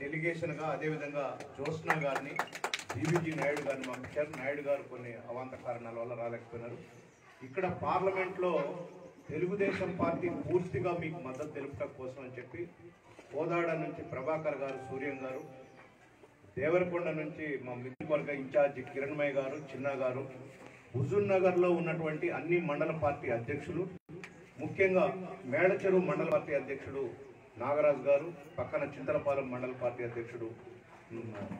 డెలిగేషన్గా అదేవిధంగా జ్యోత్స్న గారిని బీవీజీ నాయుడు గారిని పంపించారు. నాయుడు గారు కొన్ని అవాంత కారణాల వల్ల రాలేకపోయినారు. ఇక్కడ పార్లమెంట్లో తెలుగుదేశం పార్టీ పూర్తిగా మీకు మద్దతు తెలుపటం కోసం అని చెప్పి కోదాడ నుంచి ప్రభాకర్ గారు సూర్యం గారు దేవరకొండ నుంచి మా మిత్రవర్గ ఇన్ఛార్జి కిరణ్మయ్య గారు చిన్న గారు హుజూర్ ఉన్నటువంటి అన్ని మండల పార్టీ అధ్యక్షులు ముఖ్యంగా మేడచెరువు మండల పార్టీ అధ్యక్షుడు నాగరాజు గారు పక్కన చింతలపాలెం మండల పార్టీ అధ్యక్షుడు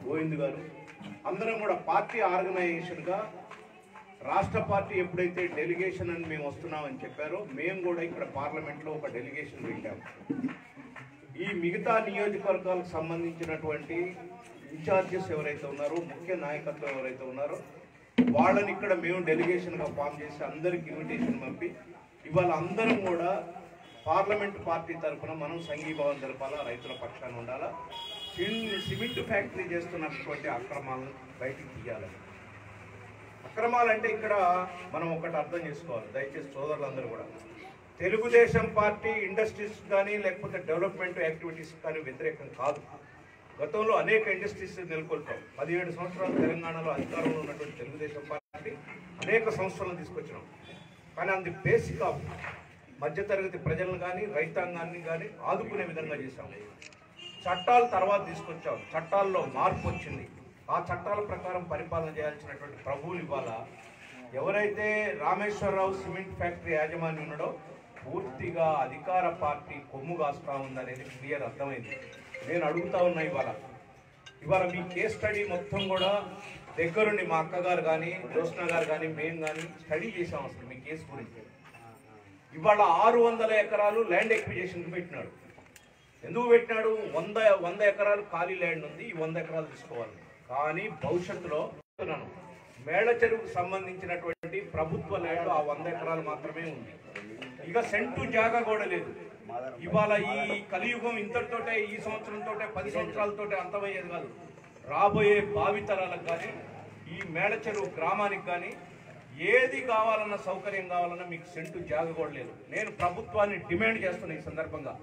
గోవింద్ గారు. అందరం కూడా పార్టీ ఆర్గనైజేషన్గా రాష్ట్ర పార్టీ ఎప్పుడైతే డెలిగేషన్ అని మేము వస్తున్నామని చెప్పారో మేము కూడా ఇక్కడ పార్లమెంట్లో ఒక డెలిగేషన్ పెట్టాము ఈ మిగతా నియోజకవర్గాలకు సంబంధించినటువంటి ఇన్ఛార్జెస్ ఎవరైతే ఉన్నారో ముఖ్య నాయకత్వం ఎవరైతే ఉన్నారో వాళ్ళని ఇక్కడ మేము డెలిగేషన్గా ఫామ్ చేసి అందరికి ఇన్విటేషన్ పంపి ఇవాళ అందరం కూడా పార్లమెంట్ పార్టీ తరఫున మనం సంఘీభావం జరపాలా రైతుల పక్షాన ఉండాలా? సిమెంట్ ఫ్యాక్టరీ చేస్తున్నటువంటి అక్రమాలను బయటికి తీయాలి. అక్రమాలంటే ఇక్కడ మనం ఒకటి అర్థం చేసుకోవాలి. దయచేసి సోదరులందరూ కూడా. తెలుగుదేశం పార్టీ ఇండస్ట్రీస్ కానీ లేకపోతే డెవలప్మెంట్ యాక్టివిటీస్ కానీ వ్యతిరేకం కాదు. గతంలో అనేక ఇండస్ట్రీస్ నెలకొల్పాం. పదిహేడు సంవత్సరాలు తెలంగాణలో అధికారంలో ఉన్నటువంటి తెలుగుదేశం పార్టీ అనేక సంస్థలను తీసుకొచ్చినాం. కానీ అది బేసిక్ ఆఫ్ మధ్యతరగతి ప్రజలను కానీ రైతాంగాన్ని కానీ ఆదుకునే విధంగా చేశాం. చట్టాలు తర్వాత తీసుకొచ్చాం. చట్టాల్లో మార్పు వచ్చింది. ఆ చట్టాల ప్రకారం పరిపాలన చేయాల్సినటువంటి ప్రభువులు ఇవాళ ఎవరైతే రామేశ్వరరావు సిమెంట్ ఫ్యాక్టరీ యాజమాన్యం ఉన్నాడో పూర్తిగా అధికార పార్టీ కొమ్ము కాస్తా ఉందనేది క్లియర్ అర్థమైంది. నేను అడుగుతా ఉన్నా ఇవాళ. ఇవాళ మీ కేస్ స్టడీ మొత్తం కూడా దగ్గరుండి మా అక్కగారు కానీ జ్యోత్స్న గారు కానీ మేము కానీ స్టడీ చేసాం అసలు మీ కేసు గురించి. ఇవాళ ఆరు వందల ఎకరాలు ల్యాండ్ ఎక్విజేషన్కి పెట్టినాడు. ఎందుకు పెట్టినాడు? వంద వంద ఎకరాలు ఖాళీ ల్యాండ్ ఉంది ఈ వంద ఎకరాలు తీసుకోవాలి. కానీ భవిష్యత్తులో మేళ చెరువుకు సంబంధించినటువంటి ప్రభుత్వ ల్యాండ్ ఆ వంద ఎకరాలు మాత్రమే ఉంది. ఇక సెంటు జాగా కూడా లేదు. ఇవాళ ఈ కలియుగం ఇంతటితోటే ఈ సంవత్సరంతోటే పది సంవత్సరాలతోటే అంతమయ్యేది కాదు. రాబోయే భావితరాలకు కానీ ఈ మేళ చెరువు గ్రామానికి కానీ ఏది కావాలన్నా సౌకర్యం కావాలన్నా మీకు సెంటు జాగ కూడా లేదు. నేను ప్రభుత్వాన్ని డిమాండ్ చేస్తున్నా ఈ సందర్భంగా.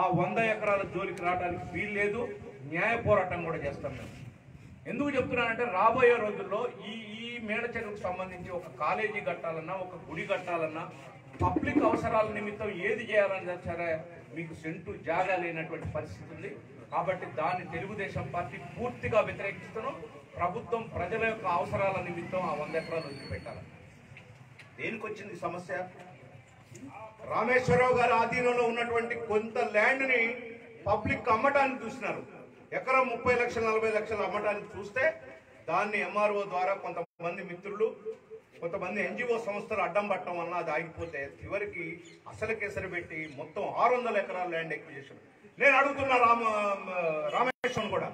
ఆ వంద ఎకరాల జోలికి రావడానికి వీలు లేదు న్యాయ పోరాటం కూడా చేస్తాం మేము. ఎందుకు చెప్తున్నానంటే రాబోయే రోజుల్లో ఈ ఈ మేడ చెరువుకు సంబంధించి ఒక కాలేజీ కట్టాలన్నా ఒక గుడి కట్టాలన్నా పబ్లిక్ అవసరాల నిమిత్తం ఏది చేయాలన్నా సరే మీకు సెంటు జాగా లేనటువంటి పరిస్థితి ఉంది. కాబట్టి దాన్ని తెలుగుదేశం పార్టీ పూర్తిగా వ్యతిరేకిస్తున్నాం. ప్రభుత్వం ప్రజల యొక్క అవసరాల నిమిత్తం ఆ వంద ఎకరాలు వదిలిపెట్టాలి. దేనికి వచ్చింది సమస్య? రామేశ్వరరావు గారి ఆధీనంలో ఉన్నటువంటి కొంత ల్యాండ్ని పబ్లిక్ అమ్మటానికి చూసినారు. ఎకరం ముప్పై లక్షలు నలభై లక్షలు అమ్మటానికి చూస్తే దాన్ని ఎంఆర్ఓ ద్వారా కొంతమంది మిత్రులు కొంతమంది ఎన్జిఓ సంస్థలు అడ్డం పట్టడం వలన అది ఆగిపోతే చివరికి అసలు కేసరి పెట్టి మొత్తం ఆరు వందల ఎకరాల ల్యాండ్ ఎక్విజిషన్ నేను అడుగుతున్నా రామ రామేశ్వరం కూడా.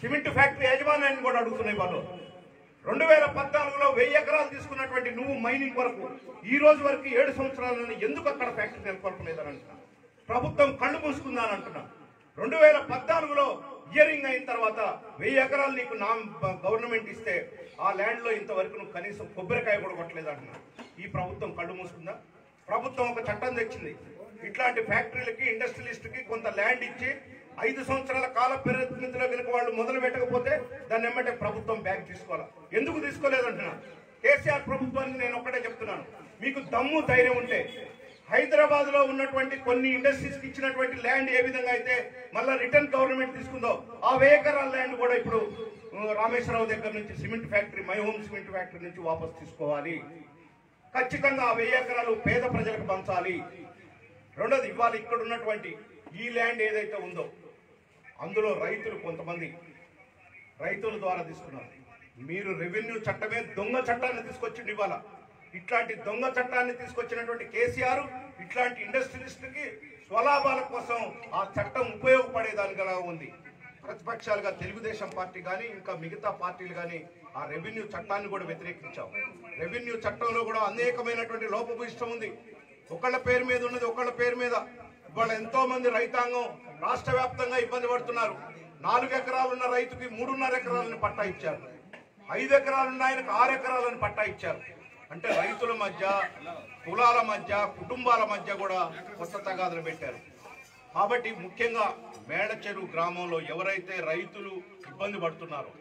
సిమెంట్ ఫ్యాక్టరీ యజమాన్యాన్ని కూడా అడుగుతున్నాయి వాళ్ళు. రెండు వేల పద్నాలుగులో వెయ్యి ఎకరాలు తీసుకున్నటువంటి నువ్వు మైనింగ్ వరకు ఈ రోజు వరకు ఏడు సంవత్సరాలను ఎందుకు అక్కడ ఫ్యాక్టరీ నెలకొల్పలేదని అంటున్నా ప్రభుత్వం కళ్ళు మూసుకుందని అంటున్నా రెండు వేల పద్నాలుగులో ఇయరింగ్ అయిన తర్వాత వెయ్యి ఎకరాలు నీకు నా గవర్నమెంట్ ఇస్తే ఆ ల్యాండ్లో ఇంతవరకు నువ్వు కనీసం కొబ్బరికాయ కూడా కొట్టలేదు అంటున్నా ఈ ప్రభుత్వం కళ్ళు మూసుకుందా? ప్రభుత్వం ఒక చట్టం తెచ్చింది. ఇట్లాంటి ఫ్యాక్టరీలకి ఇండస్ట్రియలిస్ట్కి కొంత ల్యాండ్ ఇచ్చి ఐదు సంవత్సరాల కాల పరిమితిలో కనుక వాళ్ళు మొదలు పెట్టకపోతే దాన్ని ఎమ్మటే ప్రభుత్వం బ్యాక్ తీసుకోవాలి? ఎందుకు తీసుకోలేదంటున్నా? కేసీఆర్ ప్రభుత్వానికి నేను ఒక్కటే చెప్తున్నాను. మీకు దమ్ము ధైర్యం ఉంటే హైదరాబాద్లో ఉన్నటువంటి కొన్ని ఇండస్ట్రీస్కి ఇచ్చినటువంటి ల్యాండ్ ఏ విధంగా అయితే మళ్ళా రిటర్న్ గవర్నమెంట్ తీసుకుందో ఆ వేకరాల ల్యాండ్ కూడా ఇప్పుడు రామేశ్వరరావు దగ్గర నుంచి cement factory my home cement factory నుంచి వాపస్ తీసుకోవాలి. ఖచ్చితంగా ఆ వెయ్యి ఎకరాలు పేద ప్రజలకు పంచాలి. రెండోది ఇవాళ ఇక్కడ ఉన్నటువంటి ఈ ల్యాండ్ ఏదైతే ఉందో అందులో రైతులు కొంతమంది రైతుల ద్వారా తీసుకున్నారు. మీరు రెవెన్యూ చట్టమే దొంగ చట్టాన్ని తీసుకొచ్చిండి ఇవాళ. ఇట్లాంటి దొంగ చట్టాన్ని తీసుకొచ్చినటువంటి కేసీఆర్ ఇట్లాంటి ఇండస్ట్రియలిస్ట్కి స్వలాభాల కోసం ఆ చట్టం ఉపయోగపడేదానిగా ఉంది. ప్రతిపక్షాలుగా తెలుగుదేశం పార్టీ కానీ ఇంకా మిగతా పార్టీలు కానీ ఆ రెవెన్యూ చట్టాన్ని కూడా వ్యతిరేకించాం. రెవెన్యూ చట్టంలో కూడా అనేకమైనటువంటి లోపభూయిష్టం ఉంది. ఒకళ్ళ పేరు మీద ఉన్నది ఒకళ్ళ పేరు మీద. ఇవాళ ఎంతో మంది రైతాంగం రాష్ట్ర వ్యాప్తంగా ఇబ్బంది పడుతున్నారు. నాలుగు ఎకరాలున్న రైతుకి మూడున్నర ఎకరాలను పట్టా ఇచ్చారు. ఐదు ఎకరాలు ఉన్న ఆయనకు ఆరు ఎకరాలను పట్టా ఇచ్చారు. అంటే రైతుల మధ్య కులాల మధ్య కుటుంబాల మధ్య కూడా కొత్త తగాదులు పెట్టారు. కాబట్టి ముఖ్యంగా మేడచెరు గ్రామంలో ఎవరైతే రైతులు ఇబ్బంది పడుతున్నారో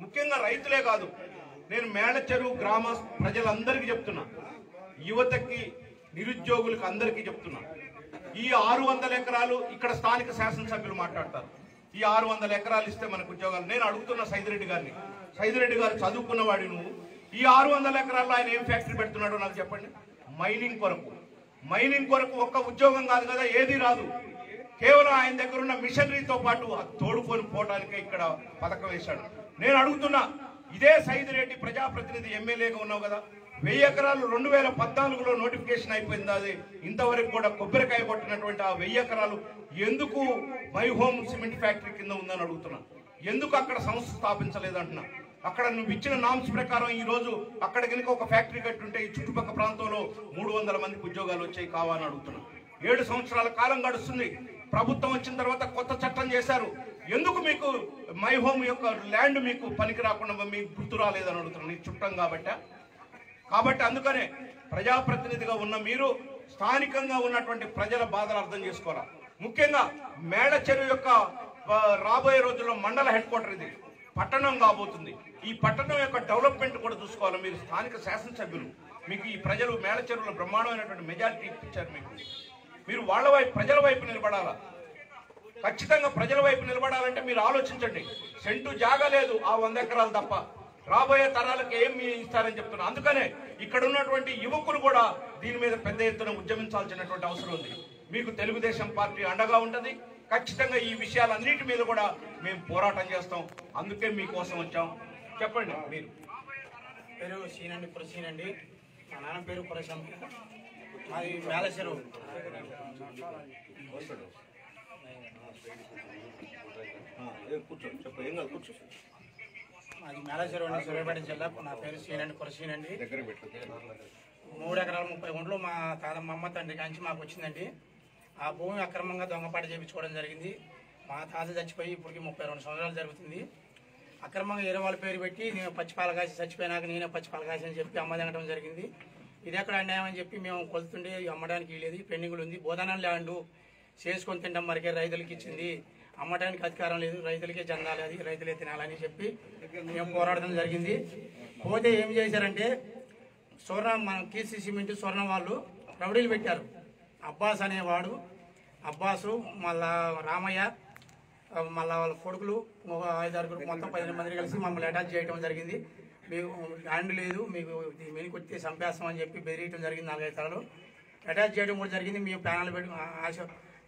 ముఖ్యంగా రైతులే కాదు నేను మేడచెరు గ్రామ ప్రజలందరికీ చెప్తున్నా. యువతకి నిరుద్యోగులకు అందరికీ చెప్తున్నా. ఈ ఆరు వందల ఎకరాలు ఇక్కడ స్థానిక శాసనసభ్యులు మాట్లాడతారు. ఈ ఆరు వందల ఎకరాలు ఇస్తే మనకు ఉద్యోగాలు. నేను అడుగుతున్న సైదిరెడ్డి గారిని. సైదిరెడ్డి గారు చదువుకున్నవాడి నువ్వు. ఈ ఆరు వందల ఎకరాల్లో ఆయన ఏం ఫ్యాక్టరీ పెడుతున్నాడో నాకు చెప్పండి. మైనింగ్ కొరకు. మైనింగ్ కొరకు ఒక్క ఉద్యోగం కాదు కదా ఏది రాదు. కేవలం ఆయన దగ్గర ఉన్న మిషనరీతో పాటు తోడుకొని పోవడానికే ఇక్కడ పథకం వేశాడు. నేను అడుగుతున్నా ఇదే సైదిరెడ్డి ప్రజాప్రతినిధి ఎమ్మెల్యేగా ఉన్నావు కదా వెయ్యి ఎకరాలు రెండు వేల పద్నాలుగులో నోటిఫికేషన్ అయిపోయింది అది. ఇంతవరకు కూడా కొబ్బరికాయ కొట్టినటువంటి ఆ వెయ్యి ఎకరాలు ఎందుకు మై హోమ్ సిమెంట్ ఫ్యాక్టరీ కింద ఉందని అడుగుతున్నా. ఎందుకు అక్కడ సంస్థ స్థాపించలేదంటున్నా అక్కడ నువ్వు ఇచ్చిన నామ్స్ ప్రకారం ఈ రోజు అక్కడ కనుక ఒక ఫ్యాక్టరీ కట్టుంటే ఈ చుట్టుపక్కల ప్రాంతంలో మూడు వందల మందికి ఉద్యోగాలు వచ్చాయి కావాలని అడుగుతున్నా. ఏడు సంవత్సరాల కాలం గడుస్తుంది. ప్రభుత్వం వచ్చిన తర్వాత కొత్త చట్టం చేశారు. ఎందుకు మీకు మై హోమ్ యొక్క ల్యాండ్ మీకు పనికి రాకుండా మీకు గుర్తు రాలేదని అడుగుతున్నాను నీ చుట్టం కాబట్టి కాబట్టి అందుకనే ప్రజాప్రతినిధిగా ఉన్న మీరు స్థానికంగా ఉన్నటువంటి ప్రజల బాధలు అర్థం చేసుకోవాలి? ముఖ్యంగా మేడ చెరువు యొక్క రాబోయే రోజుల్లో మండల హెడ్ క్వార్టర్ ఇది. పట్టణం కాబోతుంది. ఈ పట్టణం యొక్క డెవలప్మెంట్ కూడా చూసుకోవాలి మీరు స్థానిక శాసనసభ్యులు? మీకు ఈ ప్రజలు మేడ చెరువులో బ్రహ్మాండమైనటువంటి మెజారిటీ ఇచ్చారు మీకు. మీరు వాళ్ళ వైపు ప్రజల వైపు నిలబడాలా? ఖచ్చితంగా ప్రజల వైపు నిలబడాలంటే మీరు ఆలోచించండి. సెంటు జాగా లేదు ఆ వంద ఎకరాలు తప్ప. రాబోయే తరాలకు ఏం మీ ఇస్తారని చెప్తున్నా. అందుకనే ఇక్కడ ఉన్నటువంటి యువకులు కూడా దీని మీద పెద్ద ఎత్తున ఉద్యమించాల్సినటువంటి అవసరం ఉంది. మీకు తెలుగుదేశం పార్టీ అండగా ఉంటది. ఖచ్చితంగా ఈ విషయాలన్నిటి మీద కూడా మేము పోరాటం చేస్తాం. అందుకే మీకోసం వచ్చాం. చెప్పండి మీరు. పేరు సీనండి పురసీనండి మా నాన్న పేరు పురశం. మాది మేలచెరువు కూర్చో చెప్పు ఏం కాదు కూర్చో. మాది మేలచెరువు అండి. సూర్యాపేట జిల్లా. నా పేరు దగ్గర పెట్టు మూడు ఎకరాల ముప్పై గుంటలు మా తాత మా అమ్మ తండ్రి కాంచి మాకు వచ్చిందండి. ఆ భూమి అక్రమంగా దొంగపాటు చేయించుకోవడం జరిగింది. మా తాత చచ్చిపోయి ఇప్పటికి ముప్పై రెండు సంవత్సరాలు జరుగుతుంది. అక్రమంగా వేరే వాళ్ళ పేరు పెట్టి నేను పచ్చిపాల కాసి చచ్చిపోయినాక నేనే పచ్చిపాల కాసి అని చెప్పి అమ్మదనడం జరిగింది. ఇది ఎక్కడ అన్యాయం అని చెప్పి మేము కొలుతుంటే అమ్మడానికి లేదు పెండింగులు ఉంది. బోధన ల్యాండ్ చేసుకొని తింటాం మరికే రైతులకి ఇచ్చింది. అమ్మటానికి అధికారం లేదు. రైతులకే చెందాలి అది రైతులే తినాలని చెప్పి మేము పోరాడడం జరిగింది. పోతే ఏం చేశారంటే స్వర్ణ మన కేసీ సిమెంట్ స్వర్ణ వాళ్ళు రౌడీలు పెట్టారు. అబ్బాస్ అనేవాడు అబ్బాసు మళ్ళా రామయ్య మళ్ళా వాళ్ళ కొడుకులు ఒక ఐదారుగురు మొత్తం పదిహేను మంది కలిసి మమ్మల్ని అటాచ్ చేయడం జరిగింది. మీకు ల్యాండ్ లేదు మీకు దీని మీదకి వచ్చి అని చెప్పి బెదిరియటం జరిగింది నాలుగైదు సార్లు. అటాచ్ చేయడం కూడా జరిగింది. మేము ప్యానల్ పెట్టి ఆశ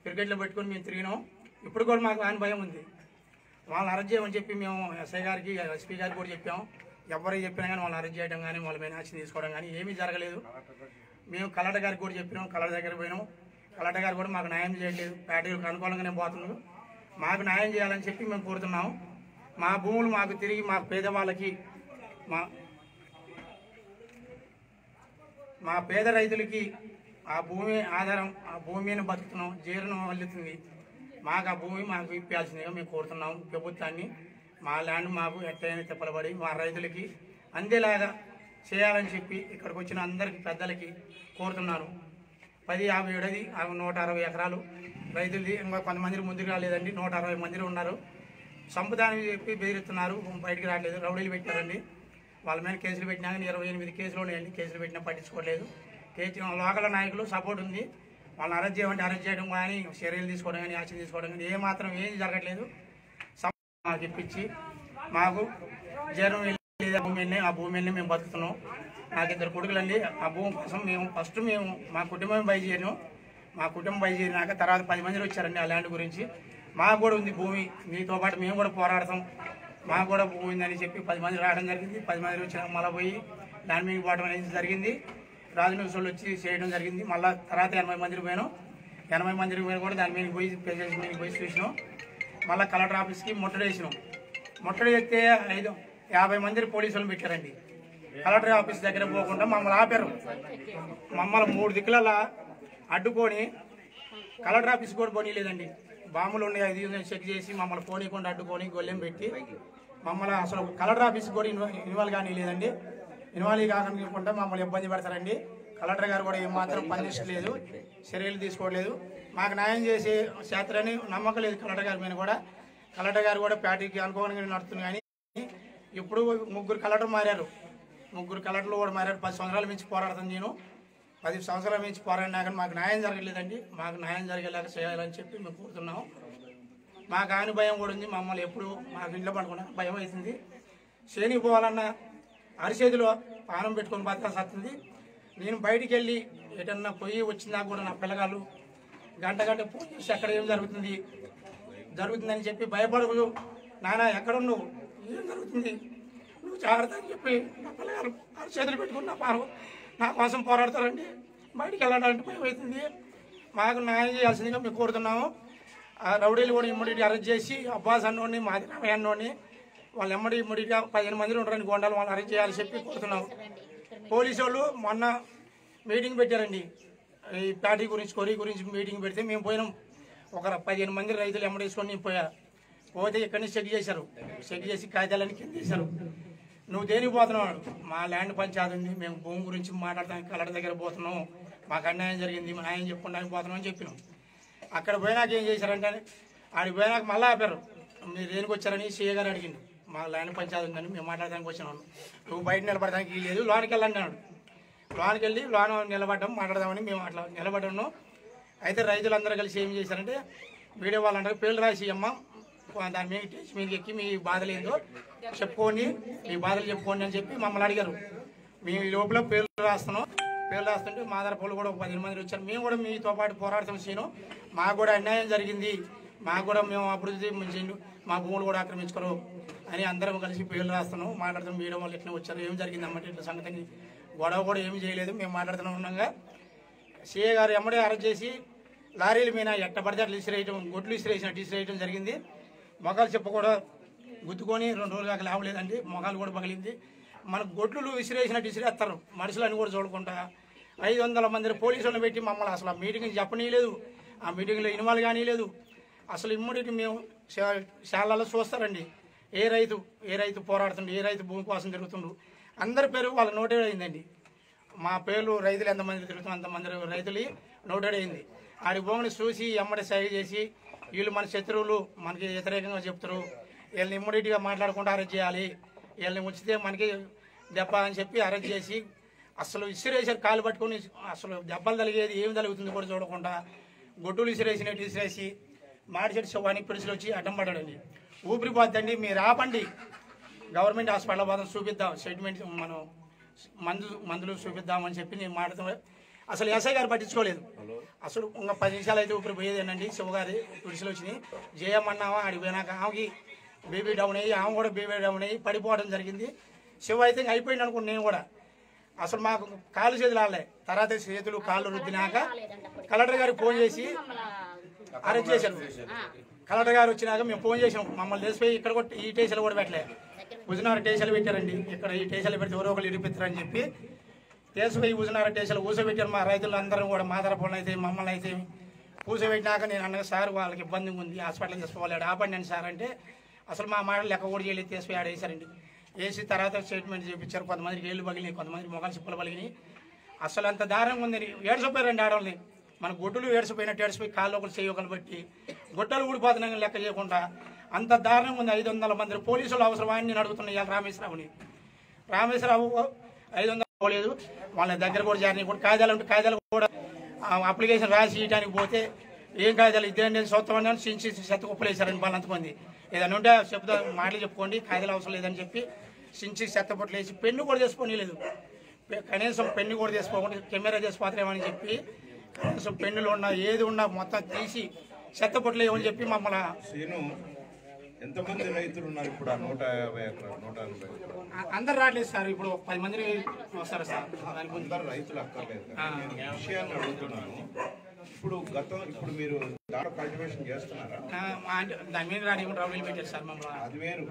క్రికెట్లో పెట్టుకొని మేము తిరిగినాం. ఇప్పుడు కూడా మాకు ఆయన భయం ఉంది. వాళ్ళని అరెస్ట్ చేయమని చెప్పి మేము ఎస్ఐ గారికి ఎస్పీ గారికి కూడా చెప్పాము ఎవరికి చెప్పినా కానీ వాళ్ళని అరెస్ట్ చేయడం కానీ వాళ్ళ మీద యాక్షన్ తీసుకోవడం కానీ ఏమీ జరగలేదు. మేము కలెక్టర్ గారికి కూడా చెప్పినాం కలెక్టర్ దగ్గర పోయినాం. కలెక్టర్ గారు కూడా మాకు న్యాయం చేయలేదు ప్యాటీలకు అనుకూలంగానే పోతున్నాం మాకు న్యాయం చేయాలని చెప్పి మేము కోరుతున్నాం. మా భూములు మాకు తిరిగి మా పేదవాళ్ళకి మా మా పేద రైతులకి ఆ భూమి ఆధారం ఆ భూమిని బతుకుతున్నాం. జీర్ణం వల్లుతుంది మాకు ఆ భూమి మాకు ఇప్పాల్సిందిగా మేము కోరుతున్నాం. ప్రభుత్వాన్ని మా ల్యాండ్ మాకు ఎట్టయినా తిప్పలబడి మా రైతులకి అందేలాగా చేయాలని చెప్పి ఇక్కడికి వచ్చిన అందరికి పెద్దలకి కోరుతున్నాను. పది యాభై ఏడది ఆ నూట అరవై ఎకరాలు రైతులది. ఇంకా కొంతమంది ముందుకు రాలేదండి నూట అరవై మంది ఉన్నారు. సంపదాన్ని చెప్పి బెదిరిస్తున్నారు బయటికి రావట్లేదు రౌడీలు పెట్టారండి. వాళ్ళ మీద కేసులు పెట్టినా కానీ ఇరవై ఎనిమిది కేసులు ఉన్నాయండి. కేసులు పెట్టినా పట్టించుకోలేదు కేసు లోకల్ నాయకులు సపోర్ట్ ఉంది. వాళ్ళని అరెస్ట్ చేయమంటే అరెస్ట్ చేయడం కానీ చర్యలు తీసుకోవడం కానీ యాక్షన్ తీసుకోవడం కానీ ఏ మాత్రం ఏం జరగట్లేదు. మాకు ఇప్పించి మాకు జీర్ణం వెళ్ళేది ఆ భూమి వెళ్ళి ఆ భూమి వెళ్ళి మేము బతుకుతున్నాం. నాకు ఇద్దరు కొడుకులండి. ఆ భూమి కోసం మేము ఫస్ట్ మేము మా కుటుంబం బయలుదేరాం మా కుటుంబం బయలుదేరినాక తర్వాత పది మంది వచ్చారండి ఆ ల్యాండ్ గురించి. మాకు కూడా ఉంది భూమి. మీతో పాటు మేము కూడా పోరాడతాం. మాకు కూడా భూమి ఉందని చెప్పి పది మంది రావడం జరిగింది. పది మంది వచ్చిన మళ్ళీ పోయి ల్యాండ్ మీద పోవడం అనేది జరిగింది. రాజనగర్ వాళ్ళు వచ్చి చేయడం జరిగింది. మళ్ళీ తర్వాత ఎనభై మందికి పోయాను. ఎనభై మందికి పోయిన కూడా దాని మీద పోయి పేజెస్ మీద పోయి చూసినాం. మళ్ళీ కలెక్టర్ ఆఫీస్కి ముట్టడి వేసినాం. ముట్టడి ఎత్తే ఐదు యాభై మంది పోలీసులను పెట్టారండి. కలెక్టర్ ఆఫీస్ దగ్గర పోకుండా మమ్మల్ని ఆపారు. మమ్మల్ని మూడు దిక్కులలో అడ్డుకొని కలెక్టర్ ఆఫీస్ కూడా పోనీలేదండి బాంబులు ఉన్నాయి అది చెక్ చేసి మమ్మల్ని పోనీకుండా అడ్డుకొని గొల్లెం పెట్టి మమ్మల్ని అసలు కలెక్టర్ ఆఫీస్ కూడా ఇన్వాల్వ్ కానీ లేదండి ఇన్వాల్వ్ కాకుండా మమ్మల్ని ఇబ్బంది పెడతారండి. కలెక్టర్ గారు కూడా ఏమాత్రం పనిచేయలేదు చర్యలు తీసుకోవట్లేదు. మాకు న్యాయం చేసే శాస్త్రాన్ని నమ్మకం లేదు కలెక్టర్ గారి మీద కూడా. కలెక్టర్ గారు కూడా ప్యాటీకి అనుకోవడానికి నడుతుంది కానీ ఇప్పుడు ముగ్గురు కలెక్టర్ మారారు. ముగ్గురు కలెక్టర్లు కూడా మారారు. పది సంవత్సరాల మించి పోరాడుతాను నేను. పది సంవత్సరాల మించి పోరాడినా కానీ మాకు న్యాయం జరగలేదండి మాకు న్యాయం జరిగేలాగా చేయాలని చెప్పి మేము కోరుతున్నాము. మాకు ఆని భయం కూడా ఉంది. మమ్మల్ని ఎప్పుడు మాకు ఇంట్లో పడుకున్నా భయం అవుతుంది. శ్రేణి పోవాలన్న అరిచేతిలో పానం పెట్టుకొని బతకాల్సి వస్తుంది నేను బయటికి వెళ్ళి ఎటన్నా పోయి వచ్చినా కూడా నా పిల్లగాళ్ళు గంట గంట ఫోన్ చేసి అక్కడ ఏం జరుగుతుంది? జరుగుతుందని చెప్పి భయపడవు నాన్న ఎక్కడున్నావు? ఏం జరుగుతుంది? నువ్వు జాగ్రత్త అని చెప్పి నా పిల్లగారు అరిచేతులు పెట్టుకుని నా పానం నా కోసం పోరాడతారండి. బయటికి వెళ్ళడానికి భయం అవుతుంది. మాకు న్యాయం చేయాల్సిందిగా మేము కోరుతున్నాము. ఆ రౌడీలు కూడా ఇమ్మడిగా అరెస్ట్ చేసి అబ్బాస్ అన్నోడిని మాది రామయ్య అన్నోడిని వాళ్ళు ఎమ్మడి ఇమ్మడిగా పదిహేను మందిని ఉంటారని గొండాలు వాళ్ళు అరెస్ట్ చేయాలని చెప్పి కోరుతున్నాం పోలీసు వాళ్ళు మొన్న మీటింగ్ పెట్టారండి. ఈ పార్టీ గురించి కొరీ గురించి మీటింగ్ పెడితే మేము పోయినాం. ఒక పదిహేను మంది రైతులు ఎమ్మడేసుకొని నేను పోయా. పోతే ఇక్కడి నుంచి చెక్ చేశారు? చెక్ చేసి కాగితాలని కింద చేశారు నువ్వు దేనికి పోతున్నావు మా ల్యాండ్ పంచాయతీ ఉంది. మేము భూమి గురించి మాట్లాడడానికి కలెక్టర్ దగ్గర పోతున్నాం. మాకు అన్యాయం జరిగింది. మా న్యాయం చెప్పుకోవడానికి పోతున్నాం అని చెప్పినాం. అక్కడ పోయినాక ఏం చేశారంటే ఆడికి పోయినాక మళ్ళీ ఆపారు. మీరు దేనికి వచ్చారని సీఏ గారు అడిగిండు. మా ల్యాండ్ పంచాయతీ ఉందని మేము మాట్లాడడానికి వచ్చినాం నువ్వు బయట నిలబడడానికి లేదు లోనికి వెళ్ళండి లోనికి వెళ్ళి లోన నిలబడ్డాం మాట్లాడదామని మేము అట్లా నిలబడ్డాను అయితే రైతులందరూ కలిసి ఏం చేశారంటే వీడియో వాళ్ళందరూ పేర్లు రాసి అమ్మ దాని మీద స్టేజ్ మీదకి ఎక్కి మీ బాధలు ఏందో చెప్పుకోండి మీ బాధలు చెప్పుకోండి అని చెప్పి మమ్మల్ని అడిగారు. మేము ఈ లోపల పేర్లు రాస్తున్నాం. పేర్లు రాస్తుంటే మా పోలు కూడా ఒక పదిహేను మంది వచ్చారు. మేము కూడా మీతో పాటు పోరాడతాం సీను. మాకు కూడా అన్యాయం జరిగింది. మాకు కూడా మేము అభివృద్ధి మా భూములు కూడా ఆక్రమించుకోరు అని అందరం కలిసి పేర్లు రాస్తున్నాం మాట్లాడుతాం వీడియో వాళ్ళు ఎట్లా వచ్చారు ఏం జరిగింది అన్నమాట ఇట్లా సంగతి గొడవ కూడా ఏమి చేయలేదు. మేము మాట్లాడుతూనే ఉన్నాగా సీఏ గారు ఎమ్మడే అరెస్ట్ చేసి లారీల మీద ఎట్టబడితే అట్లా ఇసిరేయటం గొడ్లు ఇసిరేసినట్టు ఇసిరేయటం జరిగింది. మొగాలు చెప్ప కూడా గుద్దుకొని రెండు రోజులు దాకా లేవలేదండి మొగాలు కూడా పగిలింది. మన గొడ్లు విసిరేసినట్టు విసిరేస్తారు మనుషులని కూడా చూడకుండా ఐదు వందల మంది పోలీసులను పెట్టి మమ్మల్ని అసలు ఆ మీటింగ్ చెప్పనీయలేదు. ఆ మీటింగ్లో ఇన్వాల్వ్ కానీయలేదు. అసలు ఇమ్మడికి మేము శాలలో చూస్తారండి. ఏ రైతు ఏ రైతు పోరాడుతుండు ఏ రైతు భూమి కోసం తిరుగుతుండు అందరి పేరు వాళ్ళ నోటెడ్ అయిందండి. మా పేర్లు రైతులు ఎంతమంది తిరుగుతున్నారు అంతమంది రైతులు నోటెడ్ అయింది. ఆడి భూమిని చూసి ఎమ్మడి సైగ చేసి వీళ్ళు మన శత్రువులు మనకి వ్యతిరేకంగా చెప్తారు వీళ్ళని ఇమ్మీడియట్గా మాట్లాడకుండా అరెస్ట్ చేయాలి. వీళ్ళని ఉంచితే మనకి దెబ్బ అని చెప్పి అరెస్ట్ చేసి అసలు ఇసిరేసారు కాలు పట్టుకొని అసలు దెబ్బలు తలిగేది ఏమి తలుగుతుంది కూడా చూడకుండా గొడ్డులు ఇసిరేసినట్టు ఇసిరేసి మాడి చెట్టు శవానికి పిడిచిలు వచ్చి అడ్డం పడ్డాడండి. ఊపిరి పోద్దండి మీరు ఆపండి. గవర్నమెంట్ హాస్పిటల్ పోదాం చూపిద్దాం స్టేట్మెంట్ మనం మందు మందులు చూపిద్దామని చెప్పి నేను మాట్లాడుతూ అసలు ఎస్ఐ గారు పట్టించుకోలేదు. అసలు ఇంకా పది నిమిషాలు అయితే ఊపిరి పోయేదేనండి శివగారి పిడిచిలు వచ్చినాయి. జయమన్నావా? ఆడికి పోయినాక ఆమెకి బేబీ డౌన్ అయ్యి ఆమె కూడా బేబీ డౌన్ అయ్యి పడిపోవడం జరిగింది. శివ అయితే ఇంకా అయిపోయింది అనుకున్నాను నేను కూడా. అసలు మాకు కాలు చేతులు ఆడలే తర్వాత చేతులు కాళ్ళు రుద్దినాక కలెక్టర్ గారికి ఫోన్ చేసి అరెస్ట్ చేశారు. కలెక్టర్ గారు వచ్చినాక మేము ఫోన్ చేసాం మమ్మల్ని తెలిసిపోయి ఇక్కడ కూడా ఈ టేషన్లు కూడా పెట్టలే. ఉజనార టేషన్లు పెట్టారండి. ఇక్కడ ఈ టేషన్లు పెడితే ఎవరో ఒకరు ఇడిపిస్తారని చెప్పి తెలిసిపోయి ఉజనార టేషన్లు ఊసబెట్టారు మా రైతులందరూ కూడా. మా అయితే మమ్మల్ని అయితే కూసబెట్టినాక నేను అన్న సార్ వాళ్ళకి ఇబ్బంది ఉంది. హాస్పిటల్ తీసుకోవాలి ఆపండి అని సార్ అంటే అసలు మా మాటలు లెక్క కూడా చేయలేదు. తీసిపోయి ఆడ వేసారండి వేసి తర్వాత స్టేట్మెంట్ చూపించారు. కొంతమందికి ఏళ్ళు పగిలినాయి కొంతమంది మొగలు చిప్పలు పగిలినాయి. అసలు అంత దారుణంగా ఉంది ఏడ్చిపోయారండి ఆడవాళ్ళని. మన గొడ్డులు ఏడిసిపోయినట్టు ఏడిసిపోయి కాళ్ళు ఒకరు చేయగలు బట్టి గొడ్డలు ఊడిపోతున్నాయి లెక్క చేయకుండా అంత దారుణంగా ఉంది. ఐదు వందల మంది పోలీసులు అవసరమని నేను అడుగుతున్నాను రామేశ్వరరావుని. రామేశ్వరరావు ఐదు వందలు పోలేదు. వాళ్ళ దగ్గర కూడా జారినాయి కూడా కాగితాలు ఉంటే కాగితాలు కూడా అప్లికేషన్ రాసి ఇవ్వడానికి పోతే ఏం కాగితాలు? ఇద్దండి అని సొంతం అని చించి చెత్త కుప్పలేశారని వాళ్ళు అంతమంది ఏదైనా ఉంటే చెప్తా మాటలు చెప్పుకోండి కాగితాలు అవసరం లేదని చెప్పి చించి చెత్త పొట్లు వేసి పెన్ను కూడా చేసుకోని లేదు కనీసం పెన్ను కూడా చేసుకోకుండా కెమెరా చేసుకోతారేమని చెప్పి కనీసం పెన్నులు ఉన్నా ఏది ఉన్నా మొత్తం తీసి చెత్త పొట్లు ఏమని చెప్పి మమ్మల్ని సీను ఎంతమంది రైతులు ఉన్నారు ఇప్పుడు ఆ నూట యాభై ఎకరాలు నూట ఎనభై అందరు రావట్లేదు సార్ ఇప్పుడు పది మంది వస్తారు సార్. రైతులు అక్కర్లేదు. విషయాన్ని అడుగుతున్నాను. ఇప్పుడు గతం ఇప్పుడు మీరు దాంట్లో కల్టివేషన్ చేస్తున్నారా? అంటే దాని మీద రాని రౌడీలు పెట్టారు సార్ మమ్మల్ని? అది వేరు.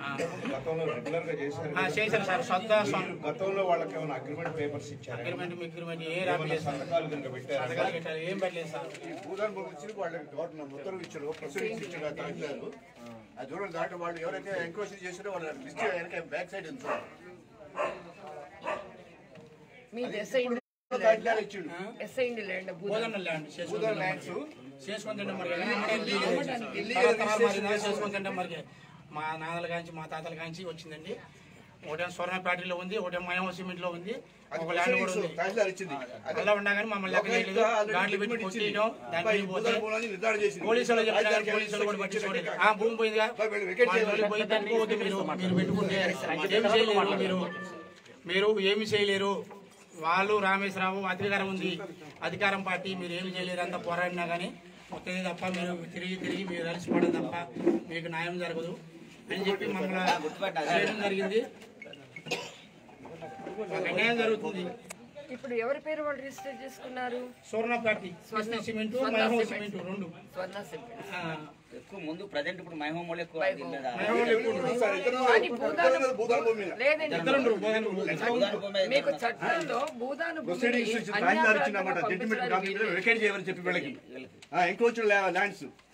గతంలో రెగ్యులర్గా చేశారు ఆ, కదా. చేశారు సార్. సొంత మీరు గతంలో వాళ్ళకి ఏమైనా అగ్రిమెంట్ పేపర్స్ ఇచ్చారా? అగ్రిమెంట్ అగ్రిమెంట్ ఏ సంతకాలు కనుక పెట్టారా? ఏం పెట్టలేదు సార్. భూదాన్ పంపించి వాళ్ళకి గవర్నమెంట్ ఉత్తర్వు ఇచ్చారు. ప్రొసీడింగ్స్ ఇచ్చారు. ఆ తహసీల్దారు ఆ దూరం దాటి వాళ్ళు ఎవరైతే చేశారో వాళ్ళ లిస్ట్ వెనక బ్యాక్ సైడ్ ఉంది మీ దశ మా నాన్నల కాంచి మా తాతల కాంచి వచ్చిందండి. ఒకటేమో స్వర్ణపేటలో ఉంది ఒకటేమో మయం సిమెంట్లో ఉంది ఒక ల్యాండ్ కూడా ఉంది. అలా ఉండగానే మమ్మల్ని లెక్క చేయలేదు. గాడ్లు పెట్టి కొట్టేయడం దానికి పోతే నిర్ధారణ చేసింది పోలీసు వాళ్ళు చెప్పినా కానీ పోలీసు వాళ్ళు కూడా పట్టించుకోలేదు ఆ భూమి పోయిందిగా పోయి మీరు మీరు పెట్టుకుంటే ఏమి చేయలేరు. మీరు మీరు ఏమి చేయలేరు. వాళ్ళు రామేశ్వరరావు అధికారం ఉంది. అధికారం పార్టీ మీరు ఏమి చేయలేరు అంత పోరాడినా కానీ మొత్తం తప్ప మీరు తిరిగి తిరిగి మీరు అలసిపోవడం తప్ప మీకు న్యాయం జరగదు అని చెప్పి మమ్మల్ని చేయడం జరిగింది. అన్యాయం జరుగుతుంది. ఇప్పుడు ఎవరి పేరు వాళ్ళు రిజిస్టర్ చేసుకున్నారు? Suvarna party cement cement. రెండు. స్వర్ణ సిమెంట్. ఎక్కువ ముందు ప్రజెంట్ ఇప్పుడు మహిమ వాళ్ళు ఎక్కువ. లేదండి మీకు చట్టంలో భూదాన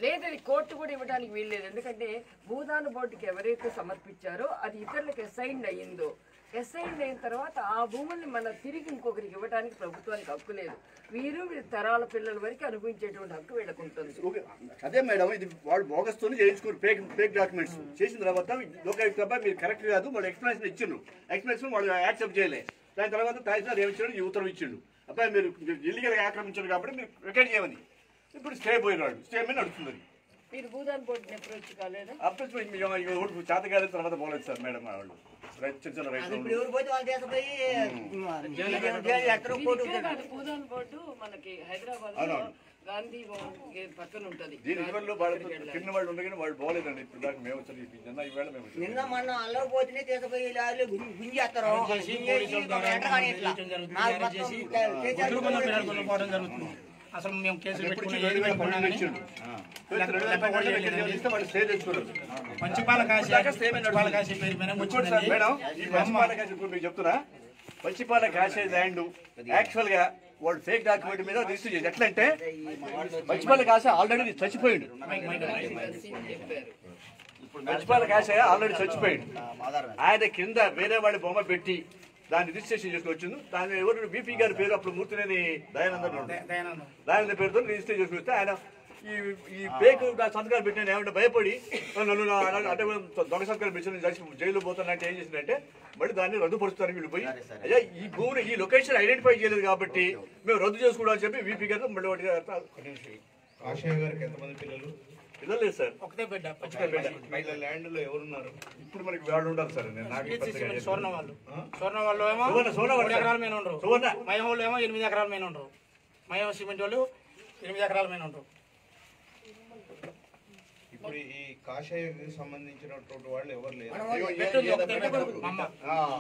లేదని కోర్టు కూడా ఇవ్వడానికి వీల్లేదు. ఎందుకంటే భూదాన బోర్డుకి ఎవరైతే సమర్పించారో అది ఇతరులకు అసైన్ అయ్యిందో. అసైన్ అయిన తర్వాత ఆ భూముల్ని మన తిరిగి ఇంకొకరికి ఇవ్వడానికి ప్రభుత్వానికి హక్కు లేదు. వీరు వీరి తరాల పిల్లల వరకు అనుభవించేటువంటి హక్కు వీళ్ళకు ఉంటుంది. అదే మేడం ఇది వాడు బోగస్ తోని చేయించుకోరు ఫేక్ ఫేక్ డాక్యుమెంట్స్ చేసిన తర్వాత లోకాయుక్త అబ్బాయి మీరు కరెక్ట్ కాదు వాళ్ళు ఎక్స్ప్లెనేషన్ ఇచ్చిండ్రు. ఎక్స్ప్లెనేషన్ వాళ్ళు యాక్సెప్ట్ చేయలే. దాని తర్వాత తహసీల్దార్ ఏమి ఇచ్చాడు ఈ ఉత్తరం ఇచ్చిండు. అబ్బాయి మీరు ఇల్లీగల్ ఆక్రమించారు కాబట్టి మీరు రికార్డ్ చేయమని. ఇప్పుడు స్టే పోయినాడు స్టే మీద నడుస్తుంది. మీరు భూదాన బోర్డుని అప్రోచ్ కాలేదా? అప్పుడు చేత కాలేదు తర్వాత పోలేదు సార్ మేడం వాళ్ళు. రైతు చిన్న చిన్న రైతులు ఇది ఇక్కడే కాదు భూదాన బోర్డు మనకి హైదరాబాద్లో అవునవును. గాంధీ భవన్కి పక్కన ఉంటది. దీని ఇవన్నీ వాళ్ళు కింద వాళ్ళు ఉండగానే వాళ్ళు పోలేదండి. ఇప్పుడు దాకా మేము వచ్చి నిన్న ఈవేళ మేము వచ్చాం. నిన్న మొన్న అల్లరి పోతేనే తీసుకుపోయి లారీలో గుంజి- గుంజేస్తారు. చేసి పోలీసుల ద్వారా చేయటం జరుగుతుంది. అసలు మేము కేసులు వాళ్ళు పంచపాల కాశీ పంచపాల కాశీ పేరు మీద చెప్తున్నా. పంచిపాల కాశీ ల్యాండ్ యాక్చువల్గా వాళ్ళు ఫేక్ డాక్యుమెంట్ మీద రిజిస్టర్ చేసి ఎట్లా అంటే పంచిపాల కాశీ ఆల్రెడీ చచ్చిపోయిండు. పంచిపాల కాశీ ఆల్రెడీ చచ్చిపోయిండు. ఆయన కింద వేరే వాడి బొమ్మ పెట్టి దాన్ని రిజిస్ట్రేషన్ చేసుకొచ్చింది దాని ఎవరు? బీపీ గారి పేరు అప్పుడు మూర్తినేని దయానందన్. దయానందం పేరుతో రిజిస్టర్ చేసుకుని వస్తే ఆయన ఈ ఈ ఫేక్ సంతకాలు పెట్టిన ఏమంటే భయపడి నన్ను అంటే దొంగ సంతకాలు పెట్టిన జైలు జైలు పోతానంటే ఏం చేసిందంటే మళ్ళీ దాన్ని రద్దుపరుస్తారు వీళ్ళు పోయి అయ్యా ఈ భూమిని ఈ లొకేషన్ ఐడెంటిఫై చేయలేదు కాబట్టి మేము రద్దు చేసుకోవడం చెప్పి వీపీ గారు మళ్ళీ ఒకటి ఆశయ గారికి ఎంతమంది పిల్లలు? పిల్లలు లేదు సార్. ఒకటే బిడ్డ వీళ్ళ ల్యాండ్లో ఎవరున్నారు? ఇప్పుడు మనకి వాళ్ళు ఉండాలి సార్ నేను నాకు స్వర్ణ వాళ్ళు. స్వర్ణ వాళ్ళు ఏమో మూడు వాళ్ళు ఎకరాల మీద ఉండరు. మయం వాళ్ళు ఏమో ఎనిమిది ఎకరాల మీద ఉండరు. మయం సిమెంట్ వాళ్ళు ఎనిమిది ఎకరాల మీద ఉండరు. ఇప్పుడు ఈ కాషాయకి సంబంధించినటువంటి వాళ్ళు ఎవరు లేరు?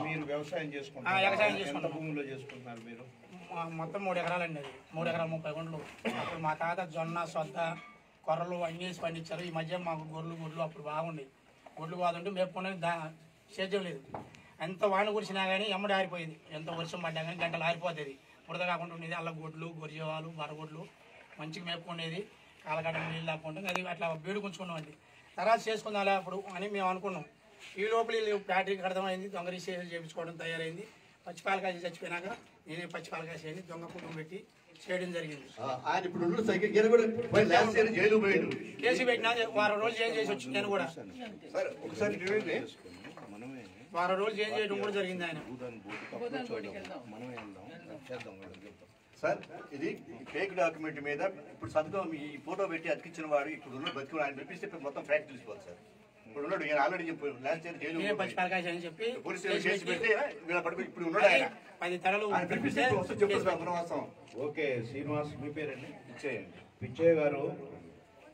మీరు వ్యవసాయం ఆ, చేసుకుంటారు. భూమిలో చేసుకుంటున్నారు మీరు? మొత్తం మూడు ఎకరాలండి అది. మూడు ఎకరాల ముప్పై గుంటలు అప్పుడు మా తాత జొన్న సొద్ద కొర్రలు అన్నీ వేసి పండించారు. ఈ మధ్య మాకు గొర్రెలు గొడ్లు అప్పుడు బాగున్నాయి. గొడ్లు బాగుంటే మేపుకునేది దా సేద్యం లేదు. ఎంత వాన కురిసినా కానీ ఎమ్మడి ఆరిపోయింది. ఎంత వర్షం పడ్డా కానీ గంటలు ఆరిపోతుంది. బురద కాకుండా ఉండేది. అల్ల గొడ్లు గొర్రెవాలు బరగొడ్లు మంచిగా మేపుకునేది. కాలగడ్డ నీళ్ళు లేకుండా అది అట్లా వేడుకుంచుకున్నామండి తర్వాత చేసుకుందాం అప్పుడు అని మేము అనుకున్నాం. ఈ లోపల వీళ్ళు బ్యాటరీకి అర్థమైంది. దొంగ రిసేజ్ చేయించుకోవడం తయారైంది. పచ్చిపాలకాయ చచ్చిపోయినాక నేనే పచ్చిపాలకాయ చేయండి. దొంగ కుటుంబం పెట్టి చేయడం జరిగింది. ఆయన ఇప్పుడు ఉన్న సైకిల్ ఈయన కూడా పోయి లాస్ట్ ఇయర్ జైలు పోయిండు. కేసు పెట్టినా వారం రోజులు చేంజ్ చేసి వచ్చి నేను కూడా. సార్ ఒకసారి వారం రోజులు చేంజ్ చేయడం కూడా జరిగింది ఆయన. సార్ ఇది ఫేక్ డాక్యుమెంట్ మీద ఇప్పుడు సంతకం ఈ ఫోటో పెట్టి అతికించిన వాడు ఇప్పుడు ఉన్న బతికి ఆయన పిలిపిస్తే మొత్తం ఫ్యాక్ట్ తెలిసిపోవాలి సార్. ఇప్పుడు ఉన్నాడు ఈయన ఆల్రెడీ చెప్పి లాస్ట్ ఇయర్ జైలు నేనే పచ్చిపాలకాయ చేయని చెప్పి పోలీసు కేసు కేసు పెట్టి పెట్టి వీళ్ళ పడుకు ఇప్పుడు ఉన్నాడు ఆయన. పది తరలు ఆయన పిలిపిస్తే ఇప్పుడు వస్తే చెప్పారు సార్ వనవాసం ఓకే శ్రీనివాస్ మీ పేరండి? ఇచ్చేయండి పిచ్చయ్య గారు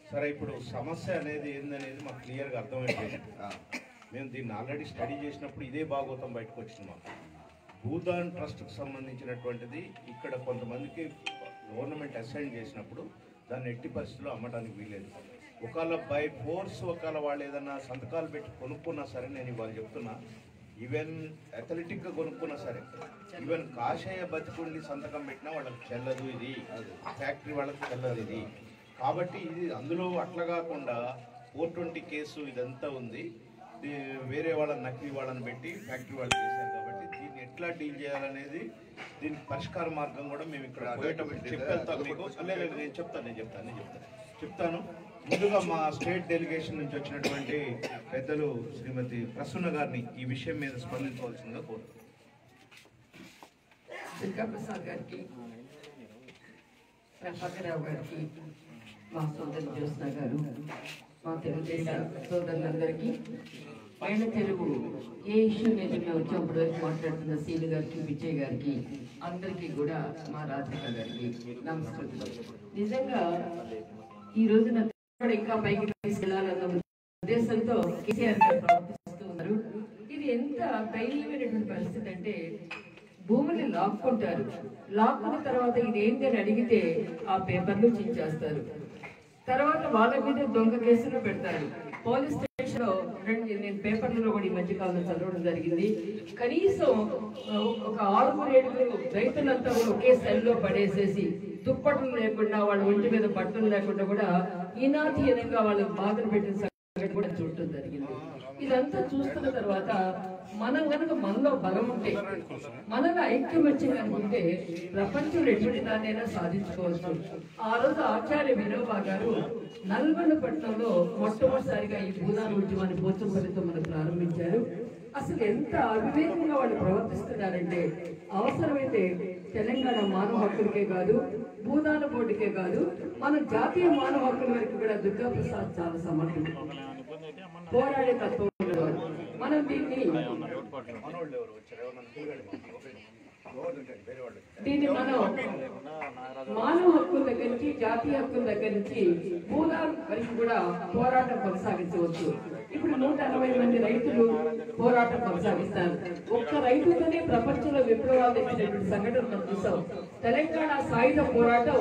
సరే ఇప్పుడు సమస్య అనేది ఏందనేది మాకు క్లియర్గా అర్థమైపోయింది. మేము దీన్ని ఆల్రెడీ స్టడీ చేసినప్పుడు ఇదే భాగవతం బయటకు వచ్చింది మాకు. భూదాన్ ట్రస్ట్కి సంబంధించినటువంటిది ఇక్కడ కొంతమందికి గవర్నమెంట్ అసైన్ చేసినప్పుడు దాన్ని ఎట్టి పరిస్థితుల్లో అమ్మడానికి వీలేదు ఒకవేళ బై ఫోర్స్ ఒకవేళ వాళ్ళు ఏదన్నా సంతకాలు పెట్టి కొనుక్కున్నా సరే నేను ఇవాళ చెప్తున్నా ఈవెన్ అథ్లెటిక్గా కొనుక్కున్నా సరే ఈవెన్ కాషాయ బతికుండి సంతకం పెట్టినా వాళ్ళకి చెల్లదు ఇది. ఫ్యాక్టరీ వాళ్ళకి చెల్లదు ఇది. కాబట్టి ఇది అందులో అట్లా కాకుండా ఫోర్ ట్వంటీ కేసు ఇదంతా ఉంది. వేరే వాళ్ళని నకిలీ వాళ్ళని పెట్టి ఫ్యాక్టరీ వాళ్ళు చేశారు కాబట్టి దీన్ని ఎట్లా డీల్ చేయాలనేది దీనికి పరిష్కార మార్గం కూడా మేము ఇక్కడ పోయేటప్పుడు చెప్పేస్తాను మీకు. లేదు, నేను చెప్తాను నేను చెప్తాను నేను చెప్తాను. చెప్తాను. ముందుగా మా స్టేట్ డెలిగేషన్ నుంచి వచ్చినటువంటి పెద్దలు శ్రీమతి ప్రసన్న గారిని ఈ విషయం మీద స్పందించవలసిందిగా కోరుతున్నాను దుర్గా ప్రసాద్ గారికి ప్రభాకరరావు గారికి మా సోదరు జ్యోత్స్న గారు మా తెలుగుదేశం సోదరులందరికీ పైన తెలుగు ఏ ఇష్యూ మీద మేము వచ్చినప్పటి వరకు మాట్లాడుతున్న సీను గారికి విజయ్ గారికి అందరికీ కూడా మా రాధిక గారికి నమస్కృతులు నిజంగా ఈ రోజున ఇంకా పైకి తీసుకెళ్ళాలన్న ఉద్దేశంతో కేసీఆర్ గారు ప్రవర్తిస్తూ ఉన్నారు. ఇది ఎంత దైన్యమైనటువంటి పరిస్థితి అంటే భూమిని లాక్కుంటారు. లాక్కున్న తర్వాత ఇదేంటి అని అడిగితే ఆ పేపర్లు చించేస్తారు. తర్వాత వాళ్ళ మీద దొంగ కేసులు పెడతారు. పోలీస్ స్టేషన్లో రెండు నేను పేపర్లలో కూడా ఈ మధ్య కాలంలో చదవడం జరిగింది. కనీసం ఒక ఆరుగురు ఏడుగురు రైతులంతా కూడా ఒకే సెల్లో పడేసేసి దుప్పట్లు లేకుండా వాళ్ళ ఒంటి మీద బట్టలు లేకుండా కూడా ఇనాధీనంగా వాళ్ళకి బాధలు పెట్టిన సంగతి కూడా చూడటం జరిగింది. ఇదంతా చూస్తున్న తర్వాత మనం కనుక మనలో బలం ఉంటే మనలో ఐక్యమత్యం అనుకుంటే ప్రపంచంలో ఎటువంటి దాన్నైనా సాధించుకోవచ్చు. ఆ రోజు ఆచార్య వినోబా గారు నల్గొండ పట్టణంలో మొట్టమొదటిసారిగా ఈ భూదాన ఉద్యమాన్ని పోచంపల్లితో మనం ప్రారంభించారు. అసలు ఎంత అవివేకంగా వాళ్ళు ప్రవర్తిస్తున్నారంటే అవసరమైతే తెలంగాణ మానవ హక్కులకే కాదు భూదాన బోర్డుకే కాదు మన జాతీయ మానవ హక్కుల వరకు కూడా దుర్గా ప్రసాద్ చాలా సమర్థం పోరాడే తత్వం మనం దీన్ని దీన్ని మనం మానవ హక్కుల దగ్గర నుంచి జాతీయ హక్కుల దగ్గర నుంచి భూదాన్ వరకు కూడా పోరాటం కొనసాగించవచ్చు. ఇప్పుడు నూట అరవై మంది రైతులు పోరాటం కొనసాగిస్తారు. ఒక్క రైతుతోనే ప్రపంచంలో విప్లవాలు తెచ్చినటువంటి సంఘటన మనం చూసాం. తెలంగాణ సాయుధ పోరాటం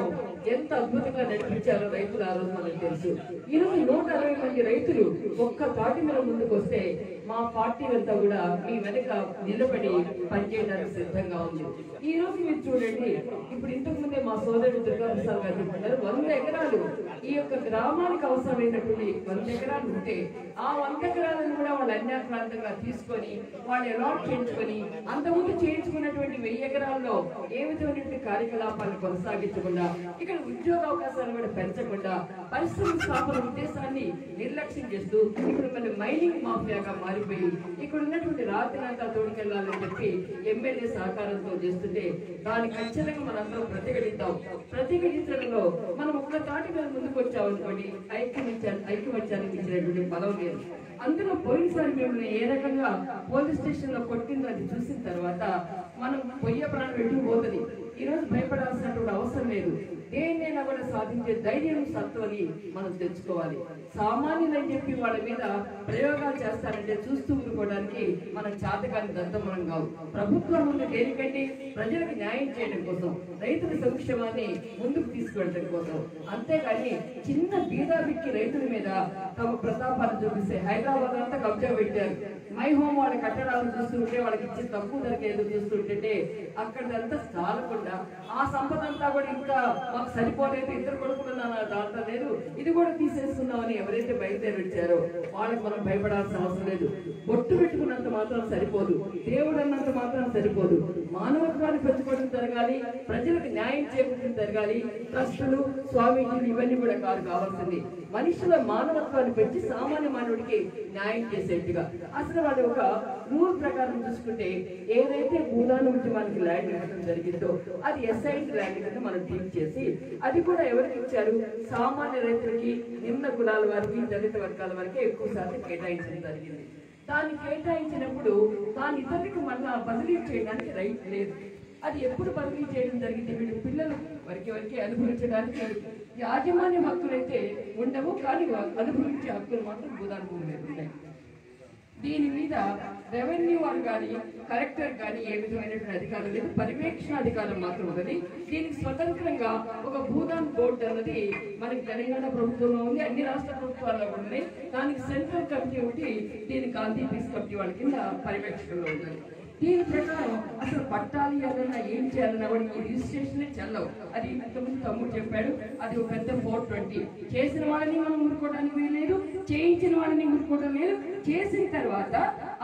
ఎంత అద్భుతంగా నడిపించారో రైతులు ఆ రోజు మనకు తెలుసు. ఈరోజు నూట అరవై మంది రైతులు ఒక్క పార్టీ మీద ముందుకు వస్తే మా పార్టీ అంతా కూడా మీ వెనక నిలబడి పనిచేయడానికి సిద్ధంగా ఉంది. ఈ రోజు మీరు చూడండి ఇప్పుడు ఇంతకు ముందే మా సోదరుడు దుర్గాప్రసాద్ గారు చెప్తున్నారు వంద ఎకరాలు ఈ యొక్క గ్రామానికి అవసరమైనటువంటి వంద ఎకరాలు ఉంటే ఆ వంద కూడా వాళ్ళు అన్యాక్రాంతంగా తీసుకొని వాళ్ళు అలాట్ చేయించుకొని అంతకుముందు చేయించుకున్నటువంటి వెయ్యి ఎకరాల్లో ఏ విధమైనటువంటి కార్యకలాపాలను కొనసాగించకుండా ఇక్కడ ఉద్యోగ అవకాశాలు కూడా పెంచకుండా పరిశ్రమ స్థాపన ఉద్దేశాన్ని నిర్లక్ష్యం చేస్తూ ఇప్పుడు మన మైనింగ్ మాఫియాగా మారిపోయి ఇక్కడ ఉన్నటువంటి రాత్రినంతా తోడుకెళ్ళాలని చెప్పి ఎమ్మెల్యే సహకారంతో చేస్తుంటే దానికి ఖచ్చితంగా మనందరం ప్రతిఘటిద్దాం. ప్రతిఘటించడంలో మనం ఒక్క తాటి మీద ముందుకు వచ్చామనుకోండి ఐక్యమత్యాన్ని ఐక్యమత్యానికి ఇచ్చినటువంటి పదవి లేదు. అందులో పోయినసారి మిమ్మల్ని ఏ రకంగా పోలీస్ స్టేషన్లో కొట్టిందో అది చూసిన తర్వాత మనం పొయ్య ప్రాణం ఎటు పోతుంది? ఈ రోజు భయపడాల్సినటువంటి అవసరం లేదు. దేన్నైనా కూడా సాధించే ధైర్యం సత్వని మనం తెచ్చుకోవాలి సామాన్యులని చెప్పి వాళ్ళ మీద ప్రయోగాలు చేస్తారంటే చూస్తూ ఊరుకోవడానికి మనం చేతకాని దద్దమనం కావు. ప్రభుత్వం ముందు దేనికంటే ప్రజలకు న్యాయం చేయడం కోసం రైతుల సంక్షేమాన్ని ముందుకు తీసుకెళ్ళడం కోసం. అంతేగాని చిన్న బీదాబిక్కి రైతుల మీద తమ ప్రతాపాన్ని చూపిస్తే హైదరాబాద్ అంతా కబ్జా పెట్టారు. మై హోమ్ వాళ్ళ కట్టడాలను చూస్తుంటే వాళ్ళకి ఇచ్చే తక్కువ ధరకి ఏదో చూస్తుంటే అక్కడంతా చాలకుండా ఆ సంపద అంతా కూడా ఇంకా మాకు సరిపోలేదు ఇద్దరు కొడుకులు దాంట్లో లేదు. ఇది కూడా తీసేస్తున్నామని ఎవరైతే బయలుదేరి వచ్చారో వాళ్ళకి మనం భయపడాల్సిన అవసరం లేదు. బొట్టు పెట్టుకున్నంత మాత్రం సరిపోదు. దేవుడు అన్నంత మాత్రం సరిపోదు. మానవత్వాన్ని పెంచుకోవడం జరగాలి ప్రజలకు న్యాయం చేకూర్చడం జరగాలి. ట్రస్టులు స్వామీజీలు ఇవన్నీ కూడా కాదు కావాల్సింది. మనుషుల మానవత్వాన్ని పెంచి సామాన్య మానవుడికి న్యాయం చేసేట్టుగా. అసలు వాళ్ళు ఒక రూల్ ప్రకారం చూసుకుంటే ఏదైతే భూదాన ఉద్యమానికి ల్యాండ్ ఇవ్వడం జరిగిందో అది ఎస్ఐటి ల్యాండ్ కింద మనం ట్రీట్ చేసి అది కూడా ఎవరికి ఇచ్చారు? సామాన్య రైతులకి నిమ్న కులాల వారికి దళిత వర్గాల వారికి ఎక్కువ శాతం కేటాయించడం జరిగింది. దాన్ని కేటాయించినప్పుడు దాని ఇతరులకు మళ్ళా బదిలీ చేయడానికి రైట్ లేదు. అది ఎప్పుడు బదిలీ చేయడం జరిగింది? వీళ్ళు పిల్లలు వరకు వరకే అనుభవించడానికి యాజమాన్య హక్కులైతే ఉండవు కానీ అనుభవించే హక్కులు మాత్రం భూదాన భూమి ఉన్నాయి దీని మీద రెవెన్యూ వారు కానీ కలెక్టర్ కానీ ఏ విధమైనటువంటి అధికారం లేదు. పర్యవేక్షణ అధికారం మాత్రం ఉన్నది. దీనికి స్వతంత్రంగా ఒక భూదాన్ బోర్డు అన్నది మనకి తెలంగాణ ప్రభుత్వంలో ఉంది. అన్ని రాష్ట్ర ప్రభుత్వాల్లో కూడా ఉన్నాయి. దానికి సెంట్రల్ కమిటీ ఒకటి దీని గాంధీ పీస్ కమిటీ వాళ్ళ కింద పర్యవేక్షణలో ఉన్నది. దీని ప్రకారం అసలు పట్టాలి అన్నా ఏం చేయాలన్నా కూడా ఈ రిజిస్ట్రేషన్ చెల్లవు. అది ఇంతకుముందు తమ్ముడు చెప్పాడు అది ఒక పెద్ద ఫోర్ ట్వంటీ. చేసిన వాళ్ళని మనం ఊరుకోవడానికి వీల్లేదు చేయించిన వాళ్ళని ఊరుకోవడం లేదు. చేసిన తర్వాత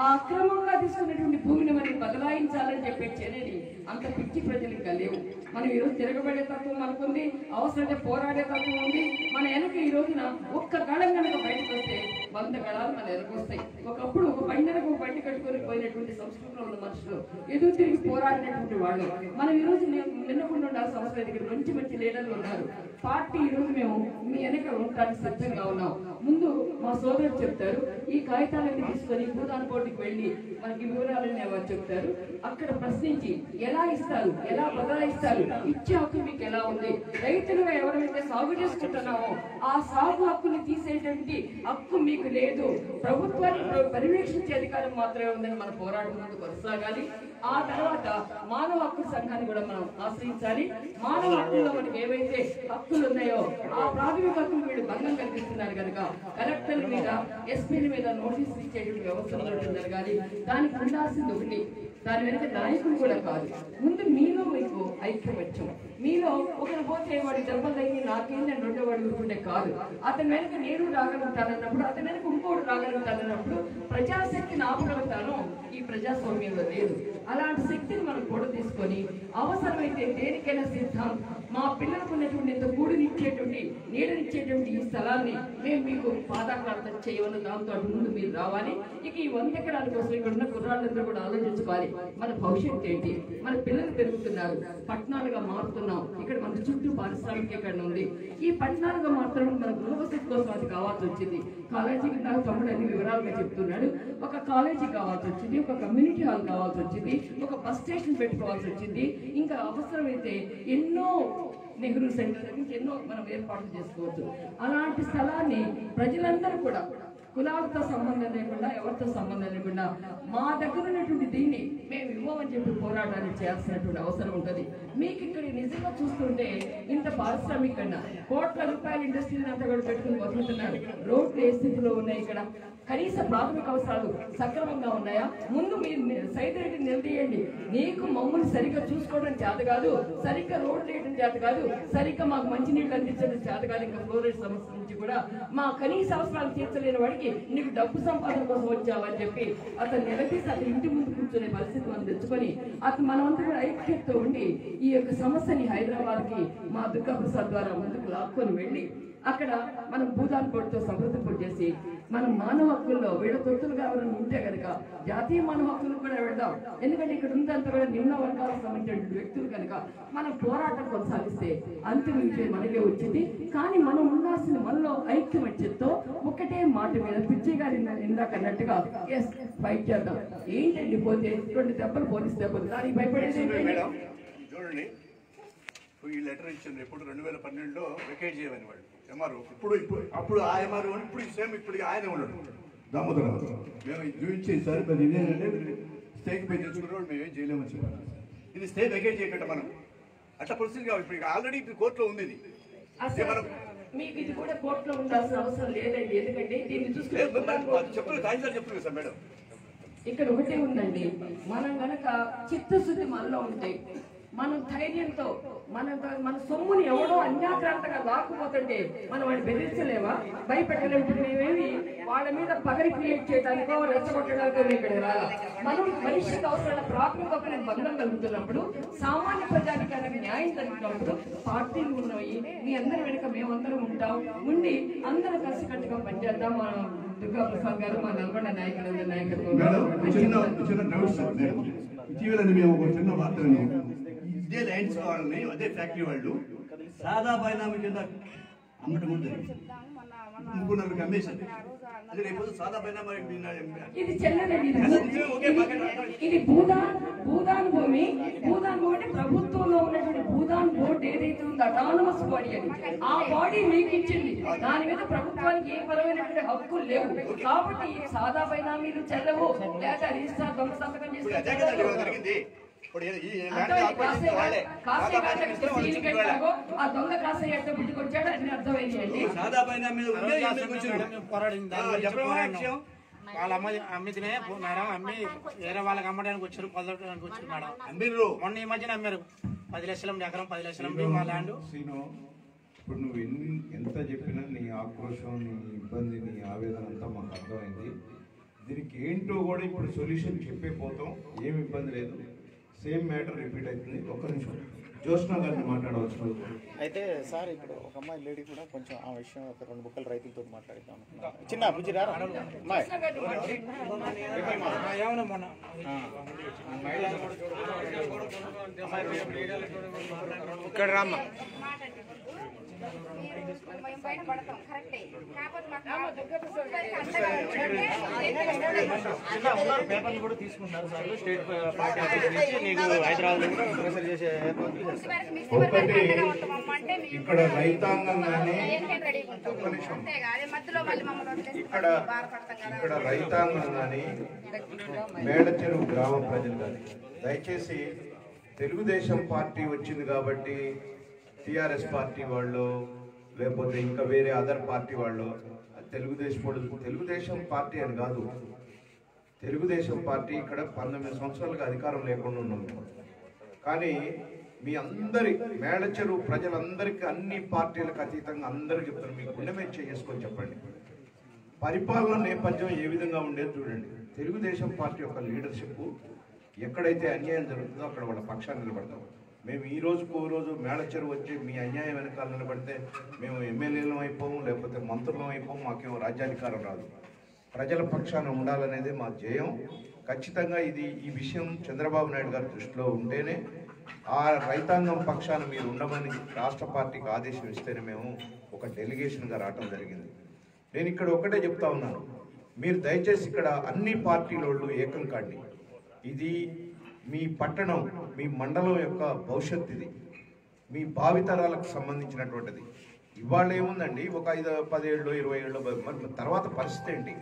ఆ అక్రమంగా తీసుకున్నటువంటి భూమిని మనం బదలాయించాలని చెప్పే చర్యని అంత పిచ్చి ప్రజలు ఇంకా లేవు. మనం ఈరోజు తిరగబడే తత్వం మనకుంది అవసరమైతే పోరాడే తత్వం ఉంది. మన వెనక ఈ రోజున ఒక్క గళం కనుక బయటకు వస్తే వంద గళాలు మన వెనక వస్తాయి. ఒకప్పుడు ఒక పండుగ ఒక బండి కట్టుకొని పోయినటువంటి సంస్కృతిలో ఉన్న మనుషులు ఎదురు తిరిగి పోరాడినటువంటి వాళ్ళు. మనం ఈ రోజు నిన్నకుండా ఉండాల్సిన అవసరం దగ్గర మంచి మంచి లీడర్లు ఉన్నారు. పార్టీ ఈ రోజు మేము మీ వెనక ఉండడానికి సిద్ధంగా ఉన్నాం. ముందు మా సోదరుడు చెప్తారు ఈ కాగితాలన్నీ తీసుకొని భూదాన లోపలికి వెళ్ళి మనకి వివరాలన్నీ వారు చెప్తారు. అక్కడ ప్రశ్నించి ఎలా ఇస్తారు ఎలా బదలాయిస్తారు ఇచ్చే హక్కు మీకు ఎలా ఉంది? రైతులుగా ఎవరైతే సాగు చేసుకుంటున్నామో ఆ సాగు హక్కుని తీసేటువంటి హక్కు మీకు లేదు. ప్రభుత్వాన్ని పర్యవేక్షించే అధికారం మాత్రమే ఉందని మన పోరాటం ముందు కొనసాగాలి ఆ తర్వాత మానవ హక్కుల సంఘాన్ని కూడా మనం ఆశ్రయించాలి. మానవ హక్కుల్లో మనకి ఏవైతే హక్కులు ఉన్నాయో ఆ ప్రాథమిక హక్కులు వీళ్ళు భంగం కల్పిస్తున్నారు కనుక కలెక్టర్ మీద ఎస్పీల మీద నోటీసులు ఇచ్చేటువంటి వ్యవస్థ జరగాలి. దానికి ఉండాల్సింది ఒకటి. దాని వెనుక నాయకులు కూడా కాదు. ముందు మీలో మీకు ఐక్యమత్యం. మీలో ఒకరు పోతే వాడి దెబ్బలు తగ్గి నాకేందని రెండో వాడు ఊరుకుంటే కాదు. అతని వెనక నేను రాగలుగుతానన్నప్పుడు అతని వెనక ఇంకోటి రాగలుగుతానన్నప్పుడు ప్రజాశక్తిని ఆపగలుగుతాను ఈ ప్రజాస్వామ్యంలో లేదు. అలాంటి శక్తిని మనం కూడా తీసుకొని అవసరమైతే దేనికైనా సిద్ధం. మా పిల్లలకు ఉన్నటువంటి ఇంత గూడునిచ్చేటువంటి నీడనిచ్చేటువంటి ఈ స్థలాన్ని మేము మీకు పాదాక్రాంతం చేయమని దాంతో అటు ముందు మీరు రావాలి. ఇక ఈ వంద ఎకరాల కోసం ఇక్కడ ఉన్న కుర్రాళ్ళందరూ కూడా ఆలోచించుకోవాలి. మన భవిష్యత్తు ఏంటి? మన పిల్లలు పెరుగుతున్నారు. పట్టణాలుగా మారుతున్నారు. ఉన్నాం. ఇక్కడ మన చుట్టూ పారిశ్రామికీకరణ ఉంది. ఈ పట్టణాలుగా మాత్రం మన గృహవసతి కోసం అది కావాల్సి వచ్చింది. కాలేజీకి నాకు తమ్ముడు అన్ని వివరాలుగా చెప్తున్నాడు. ఒక కాలేజీ కావాల్సి వచ్చింది. ఒక కమ్యూనిటీ హాల్ కావాల్సి వచ్చింది. ఒక బస్ స్టేషన్ పెట్టుకోవాల్సి వచ్చింది. ఇంకా అవసరమైతే ఎన్నో నెహ్రూ సెంటర్ దగ్గర నుంచి ఎన్నో మనం ఏర్పాట్లు చేసుకోవచ్చు. అలాంటి స్థలాన్ని ప్రజలందరూ కూడా కులాలతో సంబంధం లేకుండా ఎవరితో సంబంధం లేకుండా మా దగ్గర ఉన్నటువంటి దీన్ని మేము ఇవ్వమని చెప్పి పోరాటాన్ని చేయాల్సినటువంటి అవసరం ఉంటుంది. మీకు ఇక్కడ నిజంగా చూస్తుంటే ఇంత పారిశ్రామికన్నా కోట్ల రూపాయల ఇండస్ట్రీ అంతా కూడా పెట్టుకుని వదులుతున్నారు రోడ్లు ఏ స్థితిలో ఉన్నాయి ఇక్కడ? కనీస ప్రాథమిక అవసరాలు సక్రమంగా ఉన్నాయా? ముందు మీరు సైతం నిలదీయండి. నీకు మమ్మల్ని సరిగ్గా చూసుకోవడం చేత కాదు సరిగ్గా రోడ్లు వేయడం చేత కాదు సరిగ్గా మాకు మంచినీళ్ళు అందించడం చేత కాదు ఇంకా ఫ్లోరైడ్ సమస్య. నుంచి కూడా మా కనీస అవసరాలు తీర్చలేని వాడికి నీకు డబ్బు సంపాదన కోసం వచ్చావని చెప్పి అతను నిలదీసి అతని ఇంటి ముందు కూర్చునే పరిస్థితి మనం తెచ్చుకొని అతను మనమంతా కూడా ఐక్యతతో ఉండి ఈ యొక్క సమస్యని హైదరాబాద్కి మా దుర్గా ప్రసాద్ ద్వారా ముందుకు లాక్కొని వెళ్ళి అక్కడ మనం భూదాన్ కోటితో సమృద్ధింపు చేసి మనం మానవ హక్కుల్లో వీళ్ళ తొత్తులుగా ఎవరైనా ఉంటే కనుక జాతీయ మానవ హక్కులు కూడా వెళ్దాం ఎందుకంటే ఇక్కడ ఉందంతా కూడా నిమ్న వర్గాలకు సంబంధించిన వ్యక్తులు కనుక మనం పోరాటం కొనసాగిస్తే అంతిమ విజయం మనకే వచ్చింది. కానీ మనం ఉండాల్సిన మనలో ఐక్యమత్యంతో ఒకటే మాట మీద పిచ్చి గారి ఇందాక అన్నట్టుగా ఎస్ ఫైట్ చేద్దాం. ఏంటండి పోతే? రెండు దెబ్బలు పోలీస్ దెబ్బలు. దానికి భయపడేది చూడండి ఈ లెటర్ ఇచ్చింది ఎప్పుడు రెండు వేల పన్నెండులో వెకేట్ చేయమని వాళ్ళు. ఎంఆర్ఓ ఇప్పుడు ఇప్పుడు అప్పుడు ఆ ఎంఆర్ఓ ఇప్పుడు సేమ్ ఇప్పుడు ఆయన ఉన్నాడు. దామోదరం మేము ఇది చూపించి సార్ మరి ఇదేంటంటే స్టేక్ పే వాళ్ళు మేము ఏం చేయలేమని చెప్పారు. ఇది స్టే వెకేట్ చేయకుండా మనం. అట్లా పరిస్థితి కావాలి ఇప్పుడు ఆల్రెడీ ఇప్పుడు కోర్టులో ఉంది ఇది. అసలు మనం మీకు ఇది కూడా కోర్టులో ఉండాల్సిన అవసరం లేదండి. ఎందుకంటే దీన్ని చూసుకుంటే చెప్పలేదు కాగితాలు చెప్పలేదు సార్ మేడం. ఇక్కడ ఒకటే ఉందండి. మనం గనక చిత్తశుద్ధి మనలో ఉంటే మనం ధైర్యంతో మన మన సొమ్ముని ఎవడో అన్యాక్రాంతంగా లాక్కుపోతుంటే మనం వాడిని బెదిరించలేమా? భయపెట్టలేము మేమేమి? వాళ్ళ మీద పగరి క్రియేట్ చేయడానికో రెచ్చగొట్టడానికో మేము ఇక్కడ మనం మనిషికి అవసరమైన ప్రాథమిక హక్కులకు భంగం కలుగుతున్నప్పుడు సామాన్య ప్రజానికి అనేది న్యాయం జరిగినప్పుడు పార్టీలు ఉన్నాయి మీ అందరి వెనుక మేమందరం ఉంటాం. ఉండి అందరం కలిసికట్టుగా పనిచేద్దాం. మన దుర్గా ప్రసాద్ గారు మా నల్గొండ నాయకులు నాయకత్వం చిన్న చిన్న డౌట్ ఇటీవల మేము ఒక చిన్న వార్త ఇదే లైన్స్ వాళ్ళని అదే ఫ్యాక్టరీ వాళ్ళు. సాదా బైనామీ కింద అమ్మటం ఉంది ముగ్గురు అమ్మేశారు అదే రేపు సాదా బైనామా ఇది భూదాన్ భూదాన్ భూమి భూదాన్ భూమి అంటే ప్రభుత్వంలో ఉన్నటువంటి భూదాన్ బోర్డు ఏదైతే ఉందో అటానమస్ బాడీ అది. ఆ బాడీ మీకు ఇచ్చింది. దాని మీద ప్రభుత్వానికి ఏ పరమైనటువంటి హక్కులు లేవు. కాబట్టి సాదా బైనామీలు చెల్లవు. లేదా రిజిస్టర్ దొంగ సంతకం చేసి ఇప్పుడు ఈ- దొంగ కాసే ఎట్ట పుట్టుకొచ్చాడు అని అర్థమైంది సాదా మీద పోరాడింది? వాళ్ళ అమ్మ అమ్మితేనే మేడం అమ్మి వేరే వాళ్ళకి అమ్మడానికి వచ్చారు పొందడానికి వచ్చారు మేడం. అమ్మిర్రు. మొన్న ఈ మధ్యన అమ్మారు. పది లక్షల ఎకరం పది లక్షల మా ల్యాండ్. సీను ఇప్పుడు నువ్వు ఎన్ని ఎంత చెప్పినా నీ ఆక్రోశం నీ ఇబ్బంది నీ ఆవేదన అంతా మాకు అర్థమైంది. దీనికి ఏంటో కూడా ఇప్పుడు సొల్యూషన్ చెప్పే పోతాం. ఏం ఇబ్బంది లేదు. సేమ్ మ్యాటర్ రిపీట్ అవుతుంది. ఒక్క నిమిషం. జ్యోత్స్న గారిని మాట్లాడవచ్చు అయితే సార్ ఇప్పుడు ఒక అమ్మాయి లేడీ కూడా కొంచెం ఆ విషయం ఒక రెండు బుక్కల రైతులతో అనుకున్నాను. చిన్న ఇక్కడ రామ్మా. మేము బయట పడతాం కరెక్టే కాకపోతే పేపర్లు కూడా తీసుకుంటున్నారు సార్ స్టేట్ పార్టీ నీకు హైదరాబాద్ ప్రెషర్ చేసే ఇక్కడ రైతాంగం ఇక్కడ ఇక్కడ రైతాంగం కానీ మేడచెరువు గ్రామ ప్రజలు కానీ దయచేసి తెలుగుదేశం పార్టీ వచ్చింది కాబట్టి టిఆర్ఎస్ పార్టీ వాళ్ళు లేకపోతే ఇంకా వేరే అదర్ పార్టీ వాళ్ళు తెలుగుదేశం వాళ్ళు- తెలుగుదేశం పార్టీ అని కాదు. తెలుగుదేశం పార్టీ ఇక్కడ పంతొమ్మిది సంవత్సరాలుగా అధికారం లేకుండా ఉన్నాం కానీ మీ అందరి మేడచెరువు ప్రజలందరికీ అన్ని పార్టీలకు అతీతంగా అందరూ చెప్తారు మీ గుండె మీద చేసుకొని చెప్పండి. పరిపాలన నేపథ్యం ఏ విధంగా ఉండేది చూడండి. తెలుగుదేశం పార్టీ యొక్క లీడర్షిప్ ఎక్కడైతే అన్యాయం జరుగుతుందో అక్కడ వాళ్ళ పక్షాన్ని నిలబడతాం మేము ఈ రోజుకు ఓ రోజు మేడచెరువు వచ్చి మీ అన్యాయం వెనకాల నిలబడితే మేము ఎమ్మెల్యేలం అయిపోము లేకపోతే మంత్రులం అయిపోము మాకేమో రాజ్యాధికారం రాదు. ప్రజల పక్షాన ఉండాలనేదే మా ధ్యేయం. ఖచ్చితంగా ఇది ఈ విషయం చంద్రబాబు నాయుడు గారి దృష్టిలో ఉంటేనే ఆ రైతాంగం పక్షాన మీరు ఉండమని రాష్ట్ర పార్టీకి ఆదేశం ఇస్తేనే మేము ఒక డెలిగేషన్గా రావటం జరిగింది. నేను ఇక్కడ ఒకటే చెప్తా ఉన్నాను. మీరు దయచేసి ఇక్కడ అన్ని పార్టీలోళ్ళు ఏకం కాండి. ఇది మీ పట్టణం మీ మండలం యొక్క భవిష్యత్తు ఇది మీ భావితరాలకు సంబంధించినటువంటిది. ఇవాళ ఏముందండి? ఒక ఐదు పదేళ్ళు ఇరవై ఏళ్ళు మరి తర్వాత పరిస్థితి ఏంటి?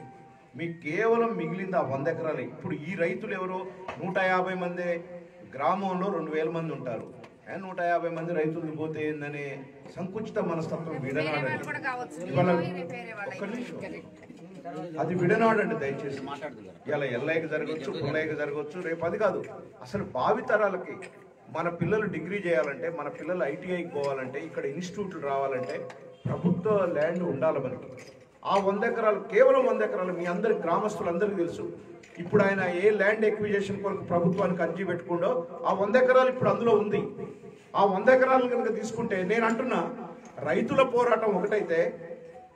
మీకు కేవలం మిగిలింది ఆ వంద ఎకరాలు. ఇప్పుడు ఈ రైతులు ఎవరో? నూట యాభై మంది గ్రామంలో రెండు వేల మంది ఉంటారు. నూట యాభై మంది రైతులు పోతే ఏందనే సంకుచిత మనస్తత్వం విడనాడండి ఇవాళ ఒక్క నిమిషం. అది విడనాడండి దయచేసి. ఇలా ఎల్ఐకి జరగవచ్చు పుల్లయ్యకి జరగవచ్చు రేపు అది కాదు. అసలు భావితరాలకి మన పిల్లలు డిగ్రీ చేయాలంటే మన పిల్లలు ఐటీఐకి పోవాలంటే ఇక్కడ ఇన్స్టిట్యూట్లు రావాలంటే ప్రభుత్వ ల్యాండ్ ఉండాలి మనకి. ఆ వంద ఎకరాలు కేవలం వంద ఎకరాలు మీ అందరి గ్రామస్తులందరికీ తెలుసు. ఇప్పుడు ఆయన ఏ ల్యాండ్ ఎక్విజేషన్ కొరకు ప్రభుత్వానికి అర్జీ పెట్టుకుండో ఆ వంద ఎకరాలు ఇప్పుడు అందులో ఉంది. ఆ వంద ఎకరాలు కనుక తీసుకుంటే నేను అంటున్నా రైతుల పోరాటం ఒకటైతే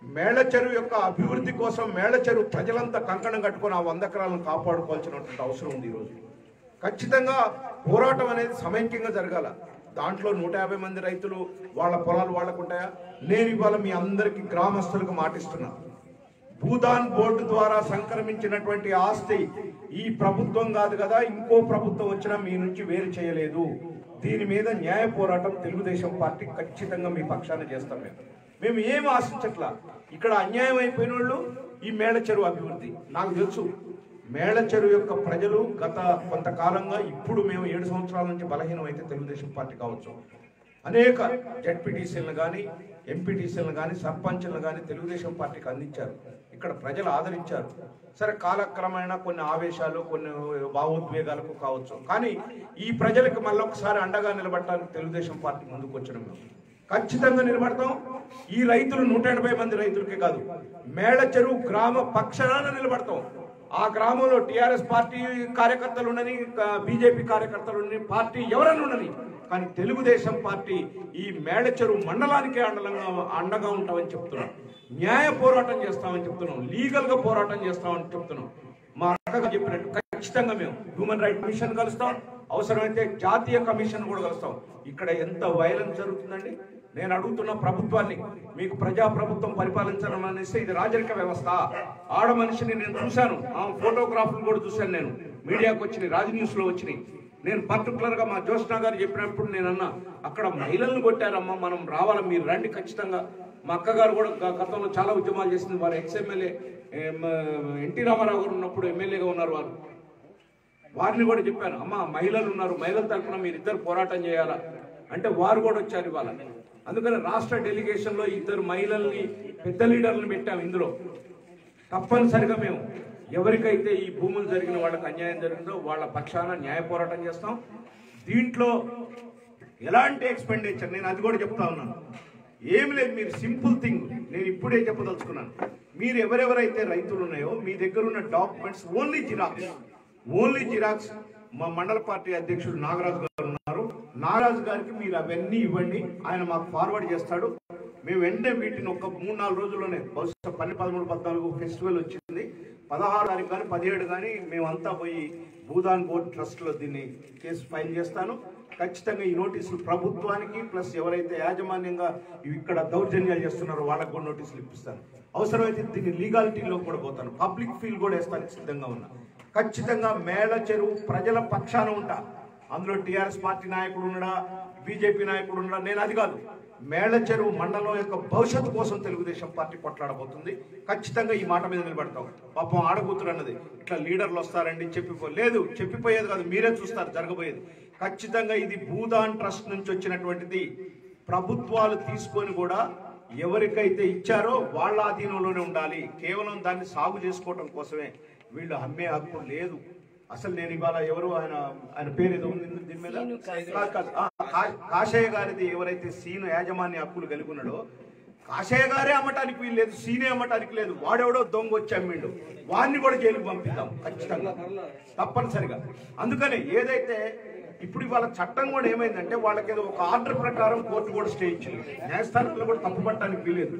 మేళ చెరువు యొక్క అభివృద్ధి కోసం మేళ చెరువు ప్రజలంతా కంకణం కట్టుకొని ఆ వంద ఎకరాలను కాపాడుకోవాల్సినటువంటి అవసరం ఉంది ఈరోజు ఖచ్చితంగా పోరాటం అనేది సమైక్యంగా జరగాల. దాంట్లో నూట యాభై మంది రైతులు వాళ్ళ పొలాలు వాళ్ళకు ఉంటాయా నేను ఇవాళ మీ అందరికీ గ్రామస్తులకు మాటిస్తున్నా. భూదాన్ బోర్డు ద్వారా సంక్రమించినటువంటి ఆస్తి ఈ ప్రభుత్వం కాదు కదా ఇంకో ప్రభుత్వం వచ్చినా మీ నుంచి వేరు చేయలేదు. దీని మీద న్యాయ పోరాటం తెలుగుదేశం పార్టీ ఖచ్చితంగా మీ పక్షాన చేస్తాం మేము. మేము ఏం ఆశించట్లా? ఇక్కడ అన్యాయం అయిపోయిన వాళ్ళు ఈ మేళ చెరువు అభివృద్ధి. నాకు తెలుసు మేళ చెరువు యొక్క ప్రజలు గత కొంతకాలంగా ఇప్పుడు మేము ఏడు సంవత్సరాల నుంచి బలహీనం అయితే తెలుగుదేశం పార్టీ కావచ్చు. అనేక జడ్పీటీసీలను కానీ ఎంపీటీసీలను కానీ సర్పంచ్లను కానీ తెలుగుదేశం పార్టీకి అందించారు. ఇక్కడ ప్రజలు ఆదరించారు. సరే కాలక్రమేణా కొన్ని ఆవేశాలు కొన్ని భావోద్వేగాలకు కావచ్చు. కానీ ఈ ప్రజలకు మళ్ళొకసారి అండగా నిలబడటానికి తెలుగుదేశం పార్టీ ముందుకు వచ్చినాం మేము. ఖచ్చితంగా నిలబడతాం. ఈ రైతులు నూట ఎనభై మంది రైతులకే కాదు మేళ చెరువు గ్రామ పక్షాన నిలబడతాం. ఆ గ్రామంలో టిఆర్ఎస్ పార్టీ కార్యకర్తలు ఉండని బీజేపీ కార్యకర్తలు ఉండని పార్టీ ఎవరన్నా ఉండని కానీ తెలుగుదేశం పార్టీ ఈ మేళ చెరువు మండలానికే అండలంగా అండగా ఉంటామని చెప్తున్నాం. న్యాయ పోరాటం చేస్తామని చెప్తున్నాం. లీగల్గా పోరాటం చేస్తామని చెప్తున్నాం. మా అక్కగా చెప్పినట్టు ఖచ్చితంగా మేము హ్యూమన్ రైట్ కమిషన్ కలుస్తాం. అవసరమైతే జాతీయ కమిషన్ కూడా కలుస్తాం. ఇక్కడ ఎంత వైలెన్స్ జరుగుతుందండి? నేను అడుగుతున్న ప్రభుత్వాన్ని మీకు ప్రజా ప్రభుత్వం పరిపాలించడం అనేసి ఇది రాజరిక వ్యవస్థ. ఆడ మనిషిని నేను చూశాను ఆ ఫోటోగ్రాఫ్లు కూడా చూశాను నేను. మీడియాకు వచ్చినాయి రాజ్ న్యూస్లో వచ్చినాయి. నేను పర్టికులర్గా మా జ్యోష్ణ గారు చెప్పినప్పుడు నేను అన్నా అక్కడ మహిళలను కొట్టారమ్మా మనం రావాలి మీరు రండి ఖచ్చితంగా. మా అక్కగారు కూడా గతంలో చాలా ఉద్యమాలు చేసింది వారు ఎక్స్ఎమ్మెల్యే ఎన్టీ రామారావు గారు ఉన్నప్పుడు ఎమ్మెల్యేగా ఉన్నారు వారు. వారిని కూడా చెప్పాను అమ్మ మహిళలు ఉన్నారు మహిళల తరఫున మీరు ఇద్దరు పోరాటం చేయాలా? అంటే వారు కూడా వచ్చారు ఇవాళ. అందుకని రాష్ట్ర డెలిగేషన్లో ఇద్దరు మహిళల్ని పెద్ద లీడర్లను పెట్టాం ఇందులో. తప్పనిసరిగా మేము ఎవరికైతే ఈ భూములు జరిగిన వాళ్ళకి అన్యాయం జరిగిందో వాళ్ళ పక్షాన న్యాయ పోరాటం చేస్తాం. దీంట్లో ఎలాంటి ఎక్స్పెండిచర్? నేను అది కూడా చెప్తా ఉన్నాను. ఏమి లేదు మీరు సింపుల్ థింగ్. నేను ఇప్పుడే చెప్పదలుచుకున్నాను. మీరు ఎవరెవరైతే రైతులు ఉన్నాయో మీ దగ్గర ఉన్న documents only xerox. Only xerox. మా మండల పార్టీ అధ్యక్షుడు నాగరాజు గారు ఉన్నారు. నాగరాజు గారికి మీరు అవన్నీ ఇవ్వండి. ఆయన మాకు ఫార్వర్డ్ చేస్తాడు. మేము వెంటనే వీటిని ఒక మూడు నాలుగు రోజుల్లోనే బహుశా పన్నె పదమూడు పద్నాలుగు ఫెస్టివల్ వచ్చింది. పదహారు తారీఖు కానీ పదిహేడు కానీ మేమంతా పోయి భూదాన్ బోర్డ్ ట్రస్ట్లో దీన్ని కేసు ఫైల్ చేస్తాను. ఖచ్చితంగా ఈ నోటీసులు ప్రభుత్వానికి ప్లస్ ఎవరైతే యాజమాన్యంగా ఇవి ఇక్కడ దౌర్జన్యాలు చేస్తున్నారో వాళ్ళకు కూడా నోటీసులు ఇప్పిస్తాను. అవసరమైతే దీన్ని లీగాలిటీలో కూడా పోతాను. పబ్లిక్ ఫీల్ కూడా వేస్తానికి సిద్ధంగా ఉన్నా. ఖచ్చితంగా మేళ చెరువు ప్రజల పక్షాన ఉంటా. అందులో టీఆర్ఎస్ పార్టీ నాయకుడు ఉన్నాడా బీజేపీ నాయకుడు ఉన్నాడా నేను అది కాదు. మేళ్ళ చెరువు మండలం యొక్క భవిష్యత్తు కోసం తెలుగుదేశం పార్టీ కొట్లాడబోతుంది. ఖచ్చితంగా ఈ మాట మీద నిలబడతాం. పాపం ఆడకూతురు అన్నది. ఇట్లా లీడర్లు వస్తారండి చెప్పిపో లేదు చెప్పిపోయేది కాదు మీరే చూస్తారు జరగబోయేది. ఖచ్చితంగా ఇది భూదాన్ ట్రస్ట్ నుంచి వచ్చినటువంటిది. ప్రభుత్వాలు తీసుకొని కూడా ఎవరికైతే ఇచ్చారో వాళ్ళ ఆధీనంలోనే ఉండాలి. కేవలం దాన్ని సాగు చేసుకోవటం కోసమే. వీళ్ళు అమ్మే హక్కు లేదు. అసలు నేను ఇవాళ ఎవరు ఆయన ఆయన పేరు ఏదో ఉంది దీని మీద? కాషయ్య గారిది ఎవరైతే సీను యాజమాన్య హక్కులు కలిగి ఉన్నాడో కాషయ్య గారే అమ్మటానికి వీలు లేదు సీనే అమ్మటానికి లేదు. వాడెవడో దొంగ వచ్చి అమ్మిండు. వాడిని కూడా జైలుకి పంపిద్దాం ఖచ్చితంగా. తప్పనిసరిగా. అందుకని ఏదైతే ఇప్పుడు ఇవాళ చట్టం కూడా ఏమైందంటే వాళ్ళకి ఏదో ఒక ఆర్డర్ ప్రకారం కోర్టు కూడా స్టే ఇచ్చింది. న్యాయస్థానాల్లో కూడా తప్పు పట్టడానికి వీలేదు.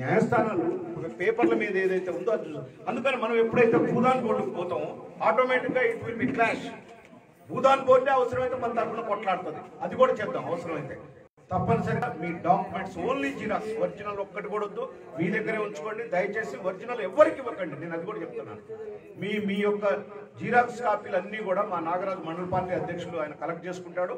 న్యాయస్థానాలు ఒక పేపర్ల మీద ఏదైతే ఉందో అది అందుకని మనం ఎప్పుడైతే భూదాన్ బోర్డుకు పోతామో ఆటోమేటిక్గా it will be clash. Bhoodan బోర్డే అవసరమైతే మన తరఫున కొట్లాడుతుంది. అది కూడా చేద్దాం అవసరమైతే. తప్పనిసరిగా మీ డాక్యుమెంట్స్ ఓన్లీ జిరాక్స్ ఒరిజినల్ ఒక్కటి కూడా వద్దు. మీ దగ్గరే ఉంచుకోండి. దయచేసి ఒరిజినల్ ఎవరికి ఇవ్వకండి. నేను అది కూడా చెప్తున్నాను. మీ మీ యొక్క జిరాక్స్ కాపీలు అన్నీ కూడా మా నాగరాజు మండల పార్టీ అధ్యక్షులు ఆయన కలెక్ట్ చేసుకుంటాడు.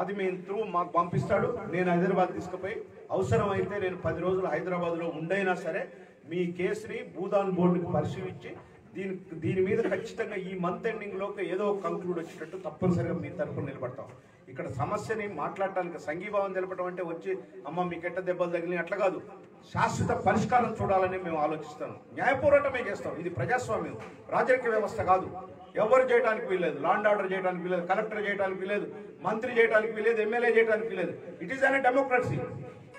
అది మీ త్రూ మాకు పంపిస్తాడు. నేను హైదరాబాద్ తీసుకుపోయి అవసరమైతే నేను పది రోజులు హైదరాబాద్లో ఉండైనా సరే మీ కేసుని భూదాన్ బోర్డుకి పరిశీలించి దీని దీని మీద ఖచ్చితంగా ఈ మంత్ ఎండింగ్లోకి ఏదో కంక్లూడ్ వచ్చేటట్టు తప్పనిసరిగా మీ తరఫున నిలబడతాం. ఇక్కడ సమస్యని మాట్లాడటానికి సంఘీభావం తెలపడం అంటే వచ్చి అమ్మ మీకు దెబ్బలు తగిలి అట్లా కాదు. శాశ్వత పరిష్కారం చూడాలని మేము ఆలోచిస్తాం. న్యాయ పోరాటమే చేస్తాం. ఇది ప్రజాస్వామ్యం. రాజకీయ వ్యవస్థ కాదు. ఎవరు చేయడానికి వీల్లేదు. లాండ్ ఆర్డర్ చేయడానికి వీలేదు కలెక్టర్ చేయడానికి వీలేదు మంత్రి చేయడానికి వీలేదు ఎమ్మెల్యే చేయడానికి వీలేదు ఇట్ ఈస్ అనే డెమోక్రసీ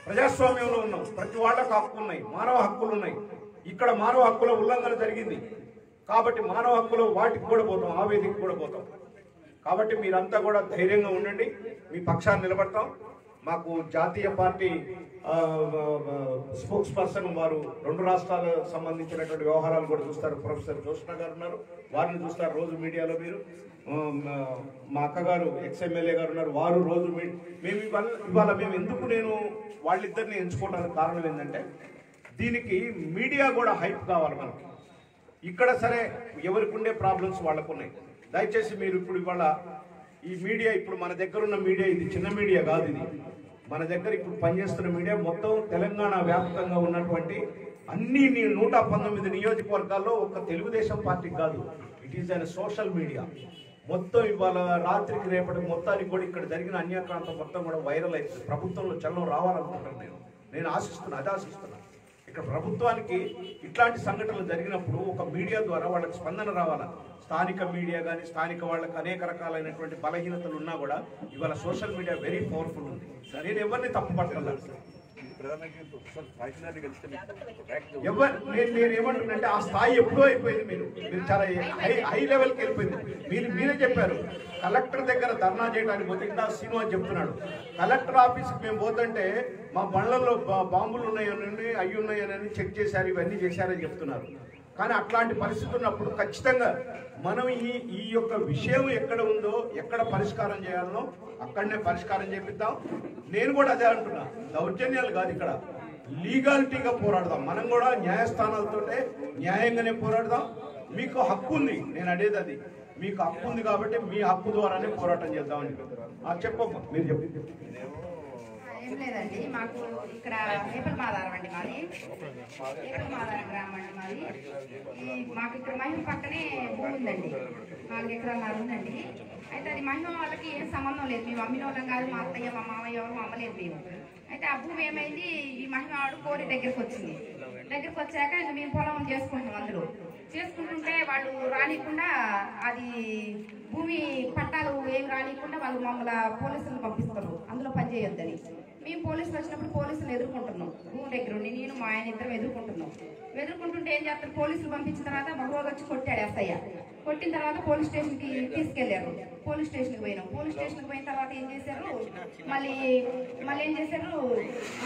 ప్రజాస్వామ్యంలో ఉన్నాం. ప్రతి వాళ్ళకు హక్కు ఉన్నాయి. మానవ హక్కులు ఉన్నాయి. ఇక్కడ మానవ హక్కుల ఉల్లంఘన జరిగింది. కాబట్టి మానవ హక్కులు వాటికి కూడా పోతాం. ఆవేదికి కూడా పోతాం. కాబట్టి మీరంతా కూడా ధైర్యంగా ఉండండి. మీ పక్షాన్ని నిలబడతాం. మాకు జాతీయ పార్టీ స్పోక్స్ పర్సన్ వారు రెండు రాష్ట్రాలకు సంబంధించినటువంటి వ్యవహారాలు కూడా చూస్తారు. ప్రొఫెసర్ జోష్ణ గారు ఉన్నారు. వారిని చూస్తారు రోజు మీడియాలో మీరు. మా- అక్కగారు ఎక్స్ఎమ్మెల్యే గారు ఉన్నారు. వారు రోజు మీ మేము ఇవాళ ఇవాళ మేము ఎందుకు నేను వాళ్ళిద్దరిని ఎంచుకోవడానికి కారణం ఏంటంటే దీనికి మీడియా కూడా హైప్ కావాలి మనకి. ఇక్కడ సరే ఎవరికి ఉండే ప్రాబ్లమ్స్ వాళ్ళకు ఉన్నాయి. దయచేసి మీరు ఇప్పుడు ఇవాళ ఈ మీడియా ఇప్పుడు మన దగ్గర ఉన్న మీడియా ఇది చిన్న మీడియా కాదు ఇది. మన దగ్గర ఇప్పుడు పనిచేస్తున్న మీడియా మొత్తం తెలంగాణ వ్యాప్తంగా ఉన్నటువంటి అన్ని నీ- నూట పంతొమ్మిది నియోజకవర్గాల్లో ఒక్క తెలుగుదేశం పార్టీ కాదు. It is an social media మొత్తం ఇవాళ రాత్రికి రేపటి మొత్తానికి కూడా ఇక్కడ జరిగిన అన్యాక్రాంతం మొత్తం కూడా వైరల్ అవుతుంది ప్రభుత్వంలో చలనం రావాలనుకుంటున్నాను నేను. నేను ఆశిస్తున్నాను అది ఆశిస్తున్నాను ఇక్కడ ప్రభుత్వానికి ఇట్లాంటి సంఘటనలు జరిగినప్పుడు ఒక మీడియా ద్వారా వాళ్ళకి స్పందన రావాలా? స్థానిక మీడియా కానీ స్థానిక వాళ్ళకి అనేక రకాలైనటువంటి బలహీనతలు ఉన్నా కూడా ఇవాళ సోషల్ మీడియా వెరీ పవర్ఫుల్ ఉంది. నేను ఎవరిని తప్పు పట్టలేదు ఎవరు నేను నేను ఏమంటున్నానంటే ఆ స్థాయి ఎప్పుడో అయిపోయింది మీరు. మీరు చాలా హై హై లెవెల్కి వెళ్ళిపోయింది. మీరు మీరే చెప్పారు. కలెక్టర్ దగ్గర ధర్నా చేయడానికి పోతే ఇంకా శ్రీనివాస్ చెప్తున్నాడు. కలెక్టర్ ఆఫీస్కి మేము పోతుంటే మా బండ్లలో బాంబులు ఉన్నాయని అయ్యి ఉన్నాయని చెక్ చేశారు ఇవన్నీ చేశారని చెప్తున్నారు. కానీ అట్లాంటి పరిస్థితి ఉన్నప్పుడు ఖచ్చితంగా మనం ఈ ఈ యొక్క విషయం ఎక్కడ ఉందో ఎక్కడ పరిష్కారం చేయాలనో అక్కడనే పరిష్కారం చేపిద్దాం. నేను కూడా అదే అంటున్నా. దౌర్జన్యాలు కాదు ఇక్కడ. లీగాలిటీగా పోరాడదాం. మనం కూడా న్యాయస్థానాలతోటే న్యాయంగానే పోరాడదాం. మీకు హక్కు ఉంది. నేను అడేది అది. మీకు హక్కు ఉంది కాబట్టి మీ హక్కు ద్వారానే పోరాటం చేద్దామని ఆ, చెప్పమ్మా. మీరు చెప్పు. ఏం లేదండి. మాకు ఇక్కడ ఏపల్ మాదారం అండి మాది. ఏపల్ మాదారం గ్రామం అండి మాది. ఈ మాకు ఇక్కడ మహిమ పక్కనే భూమి ఉందండి. నాలుగు ఎకరాలు ఉందండి. అయితే అది మహిమ వాళ్ళకి ఏం సంబంధం లేదు. మేము మమ్మీ వాళ్ళం కాదు. మా అత్తయ్య మా మామయ్య ఎవరు మా అమ్మలేదు మేము. అయితే ఆ భూమి ఏమైంది? ఈ మహిమ వాడు కోరి దగ్గరికి వచ్చింది. దగ్గరికి వచ్చాక ఇంక మేము పొలం చేసుకుంటాం అందులో. చేసుకుంటుంటే వాళ్ళు రానికుండా అది భూమి పట్టాలు ఏం రానికుండా వాళ్ళు మమ్మల్ని పోలీసులు పంపిస్తారు అందులో పనిచేయొద్దని మేము పోలీసులు వచ్చినప్పుడు పోలీసులు ఎదుర్కొంటున్నాం. భూమి దగ్గర ఉండి నేను మా ఆయన ఇద్దరం ఎదుర్కొంటున్నాం. ఎదుర్కొంటుంటే ఏం చేస్తారు? పోలీసులు పంపించిన తర్వాత ఒక వచ్చి కొట్టాడు ఎస్ఐ. కొట్టిన తర్వాత పోలీస్ స్టేషన్కి తీసుకెళ్ళారు. పోలీస్ స్టేషన్కి పోయినాం. పోలీస్ స్టేషన్కి పోయిన తర్వాత ఏం చేశారు? మళ్ళీ మళ్ళీ ఏం చేశారు?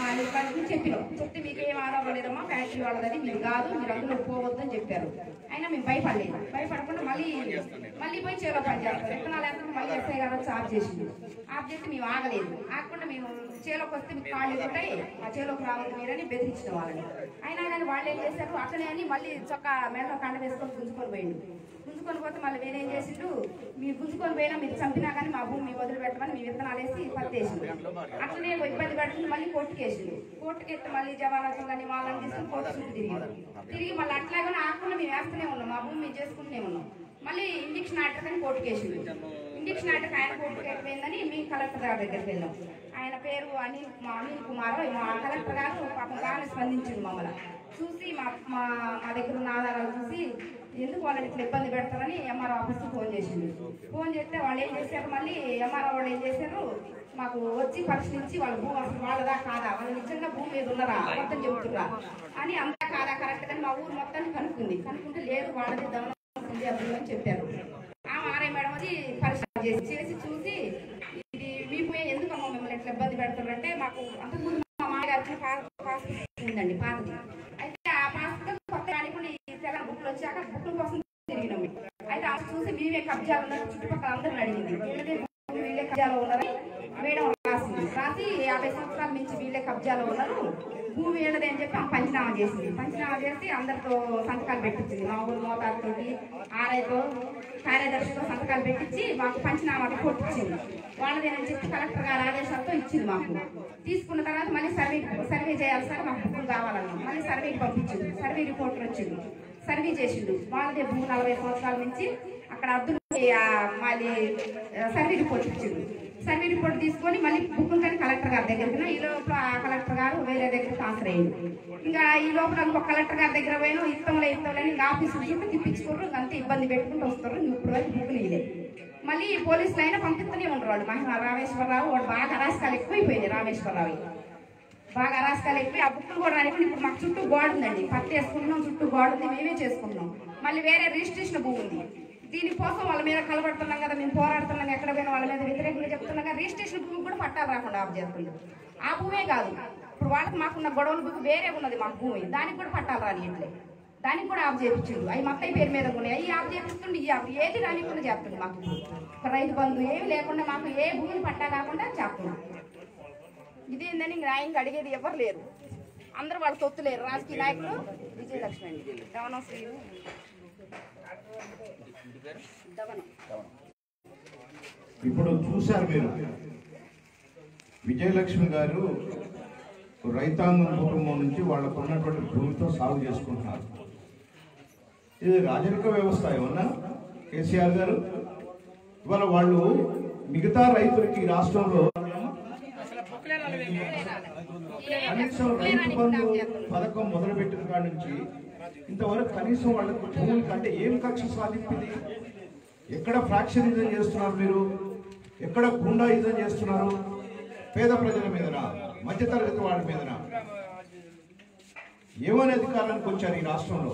ఆ, వాళ్ళకి చెప్పినాం. చెప్తే మీకు ఏం ఆధారం లేదమ్మా ఫ్యాక్టరీ వాళ్ళదని మీరు కాదు మీరు అందులో పోవద్దు అని చెప్పారు. అయినా మేము భయపడలేదు. భయపడకుండా మళ్ళీ మళ్ళీ పోయి చేలో పని చేస్తారు విత్తనాలు ఎంత మళ్ళీ ఎస్ఐ గారు వచ్చి ఆఫ్ చేసింది ఆఫ్ చేస్తే మేము ఆగలేదు. ఆగకుండా మేము చేలోకి వస్తే మీకు కాళ్ళు ఉంటాయి ఆ చేలోకి రావద్దు మీరని బెదిరించిన వాళ్ళని. అయినా కానీ వాళ్ళు ఏం చేశారు? అట్లనే అని మళ్ళీ చొక్కా మెడలో కండ వేసుకొని గుంజుకొని పోయిండు. గుంజుకొని పోతే మళ్ళీ వేరేం చేసిండు? మీరు గుంజుకొని పోయినా మీరు చంపినా కానీ మా భూమి వదిలిపెట్టమని మీ విత్తనాలు వేసి పత్తేసిండు అట్లనే ఇబ్బంది పెడుతుంది మళ్ళీ కోర్టుకి వేసిండు. కోర్టుకి ఎత్తే మళ్ళీ జవానాలని వాళ్ళని తీసుకుని కోర్టు చుట్టూ తిరిగి తిరిగి మళ్ళీ అట్లాగే ఆకుండా మేము వేస్తూనే ఉన్నాం మా భూమి మేము చేసుకుంటూనే ఉన్నాం. మళ్ళీ ఇండిక్షన్ ఆర్డర్ అని కోర్టుకి వేసిండు. ఇండిక్షన్ ఆర్డర్ ఆయన కోర్టుకి వెళ్ళిపోయిందని మేము కలెక్టర్ గారి దగ్గరికి వెళ్ళాం. ఆయన పేరు అనిల్ మా అనిల్ కుమార్ మా కలెక్టర్ గారు పాపం బాగానే స్పందించింది మమ్మల్ని. చూసి మా మా మా దగ్గర ఉన్న ఆధారాలు చూసి ఎందుకు వాళ్ళని ఇట్లా ఇబ్బంది పెడతారని ఎంఆర్ఓ ఆఫీస్కి ఫోన్ చేసిండు ఫోన్ చేస్తే వాళ్ళు ఏం చేశారు? మళ్ళీ ఎంఆర్ఓ వాళ్ళు ఏం చేశారు? మాకు వచ్చి పరిశీలించి వాళ్ళ భూమి అసలు వాళ్ళదా కాదా? వాళ్ళు నిజంగా భూమి మీద ఉన్నారా? అబద్ధం చెబుతున్నా అని అంతా కాదా? కరెక్ట్ అని మా ఊరు మొత్తాన్ని కనుక్కుంది. కనుక్కుంటే లేదు వాళ్ళది దమనం ఉంది అని చెప్పారు. ఆ ఆర్ఐ మేడం వచ్చి పరిశీలన చేసి చేసి చూసి ఇది మీ భూమి ఎందుకమ్మా మిమ్మల్ని ఇట్లా ఇబ్బంది పెడుతున్నారంటే మాకు అంతకుముందు మా మామగారికి పాస్ పాస్ ఉందండి పాతది అయితే ఆ పాస్ కొత్త రానికుండా బుక్లు వచ్చాక బుక్ల కోసం తిరిగినాం. అయితే ఆ చూసి మేమే కబ్జాలు ఉన్నారు చుట్టుపక్కల అందరూ అడిగింది వీళ్ళే కబ్జాలో ఉన్నారని మేడం రాసింది. రాసి యాభై సంవత్సరాల నుంచి వీళ్ళే కబ్జాలో ఉన్నారు. భూమి వీళ్ళదే అని చెప్పి ఆమె పంచనామా చేసింది. పంచనామా చేసి అందరితో సంతకాలు పెట్టించింది. మా ఊరు మోతాదుతో ఆర్ఐతో కార్యదర్శితో సంతకాలు పెట్టించి మాకు పంచనామా రిపోర్ట్ ఇచ్చింది వాళ్ళదేనని చెప్పి కలెక్టర్ గారు ఆదేశాలతో ఇచ్చింది మాకు. తీసుకున్న తర్వాత మళ్ళీ సర్వే సర్వే చేయాలి సార్ మాకు బుక్కులు కావాలన్నాం మళ్ళీ సర్వేకి పంపించింది. సర్వే రిపోర్టర్ వచ్చింది. సర్వీ చేసిండు. వాళ్ళదే భూమి నలభై సంవత్సరాల నుంచి అక్కడ అబ్దుల్ మళ్ళీ సర్వీ రిపోర్ట్ ఇచ్చిండు సర్వీ రిపోర్ట్ తీసుకొని మళ్ళీ బుక్కులు కలెక్టర్ గారి దగ్గరికి ఈ లోపల ఆ కలెక్టర్ గారు వేరే దగ్గర ట్రాన్స్ఫర్ అయ్యింది ఇంకా ఈ లోపల ఇంకో కలెక్టర్ గారి దగ్గర పోయిన ఇస్తాంలే ఇష్టంలో ఇంకా ఆఫీసులు చుట్టూ తిప్పించుకోరు ఇంకా ఇబ్బంది పెట్టుకుంటూ వస్తారు. ఇప్పుడు వరకు బుక్కులు ఇదే మళ్ళీ పోలీసులు అయినా పంపిస్తూనే ఉండరు వాళ్ళు. మహిళ రామేశ్వరరావు వాడు బాగా అరాచకాలు ఎక్కువైపోయింది రామేశ్వరరావు బాగా అరాచకాలు ఎక్కువ. ఆ బుక్కులు కూడా రానివ్వండి. ఇప్పుడు మాకు చుట్టూ గోడ ఉందండి. పత్తి వేసుకుంటున్నాం చుట్టూ గోడ ఉంది. మేమే చేసుకుంటున్నాం మళ్ళీ వేరే రిజిస్ట్రేషన్ భూమి ఉంది. దీనికోసం వాళ్ళ మీద కలబడుతున్నాం కదా. మేము పోరాడుతున్నాం. ఎక్కడ పోయినా వాళ్ళ మీద వ్యతిరేకంగా చెప్తున్నాం కదా. రిజిస్ట్రేషన్ భూమి కూడా పట్టాలు రాకుండా ఆఫ్ చేస్తుంది. ఆ భూమే కాదు. ఇప్పుడు వాళ్ళకి మాకున్న గొడవల భూమి వేరే ఉన్నది మాకు భూమి. దానికి కూడా పట్టాలు రానియట్లే దానికి కూడా ఆఫ్ చేయించిండు అవి మొత్తం పేరు మీద ఉన్నాయి. అవి ఆఫ్ చేపిస్తుండే ఈ ఆఫ్ ఏది రానికుండా చెప్తుంది మాకు. రైతు బంధు ఏమి లేకుండా మాకు ఏ భూమిని పట్టా కాకుండా ఇది ఇదేందని న్యాయంగా అడిగేది ఎవరు లేరు. అందరూ వాళ్ళ తొత్తులేరు రాజకీయ నాయకులు విజయలక్ష్మి అండి. దవనం దవనం ఇప్పుడు చూశారు మీరు. విజయలక్ష్మి గారు రైతాంగం కుటుంబం నుంచి వాళ్ళకు ఉన్నటువంటి భూమితో సాగు చేసుకుంటున్నారు. ఇది రాజరిక వ్యవస్థ ఏమన్నా? కేసీఆర్ గారు? ఇవాళ వాళ్ళు మిగతా రైతులకి రాష్ట్రంలో కనీసం రైతు బంధు పథకం మొదలుపెట్టిన కాడ నుంచి ఇంతవరకు కనీసం వాళ్ళకి భూములకి అంటే ఏం కక్ష సాధింపింది? ఎక్కడ ఫ్రాక్షనిజం చేస్తున్నారు మీరు? ఎక్కడ గుండాయిజం చేస్తున్నారు? పేద ప్రజల మీదనా? మధ్యతరగతి వాళ్ళ మీదనా? ఏమని అధికారానికి వచ్చారు ఈ రాష్ట్రంలో?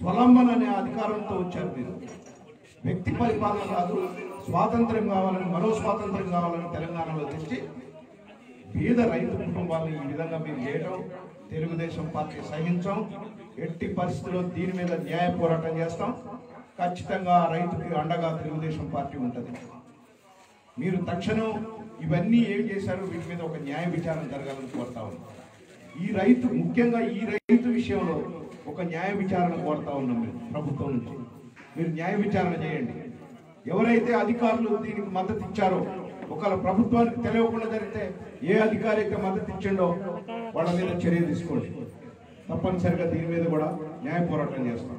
స్వలంబన అనే అధికారంతో వచ్చారు మీరు. వ్యక్తి పరిపాలన కాదు. స్వాతంత్రం కావాలని మరో స్వాతంత్రం కావాలని తెలంగాణలో తెచ్చి పేద రైతు కుటుంబాలను ఈ విధంగా మీరు చేయడం తెలుగుదేశం పార్టీ సహించం ఎట్టి పరిస్థితుల్లో దీని మీద న్యాయ పోరాటం చేస్తాం. ఖచ్చితంగా రైతుకి అండగా తెలుగుదేశం పార్టీ ఉంటుంది. మీరు తక్షణం ఇవన్నీ ఏం చేశారు? వీటి మీద ఒక న్యాయ విచారణ జరగాలని కోరుతా ఉన్నాం. ఈ రైతు ముఖ్యంగా ఈ రైతు విషయంలో ఒక న్యాయ విచారణ కోరుతా ఉన్నాం మీరు ప్రభుత్వం నుంచి. మీరు న్యాయ విచారణ చేయండి. ఎవరైతే అధికారులు దీనికి మద్దతు ఇచ్చారో ఒకవేళ ప్రభుత్వానికి తెలియకుండా జరిగితే ఏ అధికారి అయితే మద్దతు ఇచ్చిండో వాళ్ళ మీద చర్య తీసుకోండి. తప్పనిసరిగా దీని మీద కూడా న్యాయ పోరాటం చేస్తాం.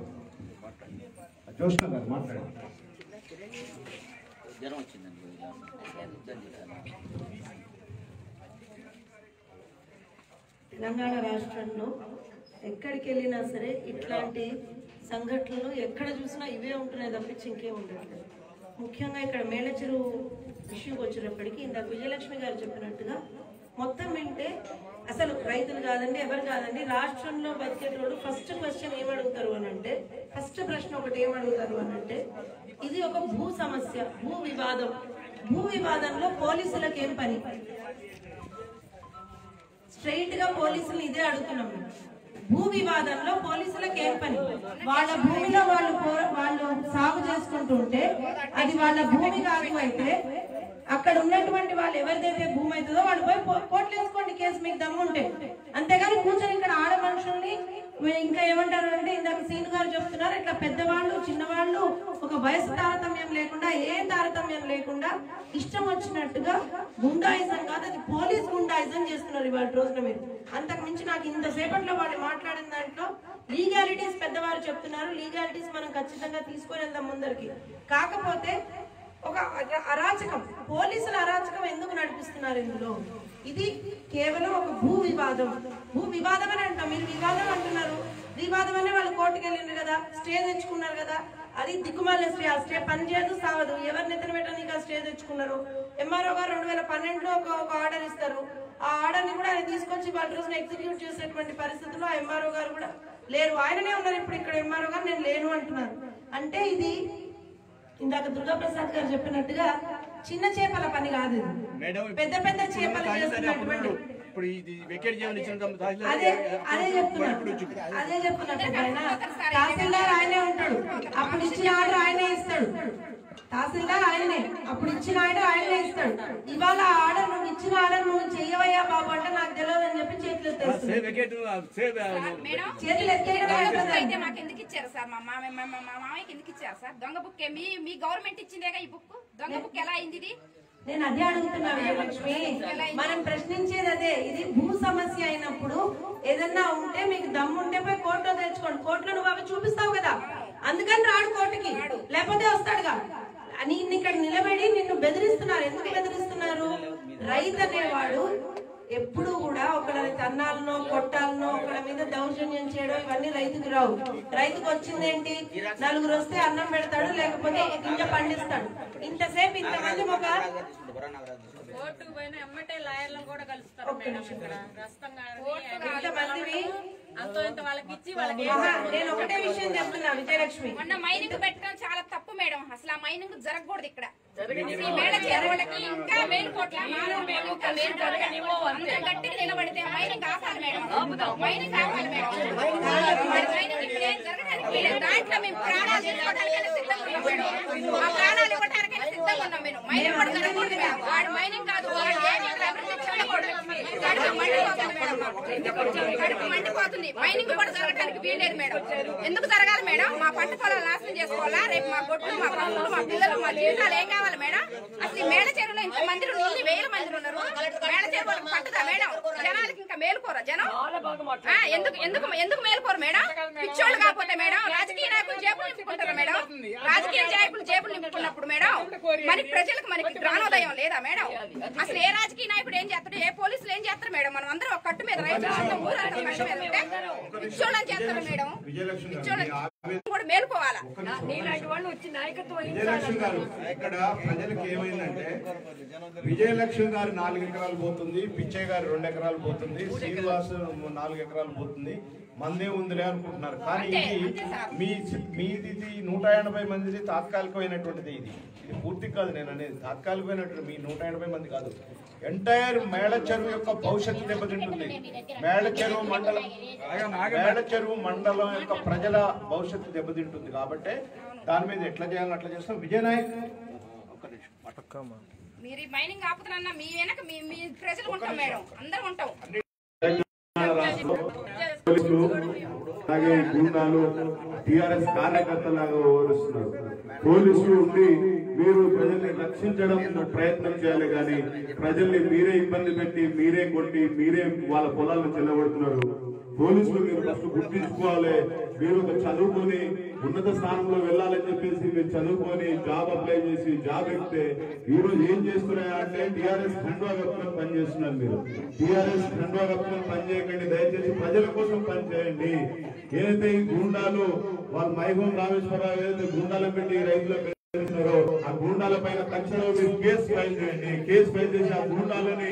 జ్యోత్స్న గారు మాట్లాడండి. తెలంగాణ రాష్ట్రంలో ఎక్కడికి వెళ్ళినా సరే ఇట్లాంటి సంఘటనలు ఎక్కడ చూసినా ఇవే ఉంటున్నాయి తప్పించి ఇంకేం ఉండట్లేదు. ముఖ్యంగా ఇక్కడ మేళచెరు ఇష్యూకి వచ్చినప్పటికీ ఇందాక విజయలక్ష్మి గారు చెప్పినట్టుగా మొత్తం వింటే అసలు రైతులు కాదండి ఎవరు కాదండి రాష్ట్రంలో బతికేటోడు ఫస్ట్ క్వశ్చన్ ఏమడుగుతారు అని అంటే ఫస్ట్ ప్రశ్న ఒకటి ఏమడుగుతారు అని అంటే ఇది ఒక భూ సమస్య భూ వివాదం. భూ వివాదంలో పోలీసులకు ఏం పని? స్ట్రైట్గా పోలీసులు ఇదే అడుగుతున్నాం భూ వివాదంలో పోలీసులకు ఏం పని? వాళ్ళ భూమిలో వాళ్ళు వాళ్ళు సాగు చేసుకుంటుంటే అది వాళ్ళ భూమి కాదు అయితే అక్కడ ఉన్నటువంటి వాళ్ళు ఎవరిదైతే భూమి అవుతుందో వాళ్ళు పోయి కోట్లు వేసుకోండి కేసు మీకు దమ్ముంటే. అంతేగాని కూర్చొని ఇక్కడ ఆడ మనుషుల్ని ఇంకా ఏమంటారు అంటే ఇందాక సీను గారు చెప్తున్నారు ఇట్లా పెద్దవాళ్ళు చిన్నవాళ్ళు ఒక వయసు తారతమ్యం లేకుండా ఏ తారతమ్యం లేకుండా ఇష్టం వచ్చినట్టుగా గుండాయిజం కాదు అది పోలీస్ గుండాయిజం చేస్తున్నారు ఇవాళ రోజున మీరు. అంతకు మించి నాకు ఇంతసేపట్లో వాళ్ళు మాట్లాడిన దాంట్లో లీగాలిటీస్ పెద్దవారు చెప్తున్నారు లీగాలిటీస్ మనం ఖచ్చితంగా తీసుకొని వెళ్దాం ముందరికి. కాకపోతే ఒక అరాచకం పోలీసుల అరాచకం ఎందుకు నడిపిస్తున్నారు ఇందులో? ఇది కేవలం ఒక భూ వివాదం. భూ వివాదం అని అంటాం. మీరు వివాదం అంటున్నారు. వివాదం అనే వాళ్ళు కోర్టుకు వెళ్ళిండ్రు కదా స్టే తెచ్చుకున్నారు కదా. అది దిక్కుమాల స్టే. ఆ స్టే పని చేయదు సావదు. ఎవరు నిద్ర పెట్టడానికి ఆ స్టే తెచ్చుకున్నారు? ఎంఆర్ఓ గారు రెండు వేల పన్నెండులో ఒక ఒక ఆర్డర్ ఇస్తారు. ఆ ఆర్డర్ని కూడా ఆయన తీసుకొచ్చి వాళ్ళ రోజున ఎగ్జిక్యూట్ చేసేటువంటి పరిస్థితుల్లో ఎంఆర్ఓ గారు కూడా లేరు. ఆయననే ఉన్నారు ఇప్పుడు ఇక్కడ. ఎంఆర్ఓ గారు నేను లేను అంటున్నారు. అంటే ఇది ఇందాక దుర్గాప్రసాద్ గారు చెప్పినట్టుగా చిన్న చేపల పని కాదు పెద్ద పెద్ద చేపలు చేస్తున్నటువంటి ఇప్పుడు ఇది వెకేట్ చేయమని ఇచ్చిన తహసీల్దార్ అదే అదే చెప్తున్నా. అదే చెప్తున్నట్టు ఆయన. తహసీల్దార్ ఆయనే ఉంటాడు. అప్పుడు ఇచ్చిన ఆర్డర్ ఆయనే ఇస్తాడు. తహసీల్దార్ ఆయనే. అప్పుడు ఇచ్చిన ఆర్డర్ ఆయనే ఇస్తాడు. ఇవాళ ఆర్డర్ నువ్వు ఇచ్చిన ఆర్డర్ నువ్వు చెయ్యవయ్యా అయితే మాకు ఎందుకు ఇచ్చారు సార్? మా మామ మా మామయ్యకి ఎందుకు ఇచ్చారు సార్? దొంగ బుక్ మీ మీ గవర్నమెంట్ ఇచ్చిందేగా ఈ బుక్ దొంగ బుక్ ఎలా అయింది ఇది? నేను అదే అడుగుతున్నా విజయలక్ష్మి. మనం ప్రశ్నించేది అదే ఇది భూ సమస్య అయినప్పుడు ఏదన్నా ఉంటే మీకు దమ్ము ఉంటే పోయి కోర్టులో తెచ్చుకోండి. కోర్టులో నువ్వు అవి చూపిస్తావు కదా. అందుకని రాడు కోర్టుకి. లేకపోతే వస్తాడుగా. నిన్ను ఇక్కడ నిలబడి నిన్ను బెదిరిస్తున్నారు. ఎందుకు బెదిరిస్తున్నారు? రైతు అనేవాడు ఎప్పుడు కూడా ఒకళ్ళని తన్నాలనో కొట్టాలనో ఒకళ్ళ మీద దౌర్జన్యం చేయడం ఇవన్నీ రైతుకి రావు. రైతుకు వచ్చింది ఏంటి? నలుగురు వస్తే అన్నం పెడతాడు లేకపోతే ఒక గింజ పండిస్తాడు. ఇంతసేపు ఇంతమంది ఒక ఇంతమందివి అంతో ఇంత వాళ్ళకి ఇచ్చి వాళ్ళకి ఆహా, నేను ఒకటే విషయం చెప్తున్నా విజయలక్ష్మి. మొన్న మైనింగ్ పెట్టడం చాలా తప్పు మేడం. అసలు ఆ మైనింగ్ జరగకూడదు ఇక్కడ. ఈ మేడ చేరువులకి ఇంకా మెయిన్ కోట్ల ఇంకా మెయిన్ అంత గట్టిగా నిలబడితే మైనింగ్ ఆపాలి మేడం. మైనింగ్ ఆపాలి మేడం. మైనింగ్ ఇక్కడ ఏం జరగడానికి వీలేదు. దాంట్లో మేము ప్రాణాలు తీసుకోవడానికైనా సిద్ధంగా ఉన్నాం మేడం. మా ప్రాణాలు ఇవ్వడానికైనా సిద్ధంగా ఉన్నాం మేము మైనింగ్ కూడా జరగకూడదు మేడం. వాడు మైనింగ్ కాదు. వాడు ఏమి ఇక్కడ అభివృద్ధి చేయకూడదు కడుపు మండిపోతుంది మేడం. మాకు. కడుపు మండిపోతుంది. మైనింగ్ కూడా జరగడానికి వీల్లేదు మేడం. ఎందుకు జరగాలి మేడం? మా పంట పొలాలు నాశనం చేసుకోవాలా? రేపు మా గొడ్లు మా పనులు మా పిల్లలు మా జీవితాలు ఏం కావాలి మేడం? అసలు మేడ చెరువులో ఇంత మంది ఉన్నారు వేల మంది ఉన్నారు. మేడ చెరువులకు పట్టదా మేడం? జనాలకి ఇంకా మేలుకోరా జనం? ఎందుకు ఎందుకు ఎందుకు మేలుకోరు మేడం? పిచ్చోళ్ళు కాకపోతే మేడం రాజకీయ నాయకులు జేబులు నింపుకుంటారా మేడం? రాజకీయ నాయకులు జేబులు నింపుకున్నప్పుడు మేడం మనకి ప్రజలకు మనకి ప్రాణోదయం లేదా మేడం? అసలు ఏ రాజకీయ నాయకుడు ఏం చేస్తాడు? ఏ పోలీసులు ఏం చేస్తారు మేడం? మనం అందరం ఒక కట్టు మీద రైతు ఊరంతా కట్టు మీద ఉంటే పిచ్చోళ్ళని చేస్తారు మేడం కూడా మేలుకోవాలా? నీలాంటి వాళ్ళు వచ్చి నాయకత్వం విజయలక్ష్మి గారు ఇక్కడ ప్రజలకు ఏమైందంటే విజయలక్ష్మి గారు నాలుగు ఎకరాలు పోతుంది పిచ్చయ్య గారు రెండు ఎకరాలు పోతుంది శ్రీనివాస్ నాలుగు ఎకరాలు పోతుంది మందే ఉందిలే అనుకుంటున్నారు. కానీ ఇది మీ మీది ఇది నూట ఎనభై మందిది తాత్కాలికమైనటువంటిది ఇది. ఇది పూర్తి కాదు నేను అనేది. తాత్కాలికమైనటువంటి మీ నూట ఎనభై మంది కాదు. ఎంటైర్ మేళ చెరువు యొక్క భవిష్యత్తు దెబ్బతింటుంది. మేళ చెరువు మండలం మేళ చెరువు మండలం యొక్క ప్రజల భవిష్యత్తు దెబ్బతింటుంది కాబట్టి దాని మీద ఎట్లా చేయాలో అట్లా చేస్తాం. విజయనాయక్ మీరు ఈ మైనింగ్ ఆపుతున్నా మీ వెనక మీ ప్రజలు ఉంటాం మేడం. అందరం ఉంటాం. అలాగే గుండాలు టిఆర్ఎస్ కార్యకర్తలాగా వివరిస్తున్నారు పోలీసులు ఉండి మీరు ప్రజల్ని రక్షించడం ప్రయత్నం చేయాలి కానీ ప్రజల్ని మీరే ఇబ్బంది పెట్టి మీరే కొట్టి మీరే వాళ్ళ పొలాలను చెల్లబడుతున్నారు పోలీసులు మీరు ఫస్ట్ గుర్తించుకోవాలి. మీరు ఒక చదువుకొని ఉన్నత స్థానంలో వెళ్ళాలని చెప్పేసి మీరు చదువుకొని జాబ్ అప్లై చేసి జాబ్ ఎక్కితే ఈ రోజు ఏం చేస్తున్నాయా అంటే టిఆర్ఎస్ ఖండ్వా కప్పుకొని పనిచేస్తున్నారు మీరు. టీఆర్ఎస్ ఖండ్వా కప్పుకొని పనిచేయకండి దయచేసి ప్రజల కోసం పనిచేయండి ఏదైతే ఈ గుండాలు వాళ్ళ మైహూం రామేశ్వరరావు ఏదైతే గుండాలు పెట్టి రైతులకు ఆ గూండాల పైన తక్షణం మీరు కేసు ఫైల్ చేయండి. కేసు ఫైల్ చేసి ఆ గూండాలని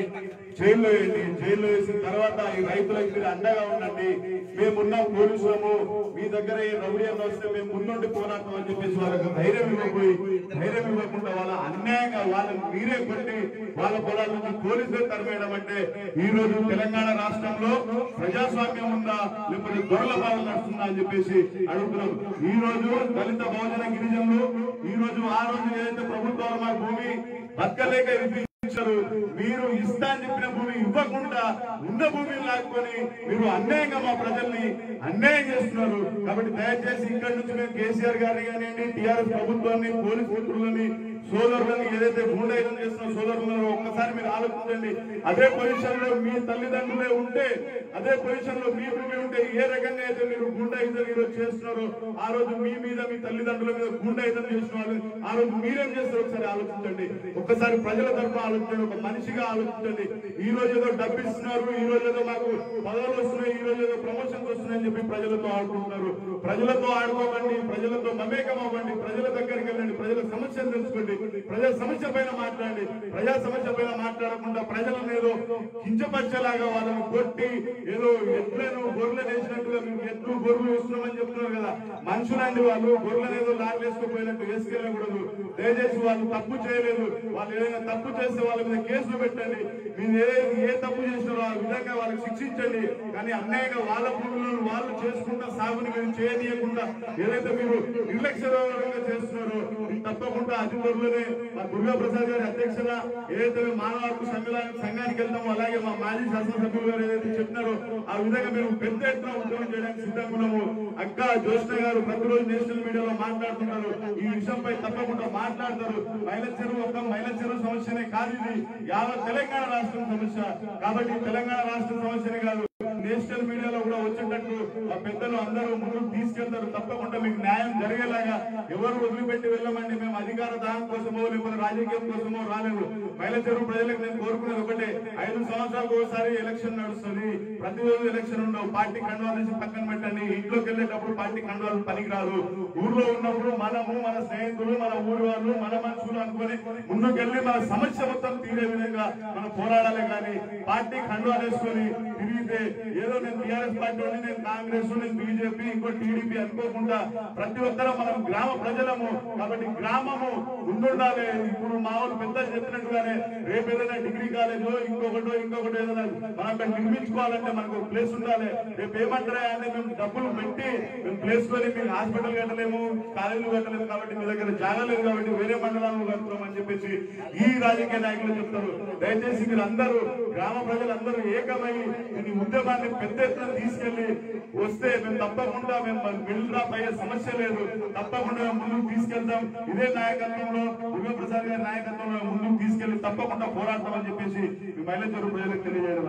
జైల్లో వేయండి. జైల్లో వేసిన తర్వాత ఈ రైతులకు మీరు అండగా ఉండండి. మేమున్నాం పోలీసులము. మీ దగ్గర ఈ రౌడీ అన్న వస్తే మేము ముందుండి పోరాటం అని చెప్పేసి వాళ్ళకి ధైర్యం ఇవ్వకపోయి ధైర్యం ఇవ్వకుండా వాళ్ళ అన్యాయంగా వాళ్ళని మీరే కొట్టి వాళ్ళ పొలాల నుంచి పోలీసులు తరిమేయడం అంటే ఈ రోజు తెలంగాణ రాష్ట్రంలో ప్రజాస్వామ్యం ఉందా? లేకపోతే దొరల పాలన నడుస్తుందా అని చెప్పేసి అడుగుతున్నాం. ఈ రోజు దళిత బహుజన గిరిజనులు ఈ రోజు రోజు ఆ రోజు ఏదైతే ప్రభుత్వాలు మా భూమి బతకలేక ఇప్పించారు మీరు ఇస్తా అని చెప్పిన భూమి ఇవ్వకుండా ఉన్న భూమిని లాక్కొని మీరు అన్యాయంగా మా ప్రజల్ని అన్యాయం చేస్తున్నారు. కాబట్టి దయచేసి ఇక్కడి నుంచి మేము కేసీఆర్ గారిని కానివ్వండి టీఆర్ఎస్ ప్రభుత్వాన్ని పోలీస్ మిత్రులని సోదరులని ఏదైతే గుండెలం చేస్తున్న సోదరులను ఒక్కసారి మీరు ఆలోచించండి. అదే పొజిషన్లో మీ తల్లిదండ్రులే ఉంటే అదే పొజిషన్లో మీ ఉంటే ఏ రకంగా అయితే మీరు ఈ రోజు చేస్తున్నారో ఆ రోజు మీ మీద మీ తల్లిదండ్రుల మీద గుండాయిజం చేసిన వాళ్ళు ఆ రోజు మీరేం చేస్తారు ఒకసారి ఆలోచించండి. ఒక్కసారి ప్రజల తరపు ఆలోచించండి ఒక మనిషిగా ఆలోచించండి. ఈ రోజు ఏదో డబ్బు ఇస్తున్నారు ఈ రోజు ఏదో మాకు పదవులు వస్తున్నాయి ఈ రోజు ఏదో ప్రమోషన్స్ వస్తున్నాయని చెప్పి ప్రజలతో ఆడుకుంటున్నారు. ప్రజలతో ఆడుకోమండి ప్రజలతో మమేకం అవ్వండి ప్రజల దగ్గరికి వెళ్ళండి ప్రజల సమస్యలు తెలుసుకోండి. ప్రజా సమస్య పైన మాట్లాడండి. ప్రజా సమస్య పైన మాట్లాడకుండా ప్రజలను ఏదో కించపరిచేలాగా వాళ్ళని కొట్టి ఏదో ఎట్లను గొర్రెలు వేసినట్టుగా మేము ఎట్లు గొర్రెలు వేస్తున్నామని చెప్తున్నారు కదా. మనుషులండి వాళ్ళు గొర్రెలను ఏదో లాగలేసుకుపోయినట్టు వేసుకెళ్ళకూడదు. దయచేసి వాళ్ళు తప్పు చేయలేదు. వాళ్ళు ఏదైనా తప్పు చేస్తే వాళ్ళ మీద కేసులు పెట్టండి. మీరు ఏ ఏ తప్పు చేసినారో ఆ విధంగా వాళ్ళకి శిక్షించండి. కానీ అన్యాయంగా వాళ్ళ భూములను వాళ్ళు చేసుకుంటా సాగుని మీరు చేయనీయకుండా ఏదైతే మీరు నిర్లక్ష్యంగా తప్పకుండా అధికారులనే మా దుర్గా ప్రసాద్ గారి అధ్యక్షత ఏదైతే మానవ హక్కు సంఘానికి వెళ్తామో అలాగే మా మాజీ శాసనసభ్యులు గారు ఏదైతే చెప్పినారో ఆ విధంగా మేము పెద్ద ఎత్తున ఉద్యమం చేయడానికి సిద్ధంగా ఉన్నాము అక్క జ్యోష్ణ గారు ప్రతిరోజు నేషనల్ మీడియాలో మాట్లాడుతున్నారు ఈ విషయంపై తప్పకుండా మాట్లాడతారు. మహిళ చెరువు ఒక మహిళ చెరువు సమస్యనే కాదు ఇది. యావత్ తెలంగాణ రాష్ట్రం సమస్య. కాబట్టి తెలంగాణ రాష్ట్ర సమస్యనే కాదు. నేషనల్ మీడియాలో కూడా వచ్చేటట్టు ఆ పెద్దలు అందరూ ముందుకు తీసుకెళ్తారు. తప్పకుండా మీకు న్యాయం జరిగేలాగా ఎవరు వదిలిపెట్టి వెళ్ళమండి. మేము అధికార దాహం కోసమో లేకపోతే రాజకీయం కోసమో రాలేదు మహిళ చెరువు ప్రజలకు నేను కోరుకునేది ఒకటే. ఐదు సంవత్సరాలకు ఒకసారి ఎలక్షన్ నడుస్తుంది. ప్రతిరోజు ఎలక్షన్ ఉండవు. పార్టీ కండువాలు తీసి పక్కన పెట్టండి. ఇంట్లోకి వెళ్ళేటప్పుడు పార్టీ కండువాలు పనికిరాదు. ఊర్లో ఉన్నప్పుడు మనము మన స్నేహితులు మన ఊరి వాళ్ళు మన మనుషులు అనుకుని ముందుకెళ్ళి మన సమస్య మొత్తం తీరే విధంగా మనం పోరాడాలి. కానీ పార్టీ కండువాలు వేసుకొని తిరిగితే ఏదో నేను టీఆర్ఎస్ పార్టీ నేను కాంగ్రెస్ నేను బీజేపీ ఇంకో టీడీపీ అనుకోకుండా ప్రతి ఒక్కరూ మనం గ్రామ ప్రజలము. కాబట్టి గ్రామము ముందుండాలి. ఇప్పుడు మా వాళ్ళు పెద్దలు చెప్పినట్టుగానే రేపు ఏదైనా డిగ్రీ కాలేజో ఇంకొకటో ఇంకొకటి ఏదైనా మనం అక్కడ నిర్మించుకోవాలంటే మనకు ప్లేస్ ఉండాలి. రేపు ఏమంటారా అంటే మేము డబ్బులు పెట్టి మేము ప్లేస్ కొని మేము హాస్పిటల్ కట్టలేము కాలేజీలు కట్టలేము కాబట్టి మీ దగ్గర జాగా లేదు కాబట్టి వేరే మండలాలను కడతాం అని చెప్పేసి ఈ రాజకీయ నాయకులు చెప్తారు. దయచేసి మీరు అందరూ గ్రామ ప్రజలందరూ ఏకమై ఈ ఉద్యమాన్ని పెద్ద ఎత్తున తీసుకెళ్ళి వస్తే మేము తప్పకుండా మేము మిడిల్ డ్రాప్ అయ్యే సమస్య లేదు. తప్పకుండా ముందుకు తీసుకెళ్తాం. ఇదే నాయకత్వంలో దుర్గా ప్రసాద్ గారి నాయకత్వంలో ముందుకు తీసుకెళ్ళి తప్పకుండా పోరాడతాం అని చెప్పేసి మీ మహిళ ప్రజలకు తెలియజేయడం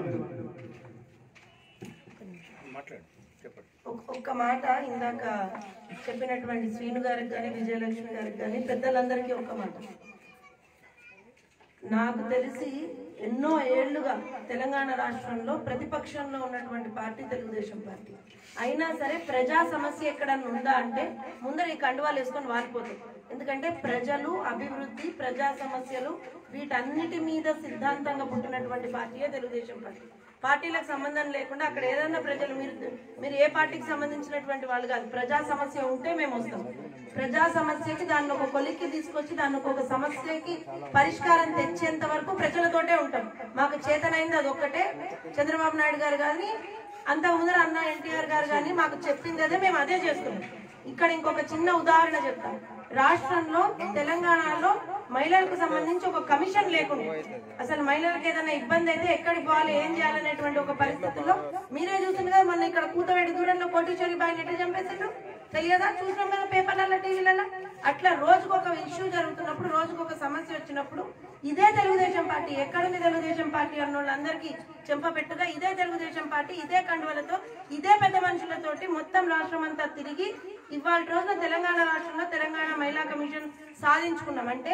ఒక్క మాట ఇందాక చెప్పినటువంటి శ్రీను గారికి కానీ విజయలక్ష్మి గారికి కానీ పెద్దలందరికీ ఒక్క మాట. నాకు తెలిసి ఎన్నో ఏళ్ళుగా తెలంగాణ రాష్ట్రంలో ప్రతిపక్షంలో ఉన్నటువంటి పార్టీ తెలుగుదేశం పార్టీ. అయినా సరే ప్రజా సమస్య ఎక్కడన్నా ఉందా అంటే ముందర ఈ కండువాలు వేసుకొని వాలిపోతాయి. ఎందుకంటే ప్రజలు అభివృద్ధి ప్రజా సమస్యలు వీటన్నిటి మీద సిద్ధాంతంగా పుట్టినటువంటి పార్టీయే తెలుగుదేశం పార్టీ. పార్టీలకు సంబంధం లేకుండా అక్కడ ఏదైనా ప్రజలు మీరు మీరు ఏ పార్టీకి సంబంధించినటువంటి వాళ్ళు కాదు. ప్రజా సమస్య ఉంటే మేము వస్తాం. ప్రజా సమస్యకి దాన్ని ఒక కొలిక్కి తీసుకొచ్చి దాన్ని ఒక సమస్యకి పరిష్కారం తెచ్చేంత వరకు ప్రజలతోటే ఉంటాం. మాకు చేతనైంది అది ఒక్కటే. చంద్రబాబు నాయుడు గారు కానీ అంత ముందర అన్న ఎన్టీఆర్ గారు కానీ మాకు చెప్పింది అదే మేము అదే చేస్తున్నాం. ఇక్కడ ఇంకొక చిన్న ఉదాహరణ చెప్తాను. రాష్ట్రంలో తెలంగాణలో మహిళలకు సంబంధించి ఒక కమిషన్ లేకుండా. అసలు మహిళలకు ఏదైనా ఇబ్బంది అయితే ఎక్కడికి పోవాలి ఏం చేయాలనేటువంటి ఒక పరిస్థితుల్లో మీరే చూసింది కదా మొన్న ఇక్కడ కూతవేడి దూరంలో కోటేశ్వరి బాయిని ఎట్లా చంపేసిండ్రు? తెలియదా? చూసినాం కదా పేపర్లలో టీవీలలో అట్లా రోజుకు ఒక ఇష్యూ జరుగుతున్నప్పుడు రోజుకు ఒక సమస్య వచ్చినప్పుడు ఇదే తెలుగుదేశం పార్టీ ఎక్కడుంది తెలుగుదేశం పార్టీ అన్న వాళ్ళందరికీ చెంపపెట్టుగా ఇదే తెలుగుదేశం పార్టీ ఇదే కండువలతో ఇదే పెద్ద మనుషులతోటి మొత్తం రాష్ట్రం అంతా తిరిగి ఇవాళ రోజున తెలంగాణ రాష్ట్రంలో తెలంగాణ మహిళా కమిషన్ సాధించుకున్నాం. అంటే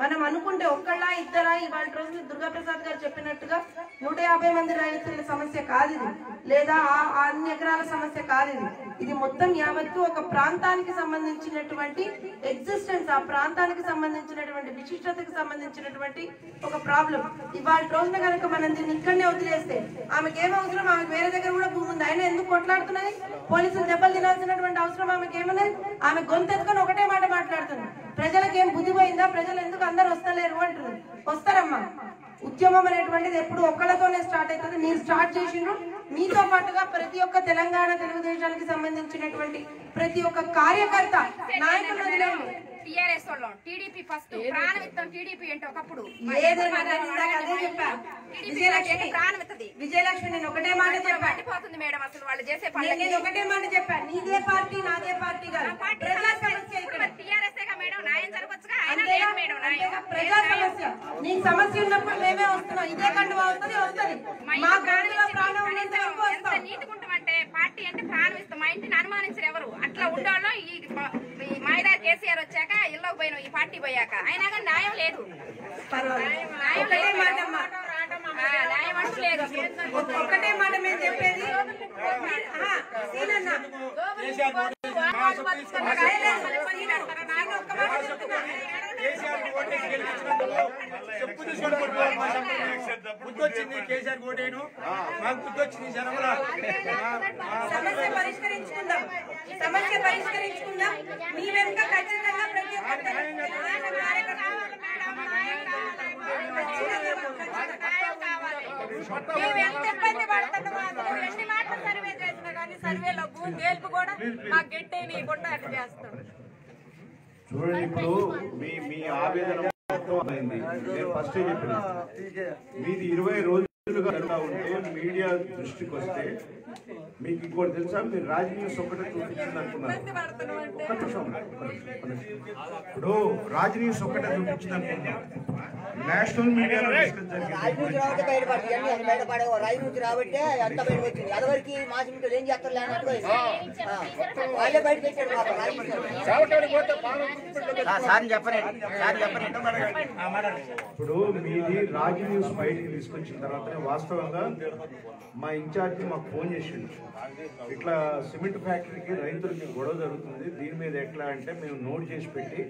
మనం అనుకుంటే ఒక్కళ్ళ ఇద్దరా ఇవాళ రోజు దుర్గాప్రసాద్ గారు చెప్పినట్టుగా నూట యాభై మంది రైతుల సమస్య కాదు ఇది. లేదా అన్ని ఎకరాల సమస్య కాదు ఇది. ఇది మొత్తం యావత్తు ఒక ప్రాంతానికి సంబంధించినటువంటి ఎగ్జిస్టెన్స్ ఆ ప్రాంతానికి సంబంధించినటువంటి విశిష్టతకు సంబంధించినటువంటి ఒక ప్రాబ్లం ఇవాళ రోజున కనుక మనం దీన్ని ఇక్కడనే వదిలేస్తే ఆమెకి ఏం అవసరం? ఆమెకు వేరే దగ్గర కూడా భూమి ఉంది. ఆయన ఎందుకు కొట్లాడుతున్నది పోలీసులు దెబ్బలు తినాల్సినటువంటి అవసరం ఆమెకి ఏమన్నది? ఆమె గొంతెత్తుకొని ఒకటే మాట మాట్లాడుతుంది. ప్రజలకు ఏం బుద్ధి పోయిందా ప్రజలు ఎందుకు అందరు వస్తలేరు అంటారు వస్తారమ్మా. ఉద్యమం అనేటువంటిది ఎప్పుడు ఒక్కళ్ళతోనే స్టార్ట్ అవుతుంది మీరు స్టార్ట్ చేసిండ్రు. మీతో పాటుగా ప్రతి ఒక్క తెలంగాణ తెలుగుదేశానికి సంబంధించినటువంటి ప్రతి ఒక్క కార్యకర్త నాయకులు వదిలేయండి. టిఆర్ఎస్ వాళ్ళం టీడీపీ ఫస్ట్ ప్రాణం ఇస్తాం టీడీపీ అంటే ఒకప్పుడు. విజయలక్ష్మి. నేను ఒకటే మాట చెప్పా. మండిపోతుంది మేడం అసలు వాళ్ళు చేసే నేను ఒకటే మాట చెప్పా. నీదే పార్టీ నాదే పార్టీ టీఆర్ఎస్ మేడం? న్యాయం మేడం? ప్రజా సమస్య. నీకు సమస్య ఉన్నప్పుడు మేమే వస్తున్నాం. ఇదే కండువా వస్తుంది వస్తుంది. మా ప్రాణం ఎంత పార్టీ అంటే ప్రాణం ఇస్తాం. మా ఇంటిని అనుమానించరు ఎవరు. అట్లా ఈ ఈ మాయదారి కేసీఆర్ వచ్చాక ఇళ్ళకి పోయినాం ఈ పార్టీ పోయాక. అయినా కానీ న్యాయం లేదు. న్యాయం లేదు. ఒక్కటే మాట మేము చెప్పేది. బుద్ధొచ్చింది కేసీఆర్ కోటేను మాకు బుద్ధొచ్చింది జనంలో సమస్య పరిష్కరించుకుందాం. సమస్య పరిష్కరించుకుందాం. మీ వెనుక ఖచ్చితంగా ప్రతి ఒక్క తెలంగాణ కార్యకర్త మేము ఎంత ఇబ్బంది పడుతున్నామో అసలు ఎన్ని మాటలు సర్వే చేసినా కానీ సర్వేలో భూమి కూడా మాకు అట్లా చేస్తాం చూడండి ఇప్పుడు మీ మీ ఆవేదన అయింది. నేను ఫస్ట్ చెప్పిన. మీది ఇరవై రోజులు ఉంటే మీడియా దృష్టికి వస్తే మీకు ఇంకోటి తెలుసా? మీరు రాజ్ న్యూస్ ఒకటే చూపించింది అనుకున్నారు. ఇప్పుడు రాజ్ న్యూస్ ఒకటే చూపించింది అనుకున్నాను నేషనల్ మీడియాలో ఇప్పుడు మీది రాజ్ న్యూస్ బయటికి తీసుకొచ్చిన తర్వాత వాస్తవంగా మా ఇన్ఛార్జ్ మాకు ఫోన్ చేసిండు. ఇట్లా సిమెంట్ ఫ్యాక్టరీకి రైతులకి గొడవ జరుగుతుంది. దీని మీద ఎట్లా అంటే మేము నోట్ చేసి పెట్టి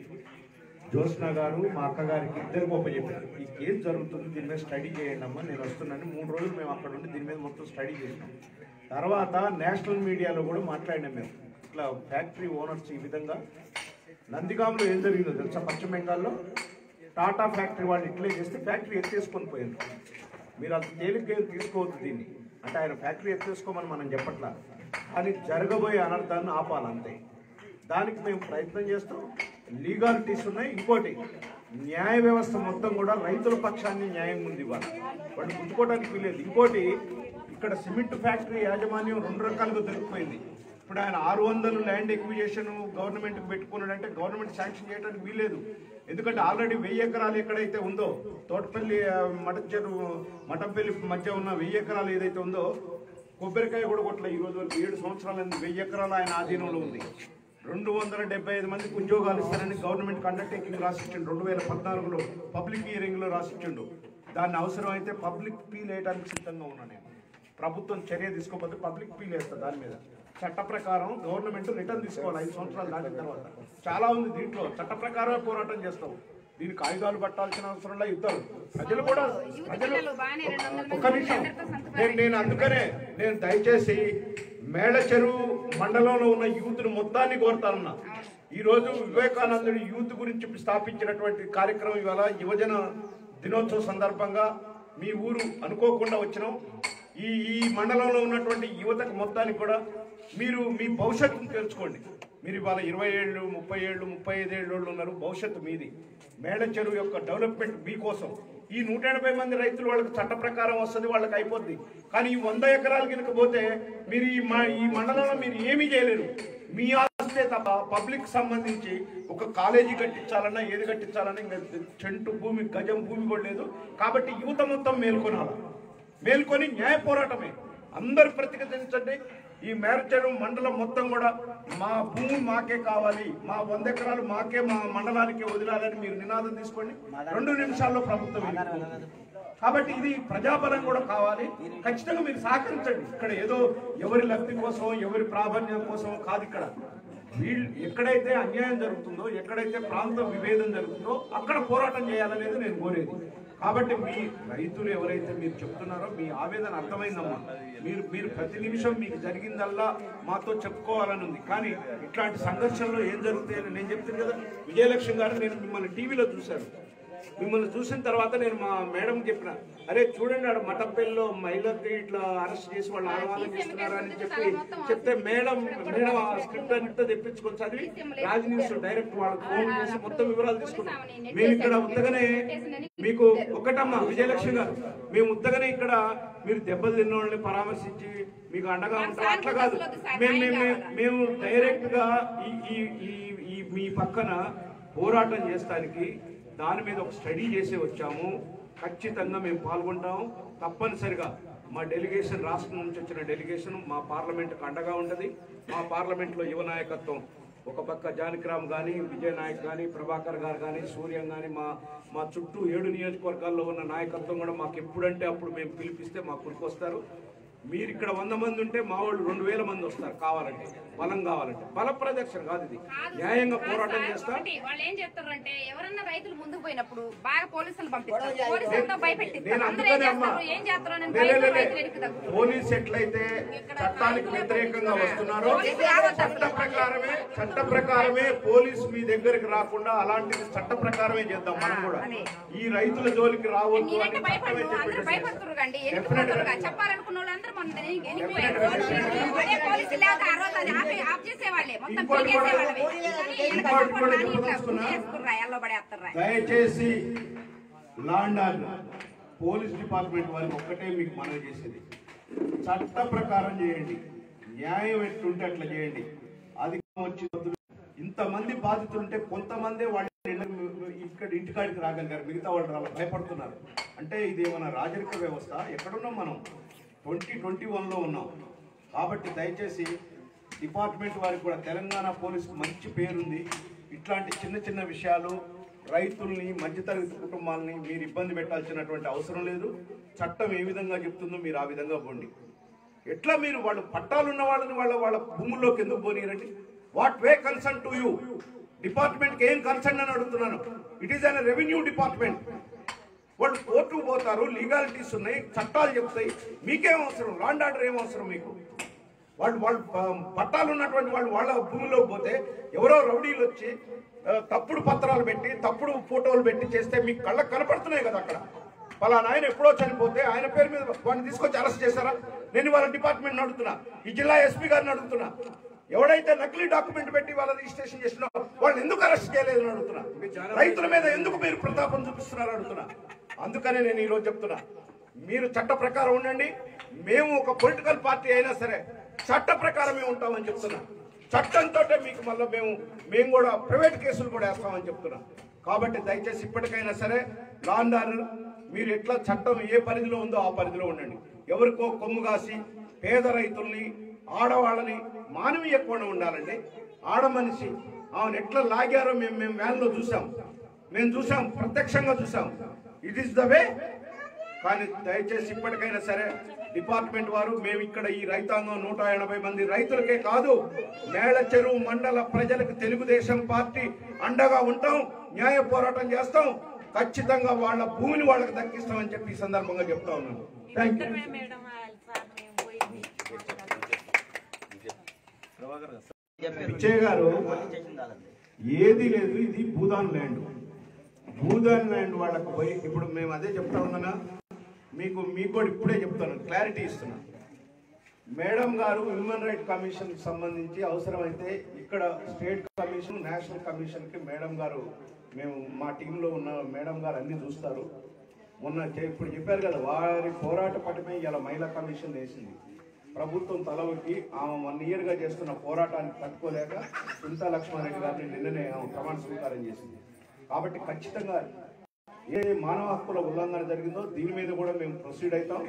జ్యోత్స్న గారు మా అక్కగారికి ఇద్దరు గొప్ప చెప్పారు ఈ కేసు జరుగుతుంది దీని మీద స్టడీ చేయండి అమ్మా నేను వస్తున్నాను. మూడు రోజులు మేము అక్కడ ఉండి దీని మీద మొత్తం స్టడీ చేసినాం. తర్వాత నేషనల్ మీడియాలో కూడా మాట్లాడినాం మేము. ఇట్లా ఫ్యాక్టరీ ఓనర్స్ ఈ విధంగా. నందిగాంలో ఏం జరిగిందో తెలుసా? పశ్చిమ బెంగాల్లో టాటా ఫ్యాక్టరీ వాళ్ళు ఇట్లే చేస్తే ఫ్యాక్టరీ ఎత్తేసుకొని పోయింది మీరు అంత తేలిగ్గా తీసుకోవద్దు దీన్ని. అంటే ఆయన ఫ్యాక్టరీ ఎత్తేసుకోమని మనం చెప్పట్లా. కానీ జరగబోయే అనర్థాన్ని ఆపాలి అంతే. దానికి మేము ప్రయత్నం చేస్తాం లీగాలిటీస్ ఉన్నాయి. ఇంకోటి న్యాయ వ్యవస్థ మొత్తం కూడా రైతుల పక్షాన్ని న్యాయం ఉంది ఇవ్వాలి. వాళ్ళు గుర్తుకోవడానికి వీలేదు ఇంకోటి ఇక్కడ సిమెంట్ ఫ్యాక్టరీ యాజమాన్యం రెండు రకాలుగా దొరికిపోయింది. ఇప్పుడు ఆయన ఆరు వందలు ల్యాండ్ ఎక్విజేషన్ గవర్నమెంట్కి పెట్టుకున్నాడంటే గవర్నమెంట్ శాంక్షన్ చేయడానికి వీలేదు ఎందుకంటే ఆల్రెడీ వెయ్యి ఎకరాలు ఎక్కడైతే ఉందో తోటపల్లి ఆ, చెరువు మఠంపల్లి మధ్య ఉన్న వెయ్యి ఎకరాలు ఏదైతే ఉందో కొబ్బరికాయ కూడా కొట్ల ఈ రోజు వరకు. ఏడు సంవత్సరాలు వెయ్యి ఎకరాలు ఆయన ఆధీనంలో ఉంది. రెండు వందల డెబ్బై ఐదు మందికి ఉద్యోగాలు ఇస్తారని గవర్నమెంట్ అండర్టేకింగ్ రాసిచ్చిండు. రెండు వేల పద్నాలుగులో పబ్లిక్ హియరింగ్లో రాసిచ్చిండు. దాన్ని అవసరం అయితే పబ్లిక్ పీల్ వేయడానికి సిద్ధంగా ఉన్నా నేను. ప్రభుత్వం చర్య తీసుకోకపోతే పబ్లిక్ పీల్ వేస్తా దాని మీద. చట్ట ప్రకారం గవర్నమెంట్ రిటర్న్ తీసుకోవాలి ఐదు సంవత్సరాలు దాటిన తర్వాత. చాలా ఉంది దీంట్లో. చట్ట ప్రకారమే పోరాటం చేస్తాం. దీనికి ఆయుధాలు పట్టాల్సిన అవసరం లేదు ఇద్దరు. ప్రజలు కూడా ప్రజలు ఒక్క నిమిషం. నేను నేను అందుకనే నేను దయచేసి మేళ చెరువు మండలంలో ఉన్న యూత్ను మొత్తాన్ని కోరుతానన్నా. ఈ రోజు వివేకానందుడి యూత్ గురించి స్థాపించినటువంటి కార్యక్రమం ఇవాళ యువజన దినోత్సవ సందర్భంగా మీ ఊరు అనుకోకుండా వచ్చినాం. ఈ ఈ మండలంలో ఉన్నటువంటి యువతకు మొత్తానికి కూడా మీరు మీ భవిష్యత్తును తెలుసుకోండి. మీరు ఇవాళ ఇరవై ఏళ్ళు ముప్పై ఏళ్ళు ముప్పై ఐదు ఏళ్ళు ఉన్నారు భవిష్యత్తు మీది. మేళ చెరువు యొక్క డెవలప్మెంట్ మీకోసం ఈ నూట ఎనభై మంది రైతులు వాళ్ళకి చట్ట ప్రకారం వస్తుంది వాళ్ళకి అయిపోద్ది. కానీ ఈ వంద ఎకరాలు కనుక పోతే మీరు ఈ మా ఈ మండలంలో మీరు ఏమీ చేయలేరు. మీ ఆస్తే తప్ప పబ్లిక్ సంబంధించి ఒక కాలేజీ కట్టించాలన్నా ఏది కట్టించాలన్నా ఇంకా చెంటు భూమి గజం భూమి కూడా లేదు. కాబట్టి యువత మొత్తం మేల్కొనాలి? మేల్కొని న్యాయ పోరాటమే. అందరు ప్రతిఘటించండి. ఈ మేరచెరు మండలం మొత్తం కూడా మా భూమి మాకే కావాలి. మా వంద ఎకరాలు మాకే మా మండలానికి వదిలాలని మీరు నినాదం తీసుకోండి. రెండు నిమిషాల్లో ప్రభుత్వం కాబట్టి ఇది ప్రజాబలం కూడా కావాలి. ఖచ్చితంగా మీరు సహకరించండి. ఇక్కడ ఏదో ఎవరి లబ్ధి కోసం ఎవరి ప్రాధాన్యం కోసం కాదు ఇక్కడ. వీళ్ళు ఎక్కడైతే అన్యాయం జరుగుతుందో ఎక్కడైతే ప్రాంత విభేదం జరుగుతుందో అక్కడ పోరాటం చేయాలనేది నేను కోరేది. కాబట్టి మీ రైతులు ఎవరైతే మీరు చెప్తున్నారో మీ ఆవేదన అర్థమైందమ్మా. మీరు మీరు ప్రతి నిమిషం మీకు జరిగిందల్లా మాతో చెప్పుకోవాలని ఉంది. కానీ ఇట్లాంటి సంఘర్షణలో ఏం జరుగుతాయని నేను చెప్తాను కదా. విజయలక్ష్మి గారు నేను మిమ్మల్ని టీవీలో చూశాను. మిమ్మల్ని చూసిన తర్వాత నేను మా మేడం చెప్పిన అరే చూడండి ఆడ మటంపల్లిలో మహిళకి ఇట్లా అరెస్ట్ చేసి వాళ్ళు ఆహ్వానం చేస్తున్నారు అని చెప్పి చెప్తే మేడం మేడం ఆ స్క్రిప్ట్ అంతా తెప్పించుకొని చదివి రాజ్ న్యూస్ డైరెక్ట్ వాళ్ళకి ఫోన్ చేసి మొత్తం వివరాలు తీసుకున్నాం మేము ఇక్కడ ఉత్తగానే మీకు ఒకటమ్మా విజయలక్ష్మి గారు. మేము ఉత్తగానే ఇక్కడ మీరు దెబ్బలు తిన్న వాళ్ళని పరామర్శించి మీకు అండగా ఉంటాం. అట్లా కాదు. మేము మేము మేము డైరెక్ట్గా ఈ ఈ ఈ- ఈ మీ పక్కన పోరాటం చేస్తానికి దాని మీద ఒక స్టడీ చేసి వచ్చాము. ఖచ్చితంగా మేము పాల్గొంటాము తప్పనిసరిగా మా డెలిగేషన్ రాష్ట్రం నుంచి వచ్చిన డెలిగేషన్ మా పార్లమెంట్కి అండగా ఉంటుంది. మా పార్లమెంట్లో యువ నాయకత్వం ఒక పక్క జానకిరామ్ కానీ విజయనాయక్ కానీ ప్రభాకర్ గారు కానీ సూర్యం కానీ మా మా చుట్టూ ఏడు నియోజకవర్గాల్లో ఉన్న నాయకత్వం కూడా మాకు ఎప్పుడంటే అప్పుడు మేము పిలిపిస్తే మా కురికి వస్తారు. మీరు ఇక్కడ వంద మంది ఉంటే మా వాళ్ళు రెండు వేల మంది వస్తారు కావాలంటే. బలం కావాలంటే బల ప్రదర్శన కాదు ఇది. న్యాయంగా పోరాటం చేస్తాం. వాళ్ళు ఏం చెప్తారంటే ఎవరన్నా రైతులు ముందుకు పోయినప్పుడు బాగా పోలీసులు పంపిస్తారు పోలీసులతో. పోలీస్ ఎట్లయితే చట్టానికి వ్యతిరేకంగా వస్తున్నారో చట్ట ప్రకారమే చట్ట ప్రకారమే పోలీస్ మీ దగ్గరికి రాకుండా అలాంటిది చట్ట ప్రకారమే చేద్దాం మనం కూడా. ఈ రైతుల జోలికి రావద్దు అని చట్టమే భయపడు అందరూ దయచేసి లాండ్ ఆర్డర్ పోలీస్ డిపార్ట్మెంట్ వారికి ఒక్కటే మీకు మనవి చేసేది. చట్ట ప్రకారం చేయండి. న్యాయం ఎట్లుంటే అట్లా చేయండి. అది వచ్చి ఇంతమంది బాధితులు ఉంటే కొంతమంది వాళ్ళు ఇక్కడ ఇంటికాడికి రాగలిగారు. మిగతా వాళ్ళు రావాలి. భయపడుతున్నారు. అంటే ఇది ఏమైనా రాజరిక వ్యవస్థ? ఎక్కడున్నాం మనం? ట్వంటీ ట్వంటీ వన్లో ఉన్నాం. కాబట్టి దయచేసి డిపార్ట్మెంట్ వారికి కూడా తెలంగాణ పోలీసుకు మంచి పేరుంది. ఇట్లాంటి చిన్న చిన్న విషయాలు రైతుల్ని మధ్యతరగతి కుటుంబాలని మీరు ఇబ్బంది పెట్టాల్సినటువంటి అవసరం లేదు. చట్టం ఏ విధంగా చెప్తుందో మీరు ఆ విధంగా పోండి. ఎట్లా మీరు వాళ్ళు పట్టాలున్న వాళ్ళని వాళ్ళ వాళ్ళ భూముల్లోకి ఎందుకు పోనీరండి? What way concern to you? డిపార్ట్మెంట్కి ఏం కన్సర్న్ అని అడుగుతున్నాను. It is an revenue department. వాళ్ళు కోర్టుకు పోతారు లీగాలిటీస్ ఉన్నాయి చట్టాలు చెప్తాయి. మీకేం అవసరం? లాండ్ ఆర్డర్ ఏం అవసరం మీకు? వాళ్ళు వాళ్ళు పట్టాలు ఉన్నటువంటి వాళ్ళు వాళ్ళ భూమిలోకి పోతే ఎవరో రౌడీలు వచ్చి తప్పుడు పత్రాలు పెట్టి తప్పుడు ఫోటోలు పెట్టి చేస్తే మీకు కళ్ళకు కనపడుతున్నాయి కదా అక్కడ. పలానా ఆయన ఎప్పుడో చనిపోతే ఆయన పేరు మీద వాడిని తీసుకొచ్చి అరెస్ట్ చేశారా? నేను వాళ్ళ డిపార్ట్మెంట్ అడుగుతున్నా. ఈ జిల్లా ఎస్పీ గారిని అడుగుతున్నా. ఎవడైతే నకిలీ డాక్యుమెంట్ పెట్టి వాళ్ళ రిజిస్ట్రేషన్ చేసినా వాళ్ళని ఎందుకు అరెస్ట్ చేయలేదని అడుగుతున్నా. రైతుల మీద ఎందుకు మీరు ప్రతాపం చూపిస్తున్నారు అడుగుతున్నా. అందుకనే నేను ఈరోజు చెప్తున్నా. మీరు చట్ట ప్రకారం ఉండండి. మేము ఒక పొలిటికల్ పార్టీ అయినా సరే చట్ట ప్రకారమే ఉంటామని చెప్తున్నా. చట్టంతో మీకు మళ్ళీ మేము మేము కూడా ప్రైవేట్ కేసులు కూడా వేస్తామని చెప్తున్నాం. కాబట్టి దయచేసి ఇప్పటికైనా సరే లాండ్ ఆర్డర్ మీరు ఎట్లా చట్టం ఏ పరిధిలో ఉందో ఆ పరిధిలో ఉండండి. ఎవరికో కొమ్ము కాసి పేద రైతుల్ని ఆడవాళ్ళని మానవీయ కోణం ఉండాలండి. ఆడ మనిషి ఆమెను ఎట్లా లాగారో మేము మేము వ్యాన్లో చూసాం. మేము చూసాం ప్రత్యక్షంగా చూసాం. ఇట్ ఈస్ ద వే కానీ దయచేసి ఇప్పటికైనా సరే డిపార్ట్మెంట్ వారు మేము ఇక్కడ ఈ రైతాంగం నూట ఎనభై మంది రైతులకే కాదు మేళ చెరువు మండల ప్రజలకు తెలుగుదేశం పార్టీ అండగా ఉంటాం న్యాయ పోరాటం చేస్తాం. ఖచ్చితంగా వాళ్ళ భూమిని వాళ్ళకి దక్కిస్తామని చెప్పి ఈ సందర్భంగా చెప్తా ఉన్నాను. థ్యాంక్ యూ గారు ఏది లేదు ఇది భూదాన్ ల్యాండ్. భూదాన్ ల్యాండ్ వాళ్ళకి పోయి ఇప్పుడు మేము అదే చెప్తా ఉన్నానా? మీకు మీకు కూడా ఇప్పుడే చెప్తాను క్లారిటీ ఇస్తున్నా. మేడం గారు హ్యూమన్ రైట్ కమిషన్ సంబంధించి అవసరమైతే ఇక్కడ స్టేట్ కమిషన్ నేషనల్ కమిషన్కి మేడం గారు మేము మా టీంలో ఉన్న మేడం గారు అన్నీ చూస్తారు. మొన్న ఇప్పుడు చెప్పారు కదా వారి పోరాట పటమే ఇలా మహిళా కమిషన్ వేసింది. ప్రభుత్వం తలవకి ఆమె వన్ ఇయర్గా చేస్తున్న పోరాటానికి తట్టుకోలేక చింతా లక్ష్మారెడ్డి గారిని నిన్ననే ఆమె ప్రమాణ స్వీకారం చేసింది. కాబట్టి ఖచ్చితంగా ఏ మానవ హక్కుల ఉల్లంఘన జరిగిందో దీని మీద కూడా మేము ప్రొసీడ్ అవుతాం.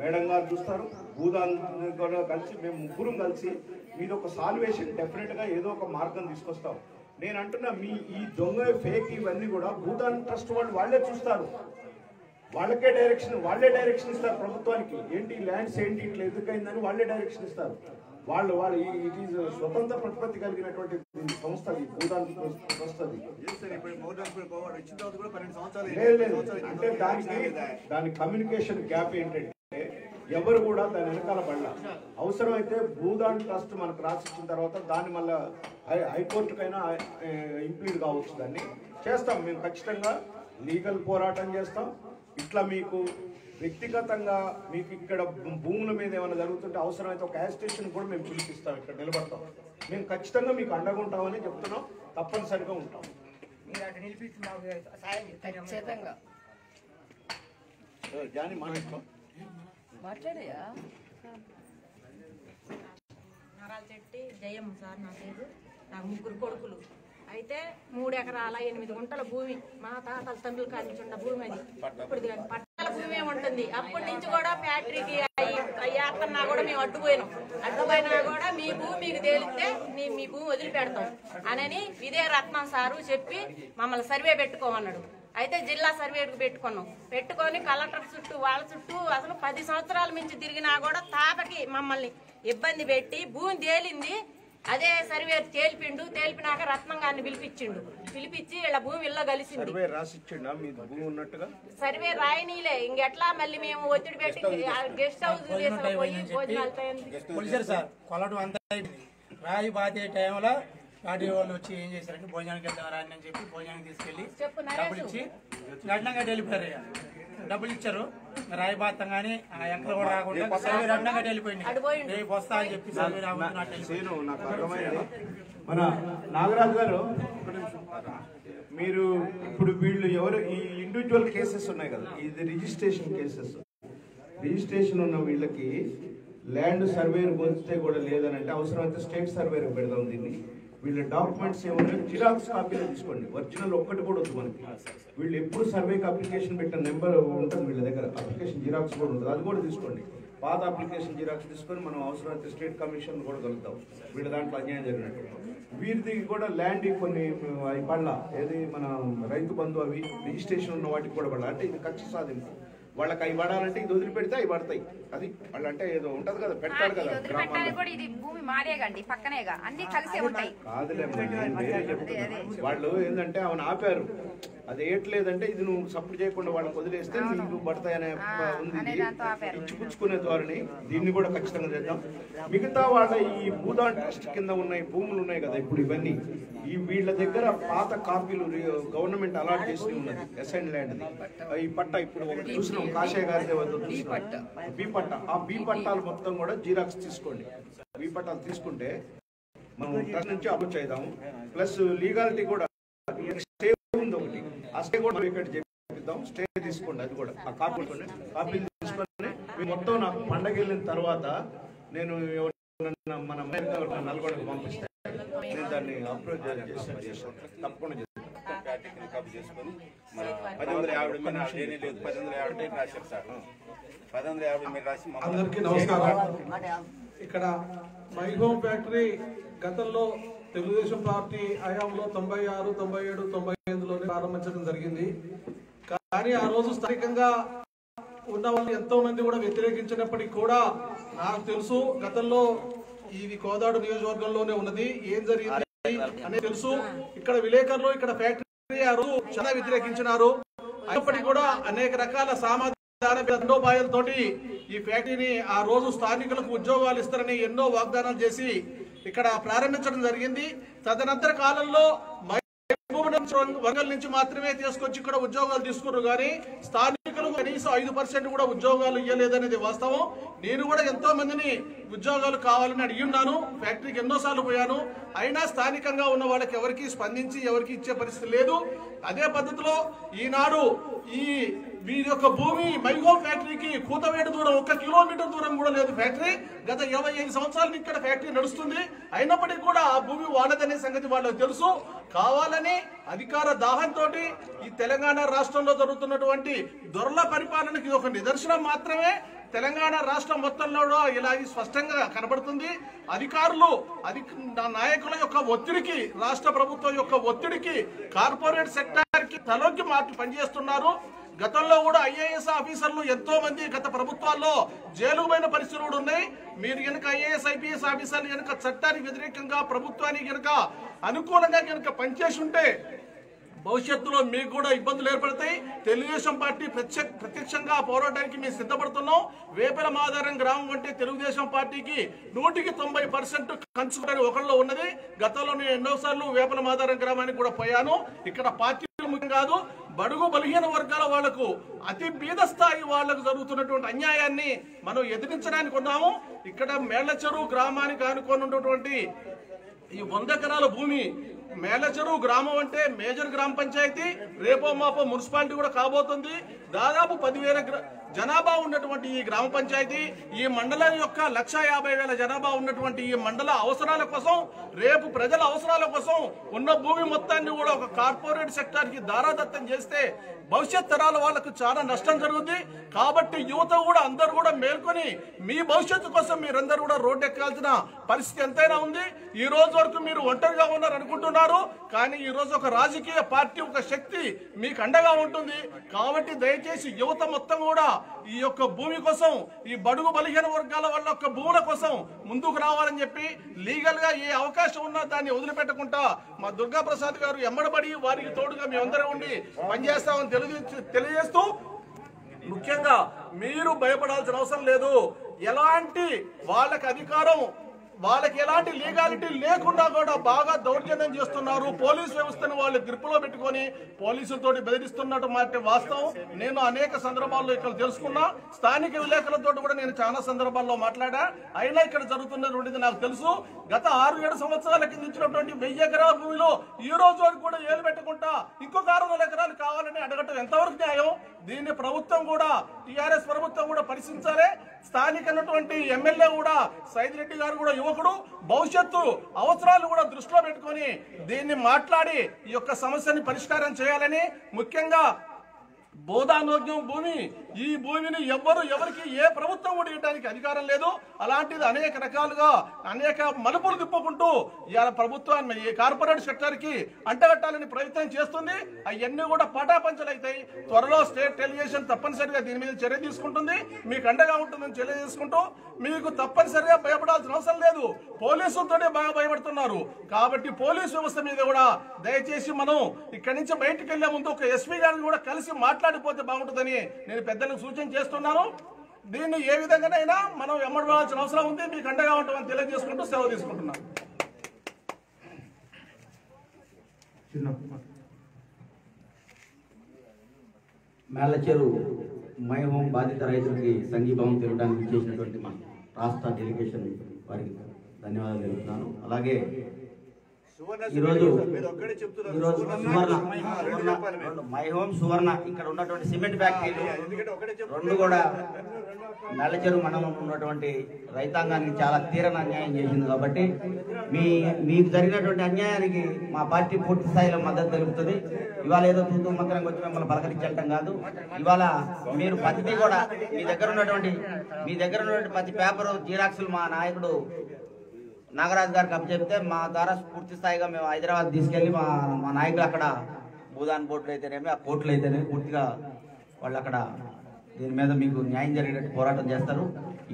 మేడం గారు చూస్తారు భూదాన్ కూడా కలిసి మేము ముగ్గురం కలిసి మీద ఒక సాల్వేషన్ డెఫినెట్గా ఏదో ఒక మార్గం తీసుకొస్తాం. నేను అంటున్నా మీ ఈ దొంగ ఫేక్ ఇవన్నీ కూడా భూదాన్ ట్రస్ట్ వాళ్ళు వాళ్ళే చూస్తారు. వాళ్ళకే డైరెక్షన్ వాళ్ళే డైరెక్షన్ ఇస్తారు ప్రభుత్వానికి. ఏంటి ల్యాండ్స్ ఏంటి ఇట్లా ఎందుకైందని వాళ్ళే డైరెక్షన్ ఇస్తారు. వాళ్ళు వాళ్ళు ఇట్ ఈజ్ స్వతంత్ర ప్రతిపత్తి కలిగినటువంటి సంస్థ భూదాన్ లేదు అంటే దానికి దాని కమ్యూనికేషన్ గ్యాప్ ఏంటంటే ఎవరు కూడా దాని వెనకాల పడల. అవసరమైతే భూదాన్ ట్రస్ట్ మనకు రాసిచ్చిన తర్వాత దాన్ని మళ్ళా హై హైకోర్టుకైనా ఇంప్లీడ్ కావచ్చు దాన్ని. చేస్తాం మేము ఖచ్చితంగా లీగల్ పోరాటం చేస్తాం. ఇట్లా మీకు వ్యక్తిగతంగా మీకు ఇక్కడ భూముల మీద ఏమైనా జరుగుతుంటే అవసరమైతే ఒక గ్యాస్ స్టేషన్ కూడా మేము పిలిపిస్తాం ఇక్కడ నిలబడతాం. మేము ఖచ్చితంగా మీకు అండగా ఉంటామని చెప్తున్నాం. తప్పనిసరిగా ఉంటాం. జాని మాట్లాడుకో. మాట్లాడయా? నరాల చెట్టి జయమ్మ సార్ నా పేరు. నాకు ముగ్గురు కొడుకులు. అయితే మూడు ఎకరాల ఎనిమిది గుంటల భూమి మా తాతల తండ్రుల కాడి నుంచి ఉన్న భూమి అది. ఇప్పుడు ఇది పట్టాల ఉంటుంది అప్పటి నుంచి కూడా ఫ్యాక్టరీకి అయ్యేస్తున్నా కూడా మేము అడ్డుపోయినాం. అడ్డుపోయినా కూడా మీ భూమి మీకు తేలితే మీ- మీ భూమి వదిలిపెడతాం అనని ఇదే రత్నం సారు చెప్పి మమ్మల్ని సర్వే పెట్టుకోమన్నాడు. అయితే జిల్లా సర్వేకు పెట్టుకున్నాం. పెట్టుకొని కలెక్టర్ చుట్టూ వాళ్ళ చుట్టూ అసలు పది సంవత్సరాల నుంచి తిరిగినా కూడా తాపకి మమ్మల్ని ఇబ్బంది పెట్టి భూమి తేలింది అదే సర్వే తేలిపిండు తేలిపినాక రత్నం గారిని పిలిపించిండు. పిలిపించి వీళ్ళ భూమి ఇళ్ళ కలిసింది. సర్వే రాయనీలే. ఇంకెట్లా మళ్ళీ మేము ఒత్తిడి పెట్టి గెస్ట్ హౌస్ భోజనాలు రాయి బాధే టైంలో పార్టీ వాళ్ళు వచ్చి ఏం చేశారంటే భోజనానికి రాని అని చెప్పి భోజనానికి తీసుకెళ్ళి చెప్పు నరేష్. నగ్నంగా వెళ్ళిపోయారు. డబ్బులు ఇచ్చారు. రాయి బాతం కానీ ఆ ఎంకలు కూడా రాకుండా సర్వే నగ్నంగా వెళ్ళిపోయింది. రేపు వస్తా అని చెప్పి సర్వే రాకుండా మన నాగరాజు గారు మీరు ఇప్పుడు వీళ్ళు ఎవరు? ఈ ఇండివిజువల్ కేసెస్ ఉన్నాయి కదా. ఇది రిజిస్ట్రేషన్ కేసెస్ రిజిస్ట్రేషన్ ఉన్న వీళ్ళకి ల్యాండ్ సర్వేర్ పొందితే కూడా లేదని అంటే అవసరమైతే స్టేట్ సర్వేర్ పెడదాం దీన్ని. వీళ్ళ డాక్యుమెంట్స్ ఏమన్నా జిరాక్స్ కాపీలు తీసుకోండి. ఒరిజినల్ ఒక్కటి కూడా వద్దు మనకి. వీళ్ళు ఎప్పుడు సర్వేకి అప్లికేషన్ పెట్టిన నెంబర్ ఉంటుంది వీళ్ళ దగ్గర. అప్లికేషన్ జిరాక్స్ కూడా ఉంటుంది. అది కూడా తీసుకోండి. పాత అప్లికేషన్ జిరాక్స్ తీసుకొని మనం అవసరమైతే స్టేట్ కమిషన్ కూడా కలుగుతాం వీళ్ళ దాంట్లో అన్యాయం జరిగినట్టు. వీరిది కూడా ల్యాండ్ కొన్ని అవి ఏది మన రైతు బంధు అవి రిజిస్ట్రేషన్ ఉన్న వాటికి కూడా పడాలి అంటే ఇది కక్ష సాధింపు. వాళ్ళకి అవి పడాలంటే ఇది వదిలిపెడితే అవి పడతాయి అది వాళ్ళంటే ఏదో ఉంటది కదా పెడతాడు కదా కాదులే. వాళ్ళు ఏంటంటే ఆమెను ఆపారు. అది వేయట్లేదంటే ఇది నువ్వు సపోర్ట్ చేయకుండా వాళ్ళకి వదిలేస్తే నీకు పడతాయనే ఉంది. ఇచ్చిపుచ్చుకునే ధోరణి. దీన్ని కూడా ఖచ్చితంగా చేద్దాం. మిగతా వాళ్ళ ఈ భూదాన్ ట్రస్ట్ కింద ఉన్న ఈ భూములు ఉన్నాయి కదా ఇప్పుడు ఇవన్నీ. ఈ వీళ్ళ దగ్గర పాత కాపీలు గవర్నమెంట్ అలాట్ చేసి ఉన్నది ఎస్ఎన్ ల్యాండ్ ఈ పట్ట ఇప్పుడు ఒకటి చూసినాం కాషాయ గారి బి పట్ట. ఆ బి పట్టాలు మొత్తం కూడా జీరాక్స్ తీసుకోండి. బి పట్టాలు తీసుకుంటే మనం ట్రస్ట్ నుంచి అప్రోచ్ చేద్దాము ప్లస్ లీగాలిటీ కూడా ఉంది ఒకటి. ఆ స్టే కూడా ఇక్కడ చేపిద్దాం. స్టే తీసుకోండి అది కూడా. ఆ కాపీ తీసుకొని మొత్తం నాకు పండగ వెళ్ళిన తర్వాత నేను మన నల్గొండకు పంపిస్తే నేను దాన్ని అప్రోచ్ చేస్తాను. తప్పకుండా చేస్తాను. పది వందల యాభై మీద ఏమీ లేదు పది వందల యాభై మీద రాశారు సార్. పది వందల యాభై మీద రాసి మమ్మల్ని- అందరికీ నమస్కారం. ఇక్కడ మై హోమ్ ఫ్యాక్టరీ గతంలో తెలుగుదేశం పార్టీ హయాంలో తొంభై ఆరు తొంభై ఏడు తొంభై ఎనిమిదిలోనే ప్రారంభించడం జరిగింది. కానీ ఆ రోజు స్థానికంగా ఉన్న వాళ్ళు ఎంతో మంది కూడా వ్యతిరేకించినప్పటికీ కూడా నాకు తెలుసు గతంలో ఇది కోదాడు నియోజకవర్గంలోనే ఉన్నది. ఏం జరిగింది అనేది తెలుసు. ఇక్కడ విలేకరులు ఇక్కడ ఫ్యాక్టరీ ఆ రోజు చాలా వ్యతిరేకించినారు. అయినప్పటికీ కూడా అనేక రకాల సామాజిక దండోపాయాలతోటి ఈ ఫ్యాక్టరీని ఆ రోజు స్థానికులకు ఉద్యోగాలు ఇస్తారని ఎన్నో వాగ్దానాలు చేసి ఇక్కడ ప్రారంభించడం జరిగింది. తదనంతర కాలంలో మహబూబ్ వర్గాల నుంచి మాత్రమే తీసుకొచ్చి ఇక్కడ ఉద్యోగాలు తీసుకున్నారు కానీ స్థానికులకు కనీసం ఐదు పర్సెంట్ కూడా ఉద్యోగాలు ఇవ్వలేదనేది వాస్తవం. నేను కూడా ఎంతో మందిని ఉద్యోగాలు కావాలని అడిగి ఉన్నాను. ఫ్యాక్టరీకి ఎన్నోసార్లు పోయాను. అయినా స్థానికంగా ఉన్న వాళ్ళకి ఎవరికి స్పందించి ఎవరికి ఇచ్చే పరిస్థితి లేదు. అదే పద్ధతిలో ఈనాడు ఈ వీరి యొక్క భూమి మైగో ఫ్యాక్టరీకి కూతవేటు దూరం ఒక కిలోమీటర్ దూరం కూడా లేదు ఫ్యాక్టరీ. గత ఇరవై ఐదు సంవత్సరాల ఇక్కడ ఫ్యాక్టరీ నడుస్తుంది. అయినప్పటికీ కూడా ఆ భూమి వాళ్ళదనే సంగతి వాళ్ళకి తెలుసు. కావాలని అధికార దాహంతో ఈ తెలంగాణ రాష్ట్రంలో జరుగుతున్నటువంటి దొరల పరిపాలనకి ఒక నిదర్శనం మాత్రమే. తెలంగాణ రాష్ట్రం మొత్తంలో ఇలా స్పష్టంగా కనబడుతుంది. అధికారులు అధి నాయకుల యొక్క ఒత్తిడికి రాష్ట్ర ప్రభుత్వం యొక్క ఒత్తిడికి కార్పొరేట్ సెక్టార్కి తలోకి మార్చి పనిచేస్తున్నారు. గతంలో కూడా ఐఏఎస్ ఆఫీసర్లు ఎంతో మంది గత ప్రభుత్వాల్లో జైలుకు పోయిన పరిస్థితులు కూడా ఉన్నాయి. మీరు కనుక ఐఏఎస్ ఐపీఎస్ ఆఫీసర్లు కనుక చట్టానికి వ్యతిరేకంగా ప్రభుత్వానికి కనుక అనుకూలంగా కనుక పనిచేసి ఉంటే భవిష్యత్తులో మీకు కూడా ఇబ్బందులు ఏర్పడతాయి. తెలుగుదేశం పార్టీ ప్రత్యక్ష ప్రత్యక్షంగా పోరాటానికి మేము సిద్ధపడుతున్నాం. వేపల మాధారం గ్రామం అంటే తెలుగుదేశం పార్టీకి నూటికి తొంభై పర్సెంట్ కంచుకొని ఒకళ్ళు ఉన్నది. గతంలో నేను ఎన్నోసార్లు వేపల మాధారం గ్రామానికి కూడా పోయాను. ఇక్కడ పార్టీ ముఖ్యం కాదు బడుగు బలహీన వర్గాల వాళ్ళకు అతి బీద స్థాయి వాళ్ళకు జరుగుతున్నటువంటి అన్యాయాన్ని మనం ఎదిరించడానికి ఉన్నాము. ఇక్కడ మేళ్ళ చెరువు గ్రామానికి ఆనుకొని ఉన్నటువంటి ఈ వంద ఎకరాల భూమి మేలచెరువు గ్రామం అంటే మేజర్ గ్రామ పంచాయతీ రేపో మాపో మున్సిపాలిటీ కూడా కాబోతుంది. దాదాపు పదివేల గ్రా- జనాభా ఉన్నటువంటి ఈ గ్రామ పంచాయతీ ఈ మండలం యొక్క లక్ష యాభై వేల జనాభా ఉన్నటువంటి ఈ మండల అవసరాల కోసం రేపు ప్రజల అవసరాల కోసం ఉన్న భూమి మొత్తాన్ని కూడా ఒక కార్పొరేట్ సెక్టార్కి దారాదత్తం చేస్తే భవిష్యత్ తరాల వాళ్ళకు చాలా నష్టం జరుగుతుంది కాబట్టి యువత కూడా అందరూ కూడా మేల్కొని మీ భవిష్యత్తు కోసం మీరందరూ కూడా రోడ్డు ఎక్కాల్సిన పరిస్థితి ఎంతైనా ఉంది. ఈ రోజు వరకు మీరు ఒంటరిగా ఉన్నారు అనుకుంటున్నారు కానీ ఈ రోజు ఒక రాజకీయ పార్టీ ఒక శక్తి మీకు అండగా ఉంటుంది. కాబట్టి దయచేసి యువత మొత్తం కూడా ఈ యొక్క భూమి కోసం ఈ బడుగు బలహీన వర్గాల వాళ్ళ యొక్క భూముల కోసం ముందుకు రావాలని చెప్పి లీగల్గా ఏ అవకాశం ఉన్నా దాన్ని వదిలిపెట్టకుండా మా దుర్గా ప్రసాద్ గారు ఎమ్మడబడి వారికి తోడుగా మేమందరం ఉండి పనిచేస్తామని తెలియ తెలియజేస్తూ ముఖ్యంగా మీరు భయపడాల్సిన అవసరం లేదు. ఎలాంటి వాళ్ళకి అధికారం వాళ్ళకి ఎలాంటి లీగాలిటీ లేకుండా కూడా బాగా దౌర్జన్యం చేస్తున్నారు. పోలీసు వ్యవస్థను వాళ్ళు గ్రిప్పులో పెట్టుకొని పోలీసులతో బెదిరిస్తున్నట్టు మాట వాస్తవం. నేను అనేక సందర్భాల్లో ఇక్కడ తెలుసుకున్నా. స్థానిక విలేకరులతో కూడా నేను చాలా సందర్భాల్లో మాట్లాడా. అయినా ఇక్కడ జరుగుతున్నటువంటిది నాకు తెలుసు. గత ఆరు ఏడు సంవత్సరాల కింద ఇచ్చినటువంటి వెయ్యి ఎకరాల భూమిలో ఈ రోజు వరకు కూడా ఏలు పెట్టకుండా ఇంకొక ఆరు వందల ఎకరాలు కావాలని అడగటం ఎంతవరకు న్యాయం? దీన్ని ప్రభుత్వం కూడా టిఆర్ఎస్ ప్రభుత్వం కూడా పరిశీలించాలి. స్థానికమైనటువంటి ఎమ్మెల్యే కూడా సైద్ రెడ్డి గారు కూడా యువకుడు భవిష్యత్తు అవసరాలు కూడా దృష్టిలో పెట్టుకొని దీన్ని మాట్లాడి ఈ యొక్క సమస్యని పరిష్కారం చేయాలని ముఖ్యంగా బోధానోగ్యం భూమి. ఈ భూమిని ఎవ్వరు ఎవరికి ఏ ప్రభుత్వం కూడా ఇవ్వడానికి అధికారం లేదు. అలాంటిది అనేక రకాలుగా అనేక మలుపులు తిప్పుకుంటూ ఇవాళ ప్రభుత్వాన్ని ఈ కార్పొరేట్ సెక్టర్కి అంటగట్టాలని ప్రయత్నం చేస్తుంది. అవన్నీ కూడా పటాపంచలు అవుతాయి త్వరలో స్టేట్ టెలివిజన్ తప్పనిసరిగా దీని మీద చర్య తీసుకుంటుంది. మీకు అండగా ఉంటుందని తెలియజేసుకుంటూ మీకు తప్పనిసరిగా భయపడాల్సిన అవసరం లేదు. పోలీసులతోనే బాగా భయపడుతున్నారు. కాబట్టి పోలీస్ వ్యవస్థ మీద కూడా దయచేసి మనం ఇక్కడి నుంచి బయటకు వెళ్ళే ముందు ఒక ఎస్పీ గారిని కూడా కలిసి మాట్లాడిపోతే బాగుంటుందని నేను పెద్దలకు సూచన చేస్తున్నాను. దీన్ని ఏ విధంగానైనా మనం ఎమ్మడవలసిన అవసరం ఉంది. మీకు అండగా ఉంటామని తెలియజేసుకుంటూ సెలవు తీసుకుంటున్నాను. మేళ్ళచెరు మై హోమ్ బాధిత రైతులకి సంఘీభావం తెలపడానికి చేసినటువంటి మన రాష్ట్ర డెలిగేషన్ వారికి ధన్యవాదాలు తెలుపుతున్నాను. అలాగే ఈరోజు ఈరోజు సువర్ణ సువర్ణ మై హోమ్ సువర్ణ ఇక్కడ ఉన్నటువంటి సిమెంట్ ఫ్యాక్టరీలు రెండు కూడా నల్లచెరు మండలంలో ఉన్నటువంటి రైతాంగానికి చాలా తీరని అన్యాయం చేసింది కాబట్టి మీ మీకు జరిగినటువంటి అన్యాయానికి మా పార్టీ పూర్తి స్థాయిలో మద్దతు తెలుపుతుంది. ఇవాళ ఏదో తూతూ మంత్రంగా వచ్చి మిమ్మల్ని పలకరించడం కాదు. ఇవాళ మీరు ప్రతిదీ కూడా మీ దగ్గర ఉన్నటువంటి మీ దగ్గర ఉన్నటువంటి ప్రతి పేపరు జీరాక్సులు మా నాయకుడు నాగరాజు గారికి అప్పచెప్తే మా ద్వారా పూర్తి స్థాయిగా మేము హైదరాబాద్ తీసుకెళ్ళి మా మా నాయకులు అక్కడ భూదాన్ బోర్డులు అయితేనేమి ఆ కోర్టులు అయితేనేమి పూర్తిగా వాళ్ళు అక్కడ దీని మీద మీకు న్యాయం జరిగేటట్టు పోరాటం చేస్తారు.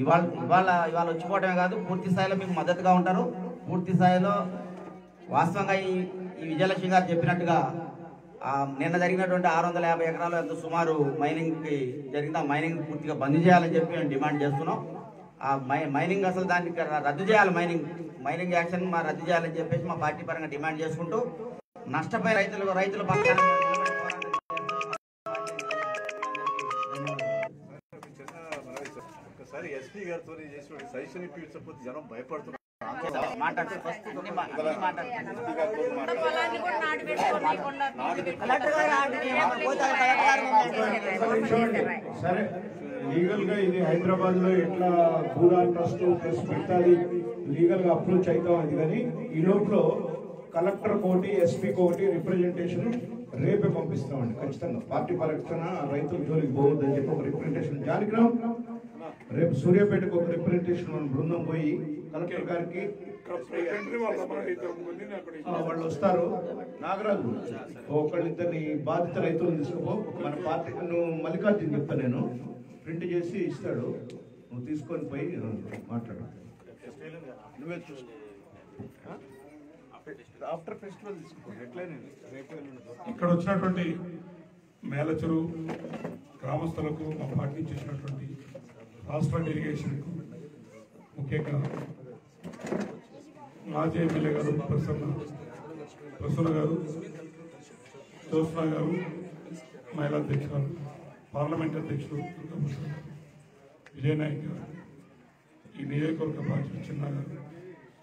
ఇవాళ ఇవాళ ఇవాళ వచ్చిపోవటమే కాదు పూర్తి స్థాయిలో మీకు మద్దతుగా ఉంటారు. పూర్తి స్థాయిలో వాస్తవంగా ఈ ఈ విజయలక్ష్మి గారు చెప్పినట్టుగా నిన్న జరిగినటువంటి ఆరు వందల యాభై ఎకరాలు ఎంత సుమారు మైనింగ్కి జరిగిన మైనింగ్ పూర్తిగా బంద్ చేయాలని చెప్పి మేము డిమాండ్ చేస్తున్నాం. ఆ మై మైనింగ్ అసలు దానికి రద్దు చేయాలి మైనింగ్. మైనింగ్ యాక్షన్ మా రద్దు చేయాలని చెప్పేసి మా పార్టీ పరంగా డిమాండ్ చేసుకుంటూ నష్టపోయే రైతులు రైతుల ఒకసారి ఎస్పీ గారితో చేసిన సజెషన్ ఇప్పించకపోతే జనం భయపడుతున్నారు. సరే లీగల్గా ఇది హైదరాబాద్లో ఎట్లా భూదాన్ ట్రస్ట్ ప్లస్ పెట్టాలి? లీగల్గా అప్రోచ్ అవుతాం అది కానీ ఈ లోపల కలెక్టర్ కోటి ఎస్పీ కోటి రిప్రజెంటేషన్ రేపే పంపిస్తామండి ఖచ్చితంగా. పార్టీ పరక్షణ రైతుల జోలికి పోవద్దని చెప్పి ఒక రిప్రజెంటేషన్ జానకిరామ్ రేపు సూర్యాపేటకు ఒక రిప్రజెంటేషన్ మన బృందం పోయి కలెక్టర్ గారికి వాళ్ళు వస్తారు. నాగరాజు ఒకళ్ళిద్దరిని బాధిత రైతులను తీసుకుపో. మన పార్టీ నువ్వు మల్లికార్జున చెప్తా నేను. ప్రింట్ చేసి ఇస్తాడు. నువ్వు తీసుకొని పోయి మాట్లాడు. నువ్వే ఆఫ్టర్ ఫెస్టివల్ తీసుకోండి ఎట్లయినా రేపు ఇక్కడ వచ్చినటువంటి మేలచెరు గ్రామస్తులకు మా పార్టీ నుంచి వచ్చినటువంటి రాష్ట్ర డెలిగేషన్కు ముఖ్యంగా మాజీ ఎమ్మెల్యే గారు ప్రసన్న ప్రసన్న గారు జ్యోత్స్న గారు మహిళా అధ్యక్షురాలు పార్లమెంట్ అధ్యక్షుడు విజయనాయక్ గారు. ఈ నియోజకవర్గ బాధ్యత చిన్న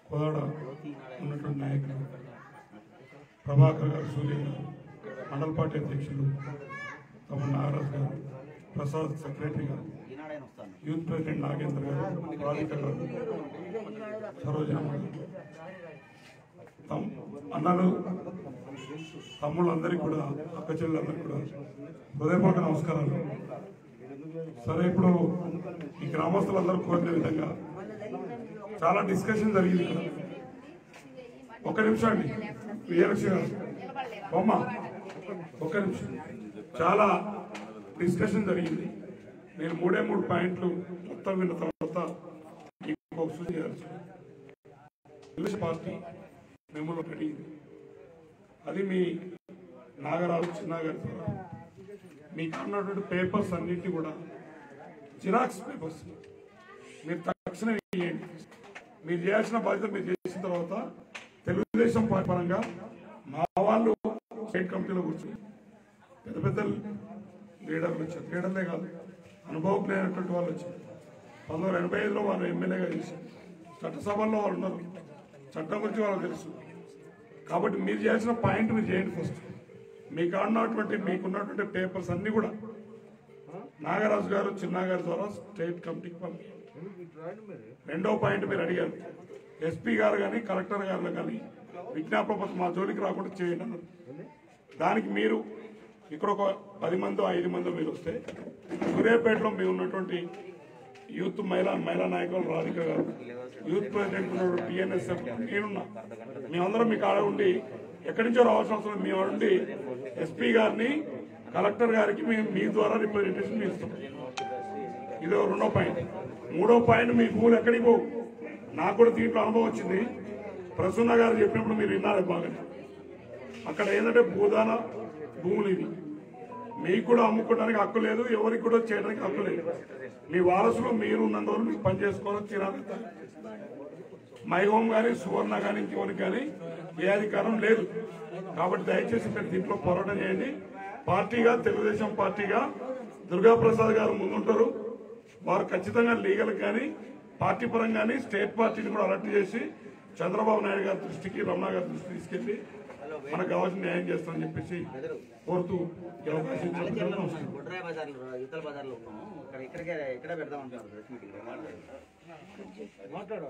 కోదాడ ఉన్నటువంటి నాయకులు ప్రభాకర్ గారు సూర్య గారు మండల పార్టీ అధ్యక్షులు తమ నాగరాజ్ గారు ప్రసాద్ సెక్రటరీ గారు యూత్ ప్రెసిడెంట్ నాగేంద్ర గారు రాధిక గారు సరోజనమ్మ గారు. అన్నలు తమ్ముళ్ళందరికీ కూడా అక్క చెల్లెలందరికీ కూడా హృదయపూర్వక నమస్కారాలు. సరే ఇప్పుడు ఈ గ్రామస్తులందరూ కోరిన విధంగా చాలా డిస్కషన్ జరిగింది ఇక్కడ ఒక నిమిషం అండి. విజయలక్ష్మి గారు బొమ్మ ఒక నిమిషం. చాలా డిస్కషన్ జరిగింది. నేను మూడే మూడు పాయింట్లు మొత్తం విన్న తర్వాత మీకు సూచన చేయాల్సి ఉంది. పార్టీ మిమ్మల్ని అడిగింది. అది మీ నాగరాజు చిన్నగారి ద్వారా. మీకు అన్నటువంటి పేపర్స్ అన్నిటి కూడా జిరాక్స్ పేపర్స్ మీరు తక్షణం ఇవ్వండి మీరు చేయాల్సిన బాధ్యత మీరు చేసిన తర్వాత తెలుగుదేశం పరంగా మా వాళ్ళు స్టేట్ కమిటీలో కూర్చొని పెద్ద పెద్ద లీడర్లు వచ్చారు. లీడర్లే కాదు అనుభవజ్ఞైనటువంటి వాళ్ళు వచ్చారు. పంతొమ్మిది వందల ఎనభై ఐదులో వాళ్ళు ఎమ్మెల్యేగా చేశారు. చట్టసభల్లో వాళ్ళు ఉన్నారు. చట్టం గురించి వాళ్ళకి తెలుసు. కాబట్టి మీరు చేయాల్సిన పాయింట్ మీరు చేయండి ఫస్ట్ మీకు ఉన్నటువంటి మీకున్నటువంటి పేపర్స్ అన్ని కూడా నాగరాజు గారు చిన్నగారు ద్వారా స్టేట్ కమిటీకి పంపించారు. రెండో పాయింట్ మీరు అడిగారు. ఎస్పీ గారు కానీ కలెక్టర్ గారు కానీ విజ్ఞాపన పత్రం మా జోలికి రాకుండా చేయండి అన్నారు. దానికి మీరు ఇక్కడ ఒక పది మందో ఐదు మందో మీరు వస్తే సూర్యాపేటలో మీ ఉన్నటువంటి యూత్ మహిళా మహిళా నాయకులు రాధిక గారు యూత్ ప్రెసిడెంట్ ఉన్నటువంటి టీఎన్ఎస్ఎఫ్ నేనున్నా. మేమందరం మీకు ఆడ ఉండి ఎక్కడి నుంచో రావాల్సిన అవసరం లేదు. మేము ఆడ ఎస్పీ గారిని కలెక్టర్ గారికి మేము మీ ద్వారా రిప్రజెంటేషన్ ఇస్తాం ఇది రెండో పాయింట్. మూడో పాయింట్ మీ భూములు ఎక్కడికి పోవు? నాకు కూడా దీంట్లో అనుభవం వచ్చింది. ప్రసన్న గారు చెప్పినప్పుడు మీరు విన్నారు బాగా అక్కడ ఏంటంటే భూదాన భూములు ఇవి. మీకు కూడా అమ్ముకోవడానికి హక్కు లేదు ఎవరికి కూడా చేయడానికి హక్కు లేదు. మీ వారసులు మీరు ఉన్నందువల్ల మీకు పని చేసుకోవాలి తినాలి మై హోమ్ కానీ సువర్ణ కానీ ఇంకెవరికి కానీ ఏ అధికారం లేదు. కాబట్టి దయచేసి మీరు దీంట్లో పోరాటం చేయండి. పార్టీగా తెలుగుదేశం పార్టీగా దుర్గా ప్రసాద్ గారు ముందుంటారు. వారు ఖచ్చితంగా లీగల్ కానీ పార్టీ పరంగా కానీ స్టేట్ పార్టీని కూడా అలర్ట్ చేసి చంద్రబాబు నాయుడు గారి దృష్టికి రమణ గారి దృష్టికి తీసుకెళ్ళి మనకు కావాల్సిన న్యాయం చేస్తామని చెప్పేసి కోరుతూ ఈ అవకాశం మాట్లాడు.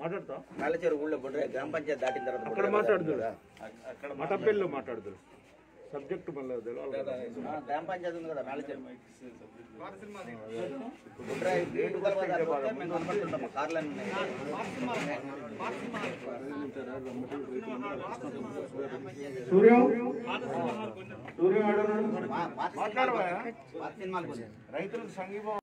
మాట్లాడతా మేలచేరు ఊళ్ళో బుడ్రాయి గ్రామ పంచాయతీ దాటిన తర్వాత అక్కడ బజార్. అక్కడ మటపల్లిలో మాట్లాడుదురు సబ్జెక్ట్ మళ్ళీ గ్రామ పంచాయతీ ఉంది కదా మేలచేరు బుడ్రాయి. సూర్యం? సూర్యం సినిమాలు- పాత సినిమాలు కొన్ని. రైతులకు సంఘీభావం